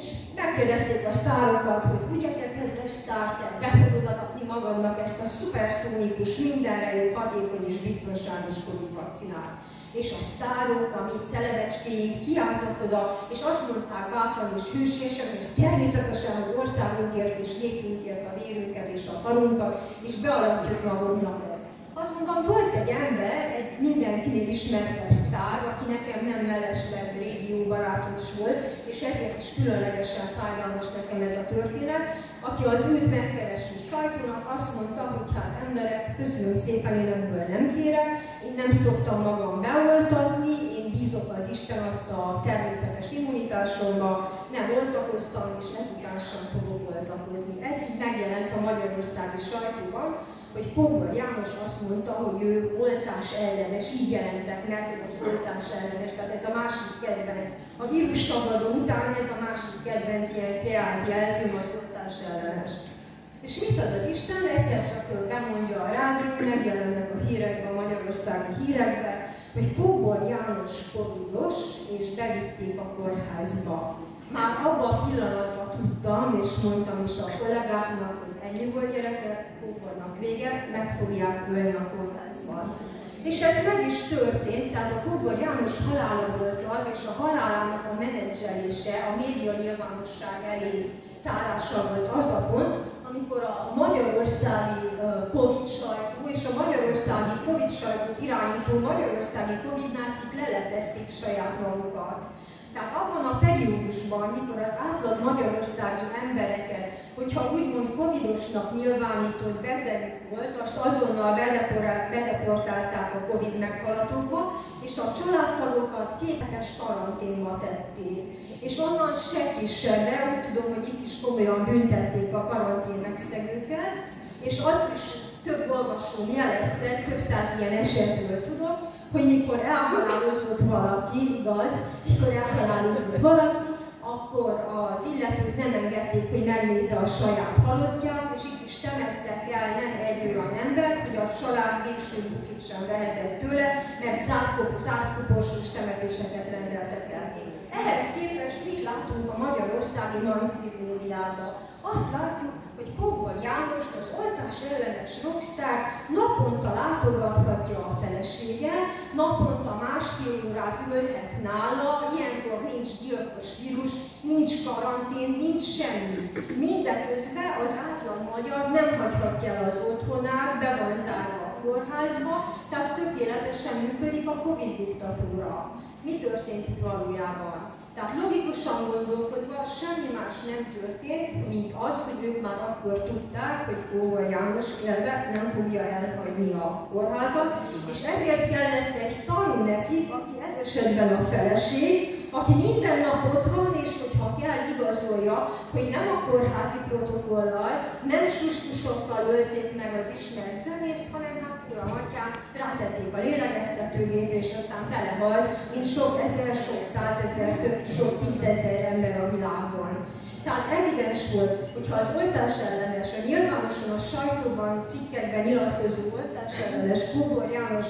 S14: És megkérdezték a sztárokat, hogy ugye te kedves sztár, te be fogod adatni magadnak ezt a szuperszónikus, mindenre jó, hatékony és biztonságos COVID vakcinát. És a sztárok, a mi celebecskéink kiálltak oda, és azt mondták bátran és hűségesen, hogy természetesen, hogy országunkért és népünkért a vérünket és a karunkat, és beadatjuk magunknak ezt. Azt mondom, volt egy ember, egy mindenkinél ismertes sztár, aki nekem nem mellesleg régió barátom is volt, és ezért is különlegesen fájdalmas nekem ez a történet, aki az őt megkereső sajtónak azt mondta, hogy hát emberek, köszönöm szépen, én ebből nem kérek, én nem szoktam magam beoltatni, én bízok az Isten adta a természetes immunitásomba, nem oltakoztam, és ezután sem fogok oltakozni. Ez így megjelent a magyarországi sajtóban, hogy Kóbor János azt mondta, hogy ő oltás ellenes, így jelentek meg, hogy az oltás ellenes, tehát ez a másik kedvenc. A vírus tagadó után ez a másik kedvenc ilyen kreált jelző, az oltás ellenes. És mit ad az Isten? Egyszer csak ő bemondja a rádió, megjelennek a hírekben, a magyarországi hírekben, hogy Kóbor János covidos, és bevitték a kórházba. Már abban a pillanatban tudtam, és mondtam is a kollégáknak, ennyi volt gyerekek, kóbornak vége, meg fogják ölni a kórházban. És ez meg is történt, tehát a Kóbor János halála volt az, és a halálának a menedzselése, a média nyilvánosság elé tárása volt az a pont, amikor a magyarországi Covid sajtó és a magyarországi Covid sajtó irányító magyarországi Covid nácik leletezték saját magukat. Tehát abban a periódusban, mikor az átlag magyarországi embereket, hogyha úgymond covidosnak nyilvánított betegük volt, azt azonnal bedeportálták a covid meghalatókba, és a családtagokat kétekes karanténba tették. És onnan senki sem, de úgy tudom, hogy itt is komolyan büntették a karantén megszegőket, és azt is több olvasó jelezte, több száz ilyen esetről tudok, hogy mikor elhalálozott valaki, igaz, mikor elhalálozott valaki, akkor az illetőt nem engedték, hogy megnézze a saját halottját, és itt is temettek el nem egy olyan ember, hogy a család végső búcsút sem vehetett tőle, mert zárkoposos temetéseket rendeltek el. Ehhez képest mit látunk a Magyarországi mainstream médiában? Azt látjuk, hogy Kóbor János, az oltás ellenes rockstar naponta látogathatja a felesége, naponta másfél órát ülhet nála, ilyenkor nincs gyilkos vírus, nincs karantén, nincs semmi. Mindeközben az átlag magyar nem hagyhatja el az otthonát, be van zárva a kórházba, tehát tökéletesen működik a Covid diktatúra. Mi történt itt valójában? Tehát logikusan gondolkodva semmi más nem történt, mint az, hogy ők már akkor tudták, hogy Kóval János élve nem fogja elhagyni a kórházat, és ezért kellett egy tanú nekik, aki ez esetben a feleség, aki minden nap ott van, és hogyha kell igazolja, hogy nem a kórházi protokollal, nem sustusokkal ölték meg az ismert zenést, hanem uram atyám, rátették a lélegeztetőgépre, és aztán belehalt, mint sok ezer, sok százezer, több, sok tízezer ember a világon. Tehát evidens volt, hogyha az oltás ellenes, a nyilvánosan a sajtóban, cikkekben nyilatkozó oltás ellenes Kóbor János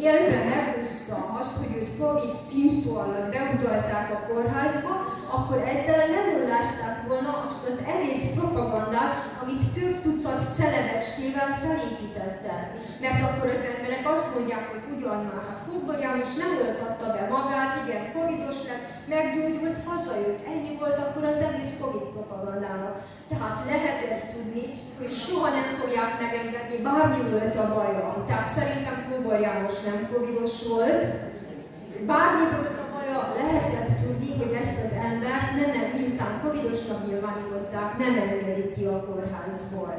S14: élve meghúzta azt, hogy őt Covid címszó alatt beutalták a kórházba, akkor ezzel lemondásták volna azt az egész propagandát, amit több tucat celebecskével felépítette. Mert akkor az emberek azt mondják, hogy ugyan már, hát Kóbor János nem oltatta be magát, igen, covidos lett, meggyógyult, hazajött. Ennyi volt akkor az egész Covid propagandának. Tehát lehetett tudni, hogy soha nem fogják megengedni, bármi volt a baja. Tehát szerintem Kóbor János nem covidos volt, bármi volt a baja, lehetett tudni, hogy ezt az embert nem, nem miután covidosnak nyilvánították, nem engedik ki a kórházból.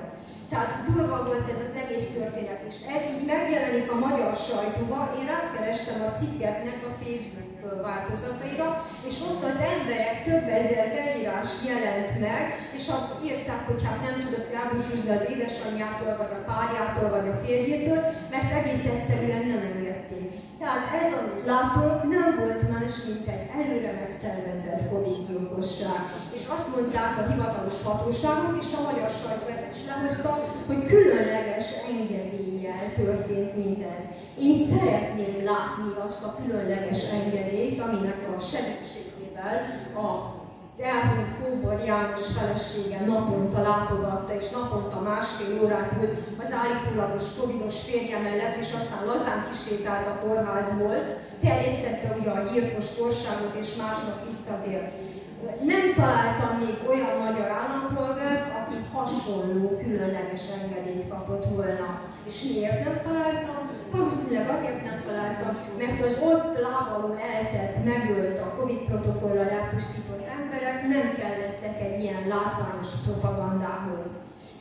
S14: Tehát durva volt ez az egész történet, és ez így megjelenik a magyar sajtóban. Én rákerestem a cikkeknek a Facebook változataira, és ott az emberek több ezer beírás jelent meg, és akkor írták, hogy hát nem tudott elbúcsúzni az édesanyjától, vagy a párjától, vagy a férjétől, mert egész egyszerűen nem engedték. Tehát ez, amit látok, nem volt más, mint egy előre megszervezett Covid gyilkosság. És azt mondták a hivatalos hatóságok, és a magyar sajtó ezt is lehozta, hogy különleges engedéllyel történt mindez. Én szeretném látni azt a különleges engedélyt, aminek a segítségével a az elhunyt Kóbor János felesége naponta látogatta, és naponta másfél órát ült az állítólagos covidos férje mellett, és aztán lazán kisétált a kórházból, terjesztette ugye a gyilkos korságot, és másnap visszatért. Nem találtam még olyan magyar állampolgárt, aki hasonló különleges engedélyt kapott volna. És miért nem találtam? Valószínűleg azért nem találtam, mert az ott lábaló eltett, megölt, a Covid protokollal elpusztított emberek nem kellettek egy ilyen látványos propagandához.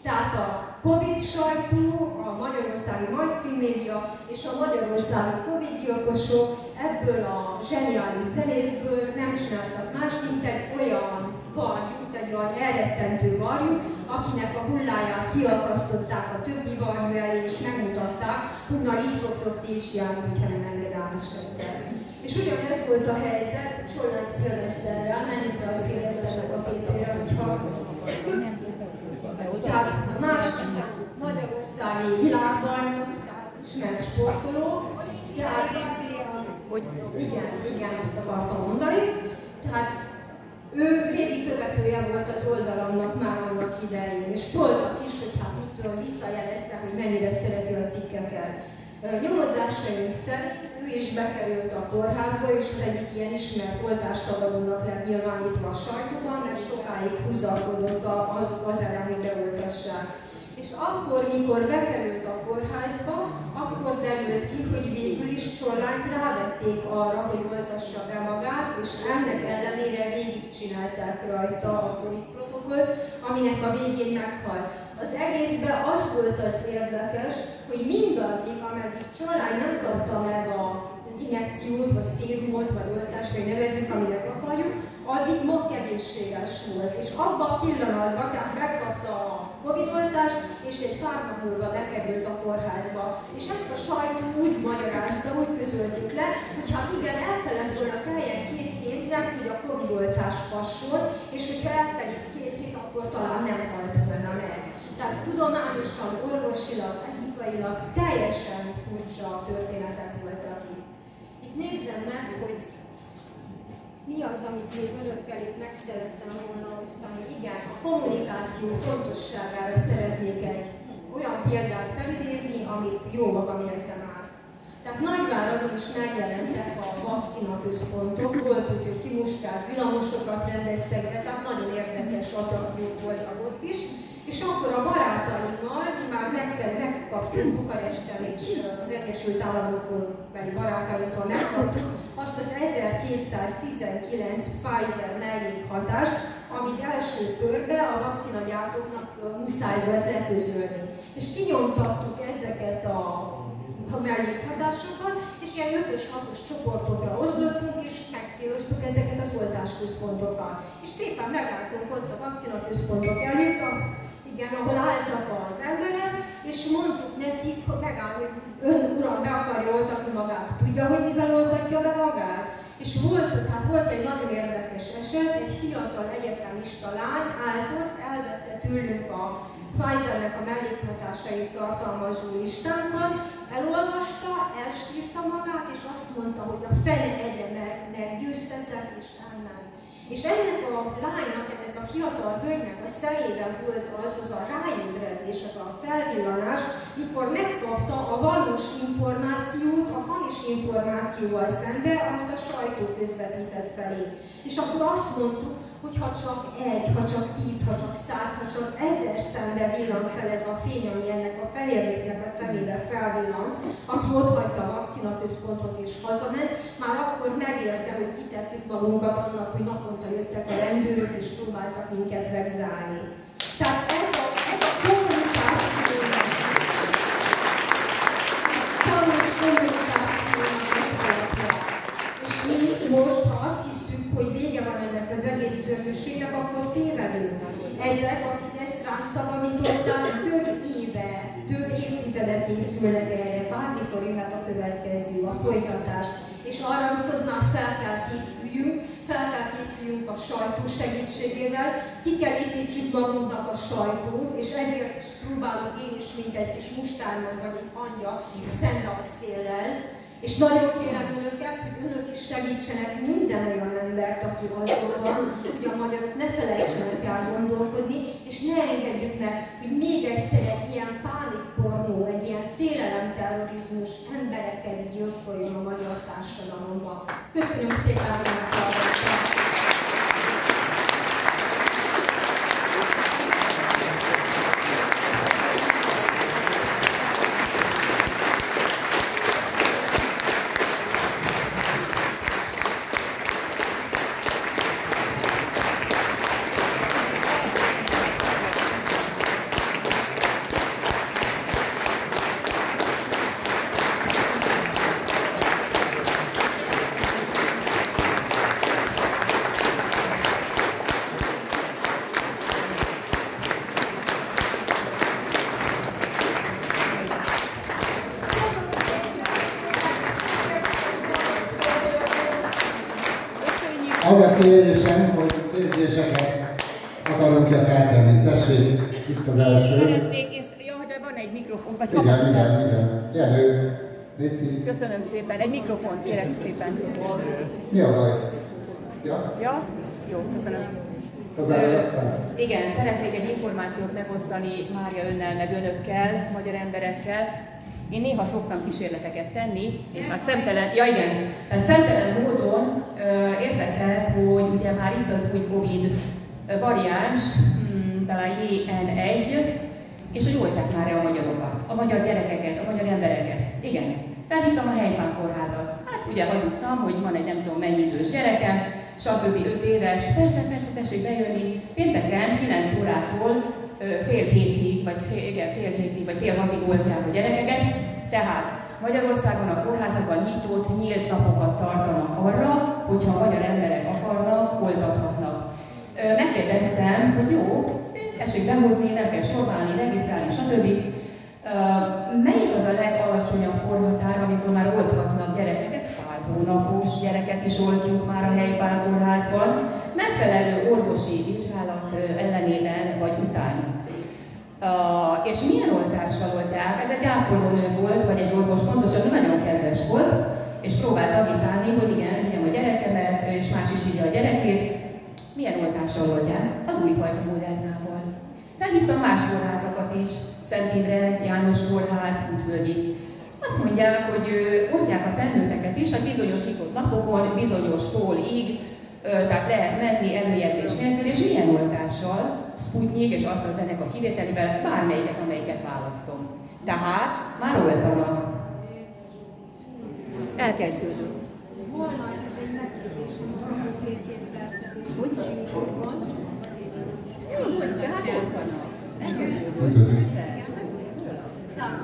S14: Tehát a Covid sajtó, a magyarországi mainstream média és a magyarországi Covid gyilkosok ebből a zseniális zenészből nem csináltak más, mint egy olyan varjút, egy olyan elrettentő varjút, akinek a hulláját kiakasztották a többi varjú elé, és megmutatták, hogy na így fogtok ti is járni, hogyha nem engedelmeskedtek. És ugyanez volt a helyzet Csolnán Szilveszterrel, menjünk a Szilveszternek a képére, hogyha tehát más magyarországi világbajnok, tehát ismert sportoló, tehát hogy igen, igen, ezt akartam mondani. Tehát ő régi követője volt az oldalamnak már annak idején, és szóltak is, hogy hát mit tudom, visszajelezte, hogy mennyire szereti a cikkeket. Nyomozásaink szerint ő is bekerült a kórházba, és az egyik ilyen ismert oltástagadónak lett nyilvánítva a sajtóban, mert sokáig húzalkodott az ellen, hogy beoltassák. És akkor, mikor bekerült a kórházba, akkor derült ki, hogy végül is Csollányt rávették arra, hogy oltassa be magát, és ennek ellenére végigcsinálták rajta a COVID protokollt, aminek a végén meghalt. Az egészben az volt az érdekes, hogy mindaddig, ameddig Csollány nem kapta meg a az injekciót, vagy szérumot, vagy oltást, vagy nevezzük, aminek akarjuk, addig magkevésséges volt. És abban a pillanatban, tehát megkapta a Covid oltást, és egy pár nap múlva bekerült a kórházba. És ezt a sajtó úgy magyarázta, úgy közöltük le, hogy hát igen, el kellett volna teljen két hétnek, hogy a Covid oltás hasson, és hogyha eltelik két hét, akkor talán nem halt volna meg. Tehát tudományosan, orvosilag, etikailag teljesen furcsa történetek voltak itt. Itt nézzem meg, hogy mi az, amit még önökkel itt meg szerettem volna osztani. Igen, a kommunikáció fontosságára szeretnék egy olyan példát felidézni, amit jó magam éltem át. Tehát Nagyváradon is megjelentek a vakcina központok, volt úgy, hogy kimuskált villamosokat rendeztek be, tehát nagyon érdekes attrakciók voltak ott is. És akkor a barátaimmal, mi már meg, megkaptuk Bukaresten és az Egyesült Államokon beli barátaimtól megkaptuk azt az 1219 Pfizer mellékhatást, amit első körbe a vakcinagyártóknak muszáj volt leközölni. És kinyomtattuk ezeket a, a mellékhatásokat, és ilyen 5-ös, 6-os csoportokra osztottunk, és megcéloztuk ezeket az oltásközpontokat. És szépen megálltunk ott a vakcinaközpontok előtt, a igen, ahol álltak az emberek, és mondtuk nekik, hogy megáll, hogy ön uram be akarja oltatni magát. Tudja, hogy mivel oltatja be magát? És volt, hát volt egy nagyon érdekes eset, egy fiatal egyetemista lány állt ott, elvette tőlünk a Pfizernek a mellékhatásait tartalmazó listánkat, elolvasta, elsírta magát, és azt mondta, hogy a fele egyenek meggyőztetek, és elment. És ennek a lánynak, ennek a fiatal hölgynek a szemében volt az, az a ráébredés, az a felvillanás, mikor megkapta a valós információt a hamis információval szembe, amit a sajtó közvetített felé. És akkor azt mondtuk, hogyha csak egy, ha csak tíz, ha csak száz, ha csak ezer szemben villan fel ez a fény, ami ennek a fehérjéknek a szemében felvillan, aki ott hagyta a vakcinaközpontot és hazament, már akkor megélte, hogy kitettük magunkat annak, hogy naponta jöttek a rendőrök és próbáltak minket megzárni. Tehát ez a, ez a kommunikáció, tanulás és mi most, ha azt hiszük, hogy vége van közösségnek, akkor tévedő. Ezek, akik ezt ránk szabadították, több éve, több évtizede készülnek erre, bármikor jöhet a következő, a folytatás. És arra viszont már fel kell készüljünk, fel kell készüljünk a sajtó segítségével, ki kell építsük magunknak a sajtót, és ezért is próbálok én is, mint egy kis mustármon vagy egy anyja, szent széllel, és nagyon kérem önöket, hogy önök is segítsenek minden olyan embert, aki van, hogy a magyarok ne felejtsenek el gondolkodni, és ne engedjük meg, hogy még egyszer egy ilyen pánikpornó, egy ilyen félelemterrorizmus embereket gyilkoljon a magyar társadalomban. Köszönöm szépen, hogy meghallgattak!
S15: Szépen. Egy mikrofont kérek szépen.
S3: Mi a baj? Ja?
S15: Ja? Jó, köszönöm. Igen, szeretnék egy információt megosztani Mária önnel, meg önökkel, magyar emberekkel. Én néha szoktam kísérleteket tenni, és a szemtelen, ja igen, tehát szemtelen módon ö, érdekelt, hogy ugye már itt az új Covid variáns, hmm, talán JN1, és hogy olták már a magyarokat, a magyar gyerekeket, a magyar embereket. Igen, felhívtam a Helypán kórházat. Hát ugye hazudtam, hogy van egy nem tudom mennyi idős gyerekem, stb. 5 éves, persze, persze, tessék bejönni. Pénteken 9 órától fél hétig, vagy fél, igen, fél hétig, vagy fél hatig oltják a gyerekeket. Tehát Magyarországon a kórházakban nyitott, nyílt napokat tartanak arra, hogyha a magyar emberek akarnak, oltathatnak. Megkérdeztem, hogy jó, tessék behozni, nem kell sorválni, regisztrálni, stb. Melyik az a legalacsonyabb korhatár, amikor már olthatnak gyerekeket? Pár hónapos gyereket is oltjuk már a helypár kórházban, megfelelő orvosi vizsgálat ellenében vagy után. Uh, és milyen oltással oltják? Ez egy ápolónő volt, vagy egy orvos, pontosan nagyon kedves volt, és próbált agitálni, hogy igen, vigyem a gyerekemet, és más is írja a gyerekét. Milyen oltással oltják? Az újfajta modernával. Felhívtam más kórházakat is, Szent Imre, János Kórház, Útvölgyi. Azt mondják, hogy ö, oltják a felnőtteket is a bizonyosított napokon, bizonyos tólig, tehát lehet menni előjegyzés nélkül, és milyen oltással, Sputnik és AstraZeneca kivételével bármelyiket, amelyiket választom. Tehát már oltanak. Elkezdődő.
S14: Holnap ez egy megkérdésem, van fél-két percet, és
S15: Hogy? Jó, tehát oltanak.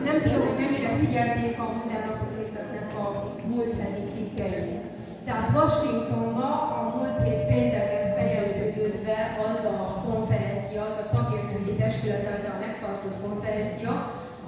S14: Nem tudom, hogy mennyire figyelték a Modern Napoknak a múlt heti cikkeit. Tehát Washingtonban a múlt hét pénteken fejeződött be az a konferencia, az a szakértői testület által megtartott konferencia,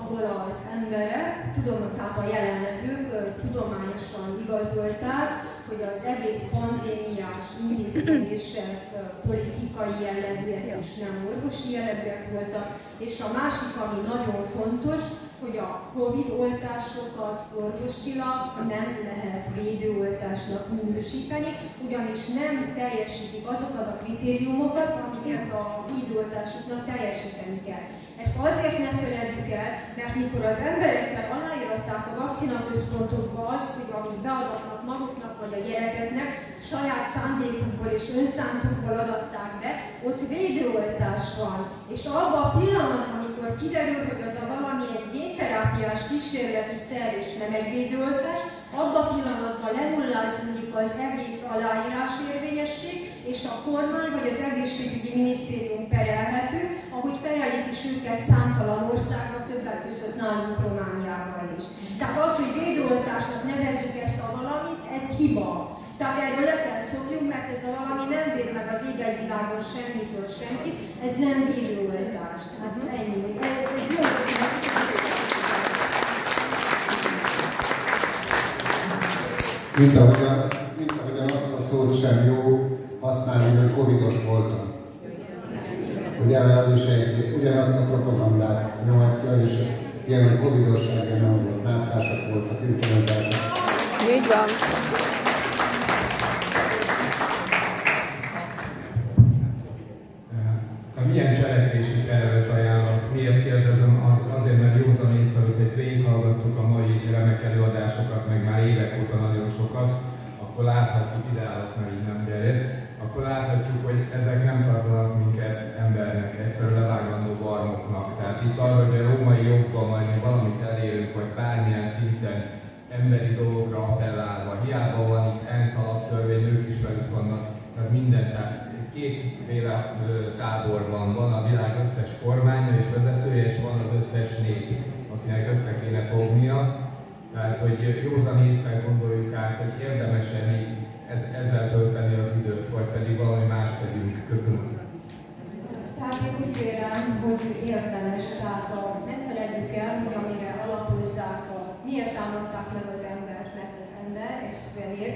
S14: ahol az emberek, tudom, tehát a jelenlevők ö, tudományosan igazolták, hogy az egész pandémiás intézkedések politikai jellegűek és nem orvosi jellegűek voltak, és a másik, ami nagyon fontos, hogy a Covid oltásokat orvosilag nem lehet védőoltásnak minősíteni, ugyanis nem teljesítik azokat a kritériumokat, amiket a védőoltásoknak teljesíteni kell. Ezt azért nem felejtjük el, mert mikor az emberekkel aláíratták a vakcinaközpontokba azt, hogy amit beadatnak maguknak vagy a gyerekeknek, saját szándékukból és önszántukból adatták be, ott védőoltás van. És abban a pillanatban, amikor kiderül, hogy az a valami egy génterápiás kísérleti szer és nem egy védőoltás, abban a pillanatban lenullázódik az egész aláírás érvényesség, és a kormány vagy az egészségügyi minisztérium perelhető, ahogy perelik is őket számtalan országra, többek között nálunk Romániában is. Tehát az, hogy védőoltásnak nevezzük ezt a valamit, ez hiba. Tehát erről le kell szokjunk, mert ez a valami nem véd meg az ég világon semmitől senkit, ez nem védőoltás. Tehát ennyi. Ez, ez jó,
S3: mint ahogyan, mint ahogyan azt a szót sem jó használni, hogy covidos voltam. Ugye, mert az is egy, ugyanazt a propagandát nyomatja, és ilyen, hogy covidos nem volt, nátásak voltak, influenzások.
S16: Így van.
S17: A milyen cselekvési tervet ajánlasz? Miért kérdezem? Azért, mert józan észre, hogy egy végighallgattuk a mai remek előadásokat, meg már évek óta nagyon sokat, akkor láthatjuk, ide állok, mert így nem gerjed, akkor láthatjuk, hogy ezek nem tartanak minket embernek, egyszerűen levágandó barmoknak. Tehát itt arra, hogy a római jogban majd valamit elérünk, vagy bármilyen szinten emberi dolgokra appellálva, hiába van itt ENSZ alaptörvény, ők is velük vannak, tehát minden, tehát kétféle táborban van a világ összes kormánya és vezetője, és van az összes nép, akinek össze kéne fognia. Tehát, hogy józan észre gondoljuk át, hogy érdemes-e még ezzel tölteni az időt, vagy pedig valami más tegyünk. Köszönöm.
S14: Tehát én úgy vélem, hogy érdemes, tehát a, ne felejtjük el, hogy amire alapozzák a, miért támadták meg az embert, mert az ember, ez felér,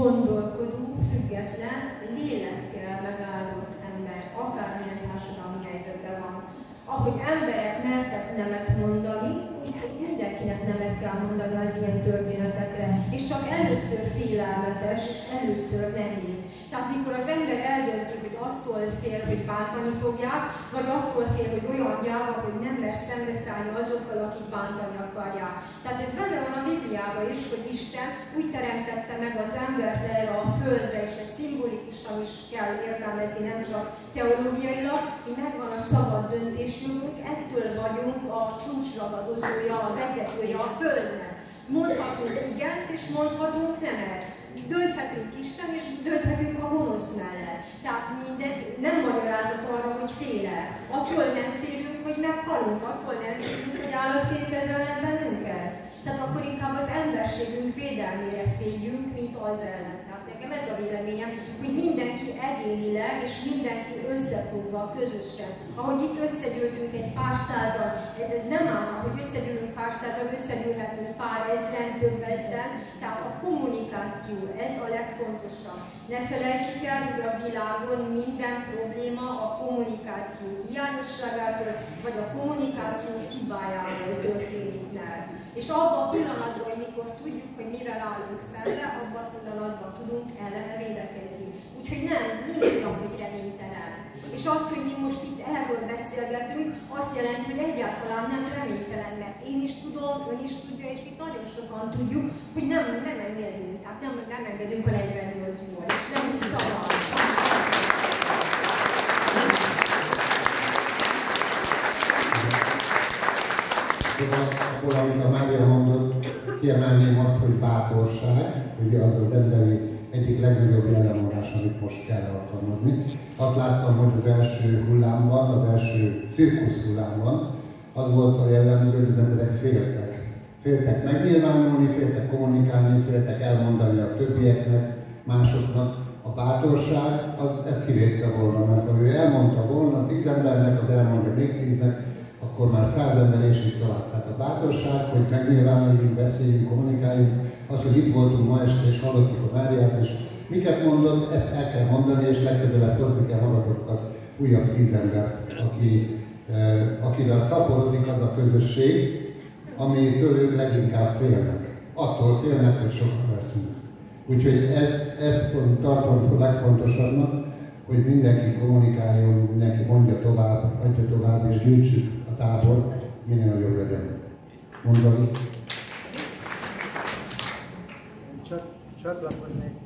S14: gondolkodó, független, lélekkel megáldott ember, akármilyen társadalmi helyzetben van. Ahogy emberek mertek nemet mondani, mindenkinek nemet kell mondani az ilyen történetekre. És csak először félelmetes, először nehéz. Tehát mikor az ember eldönti, hogy attól fél, hogy bántani fogják, vagy attól fél, hogy olyan gyáva, hogy nem mer szembeszállni azokkal, akik bántani akarják. Tehát ez benne van a Bibliában is, hogy Isten úgy teremtette meg az embert erre a földre, és ez szimbolikusan is kell értelmezni, nem csak teológiailag, hogy megvan a szabad döntésünk, ettől vagyunk a csúcsragadozója, a vezetője a földnek. Mondhatunk igent, és mondhatunk nemet dönthetünk Isten, és dönthetünk gonosz mellett. Tehát mindez nem magyarázat arra, hogy félel. Attól nem félünk, hogy meghalunk, attól nem félünk, hogy állatként kezelnek bennünket. Tehát akkor inkább az emberségünk védelmére féljünk, mint az ellen. Nekem ez a véleményem, hogy mindenki egyénileg és mindenki összefogva közösen. Ahogy itt összegyűltünk egy pár százal, ez, ez nem állna, hogy összegyűlünk pár százal, összegyűlhetünk pár ezren, több ezren. Tehát a kommunikáció, ez a legfontosabb. Ne felejtsük el, hogy a világon minden probléma a kommunikáció hiányosságától, vagy a kommunikáció hibájából történik meg. És abban a pillanatban, hogy mikor tudjuk, hogy mivel állunk szembe, abban a pillanatban tudunk ellene védekezni. Úgyhogy nem, nincs olyan, hogy reménytelen. És az, hogy mi most itt erről beszélgetünk, azt jelenti, hogy egyáltalán nem reménytelen, mert én is tudom, ön is tudja, és itt nagyon sokan tudjuk, hogy nem, nem engedünk, tehát nem, nem engedünk a 48-ból, és nem is szabad.
S3: Akkor, amit a Mária mondott, kiemelném azt, hogy bátorság, ugye az az emberi egyik legnagyobb jellemvonás, amit most kell alkalmazni. Azt láttam, hogy az első hullámban, az első cirkusz hullámban, az volt a jellemző, hogy az emberek féltek. Féltek megnyilvánulni, féltek kommunikálni, féltek elmondani a többieknek, másoknak. A bátorság, az ezt kivédte volna, mert ha ő elmondta volna tíz embernek, az elmondja még tíznek, akkor már száz ember és így tovább. Tehát a bátorság, hogy megnyilvánuljunk, beszéljünk, kommunikáljunk, az, hogy itt voltunk ma este és hallottuk a Máriát, és miket mondott, ezt el kell mondani, és legközelebb hozni kell magatokat újabb tíz ember, aki, eh, akivel szaporodik az a közösség, ami tőlük leginkább félnek. Attól félnek, hogy sokan leszünk. Úgyhogy ez, ezt tartom legfontosabbnak, hogy mindenki kommunikáljon, mindenki mondja tovább, adja tovább, és gyűjtsük a tábor, minél nagyobb legyen. Mondani.
S18: Csatlakoznék.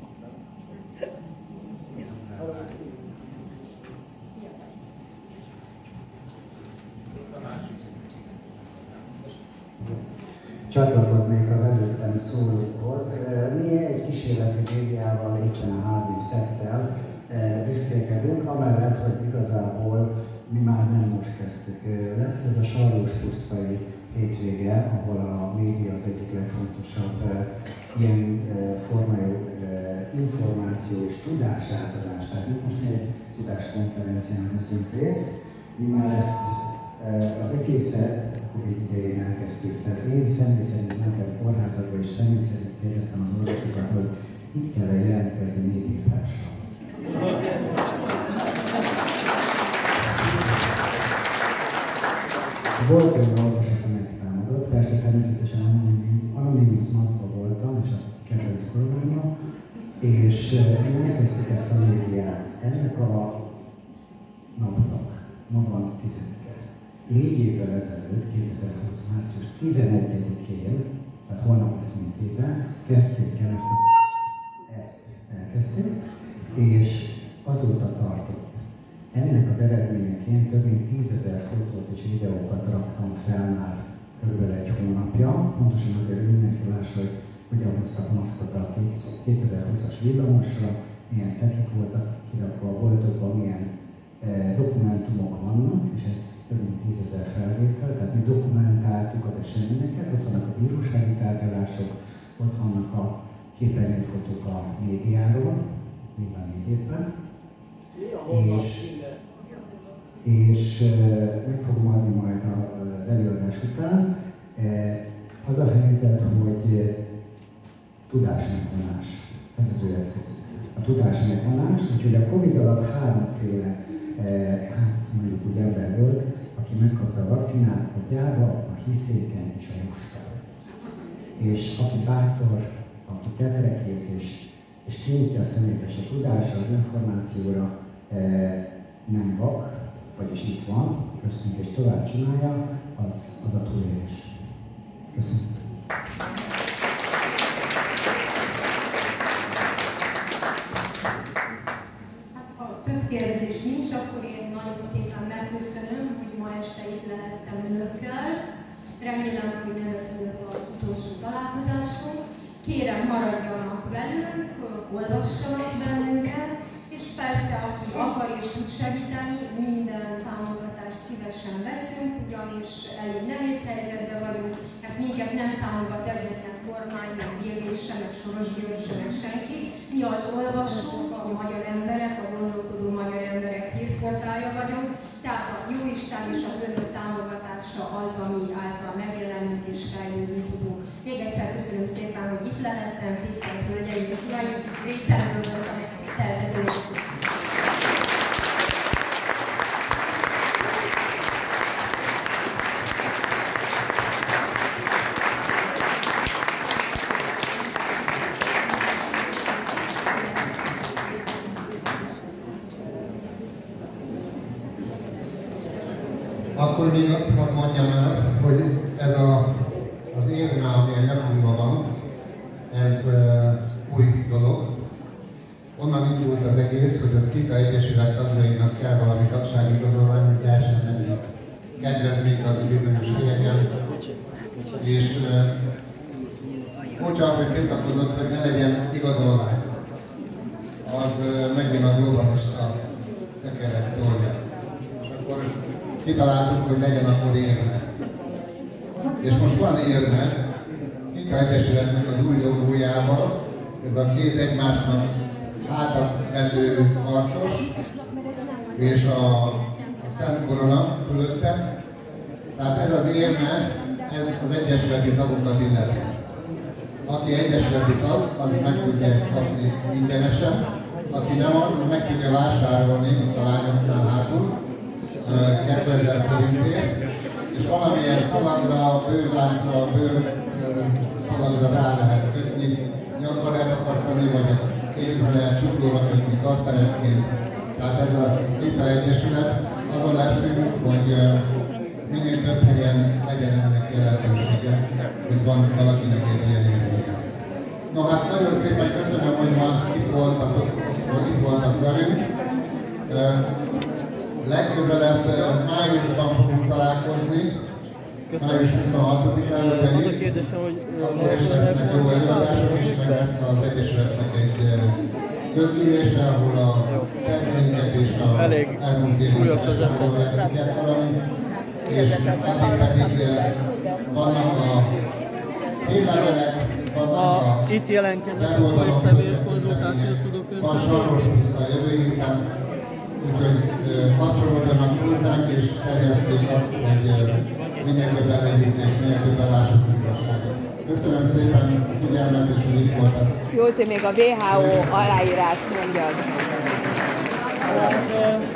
S19: Csatlakoznék az előttem szólókhoz. Mi egy kísérleti médiával éppen a házi szettel büszkélkedünk, amellett, hogy igazából mi már nem most kezdtük. Lesz ez a Sarlós pusztai hétvége, ahol a média az egyik legfontosabb ilyen formájú információs tudásátadás. Tehát itt most egy tudáskonferencián veszünk részt. Mi már ezt az egészet Covid idején elkezdtük. Tehát én személy szerint mentem kórházakba, és személy szerint kérdeztem az orvosokat, hogy itt kell jelentkezni népírtásra. Volt olyan orvos, aki megtámadott, persze természetesen Anonymous maszkba voltam, és a kedvenc kollégámmal, és én elkezdtük ezt a médiát. Ennek a napnak ma van 12. Négy évvel ezelőtt, 2020. március 11-én, tehát holnap lesz mint évben, kezdték el ezt, ezt elkezdték, és azóta tartott. Ennek az eredményeként több mint 10 fotót és videókat raktam fel már körülbelül egy hónapja, pontosan azért, hogy mindenki lássa, hogy hogyan hoztak maszkot a 2020-as villamosra, milyen cetlik voltak kirakva a boltokban, milyen e, dokumentumok vannak, és ez több mint 10 ezer felvétel, tehát mi dokumentáltuk az eseményeket, ott vannak a bírósági tárgyalások, ott vannak a képernyőfotók a médiáról, mind a négy évben. És, és meg fogom adni majd az előadás után. Az a helyzet, hogy tudásmegvonás, ez az ő eszköz. A tudásmegvonás, úgyhogy a Covid alatt háromféle, hát mondjuk úgy ember volt, aki megkapta a vakcinát, a gyáva, a hiszékeny és a lusta. És aki bátor, aki teterekész és, és kinyitja a szemét és a tudásra, az információra, nem vak, vagyis itt van, köztünk és tovább csinálja, az, az a túlélés. Köszönöm.
S14: Hát, ha több kérdés nincs, akkor én nagyon szépen megköszönöm, hogy ma este itt lehettem önökkel. Remélem, hogy nem ez az utolsó találkozásunk. Kérem, maradjanak velünk, olvassanak bennünket, és persze, aki akar és tud segíteni, minden támogatást szívesen veszünk, ugyanis elég nehéz helyzetben vagyunk, mert minket nem támogat egyetlen kormány, meg Bilgés sem, meg Soros György sem, meg senki. Mi az olvasók, a magyar emberek, a gondolkodó magyar emberek hírportálja vagyunk, tehát a Jóisten és az önök támogatása az, ami által megjelenünk és fejlődni tudunk. Még egyszer köszönöm szépen, hogy itt lehettem, tisztelt Hölgyeim Uraim, részemről volt a megtiszteltetés.
S3: Akkor még azt hadd mondjam el, hogy ez a, az érme, ami a nyakunkban van, ez uh, új dolog. Onnan indult az egész, hogy az Kita Egyesület tagjainak kell valami tagsági igazolvány, hogy lehessen menni kedvezményt az bizonyos helyeken. És uh, bocsánat, hogy tiltakozott, hogy ne legyen igazolvány. Az uh, megint a globalista szekerek dolga. És akkor kitaláltuk, hogy legyen akkor érme. És most van érme, Kika Egyesületnek az új logójával, ez a két egymásnak hátat vendő harcos, és a, a Szent Korona fölötte. Tehát ez az érme, ez az egyesületi tagokat illeti. Aki egyesületi tag, az meg tudja ezt kapni ingyenesen. Aki nem az, az meg tudja vásárolni a lányoknál hátul, 2000 forintért, és valamilyen szalagra, a bőrláncra, a bőr szalagra rá lehet kötni, nyakba lehet akasztani, vagy a kézre lehet csuklóra kötni karperecként. Tehát ez a Skica Egyesület, azon leszünk, hogy minél több helyen legyen ennek lehetősége, hogy van valakinek egy ilyen élménye. No hát nagyon szépen köszönöm, hogy ma itt voltatok, hogy itt voltak velünk legközelebb májusban fogunk találkozni, május 26-án pedig, akkor is lesznek jó előadások, és meg lesz az Egyesületnek egy közgyűlése, ahol a terveinket és a elmúlt találni, és pedig vannak a hírlevelek, vannak a
S16: itt jelentkezek, akkor egy személyes konzultációt tudok
S3: Van soros a jövő héten, úgyhogy ö, kapcsolódjanak hozzánk és terjeszték azt, hogy minél többen legyünk és többen lássuk az igazságot. Köszönöm szépen a figyelmet és hogy itt voltak.
S20: Józsi, még a WHO aláírás mondjad.
S16: Ö,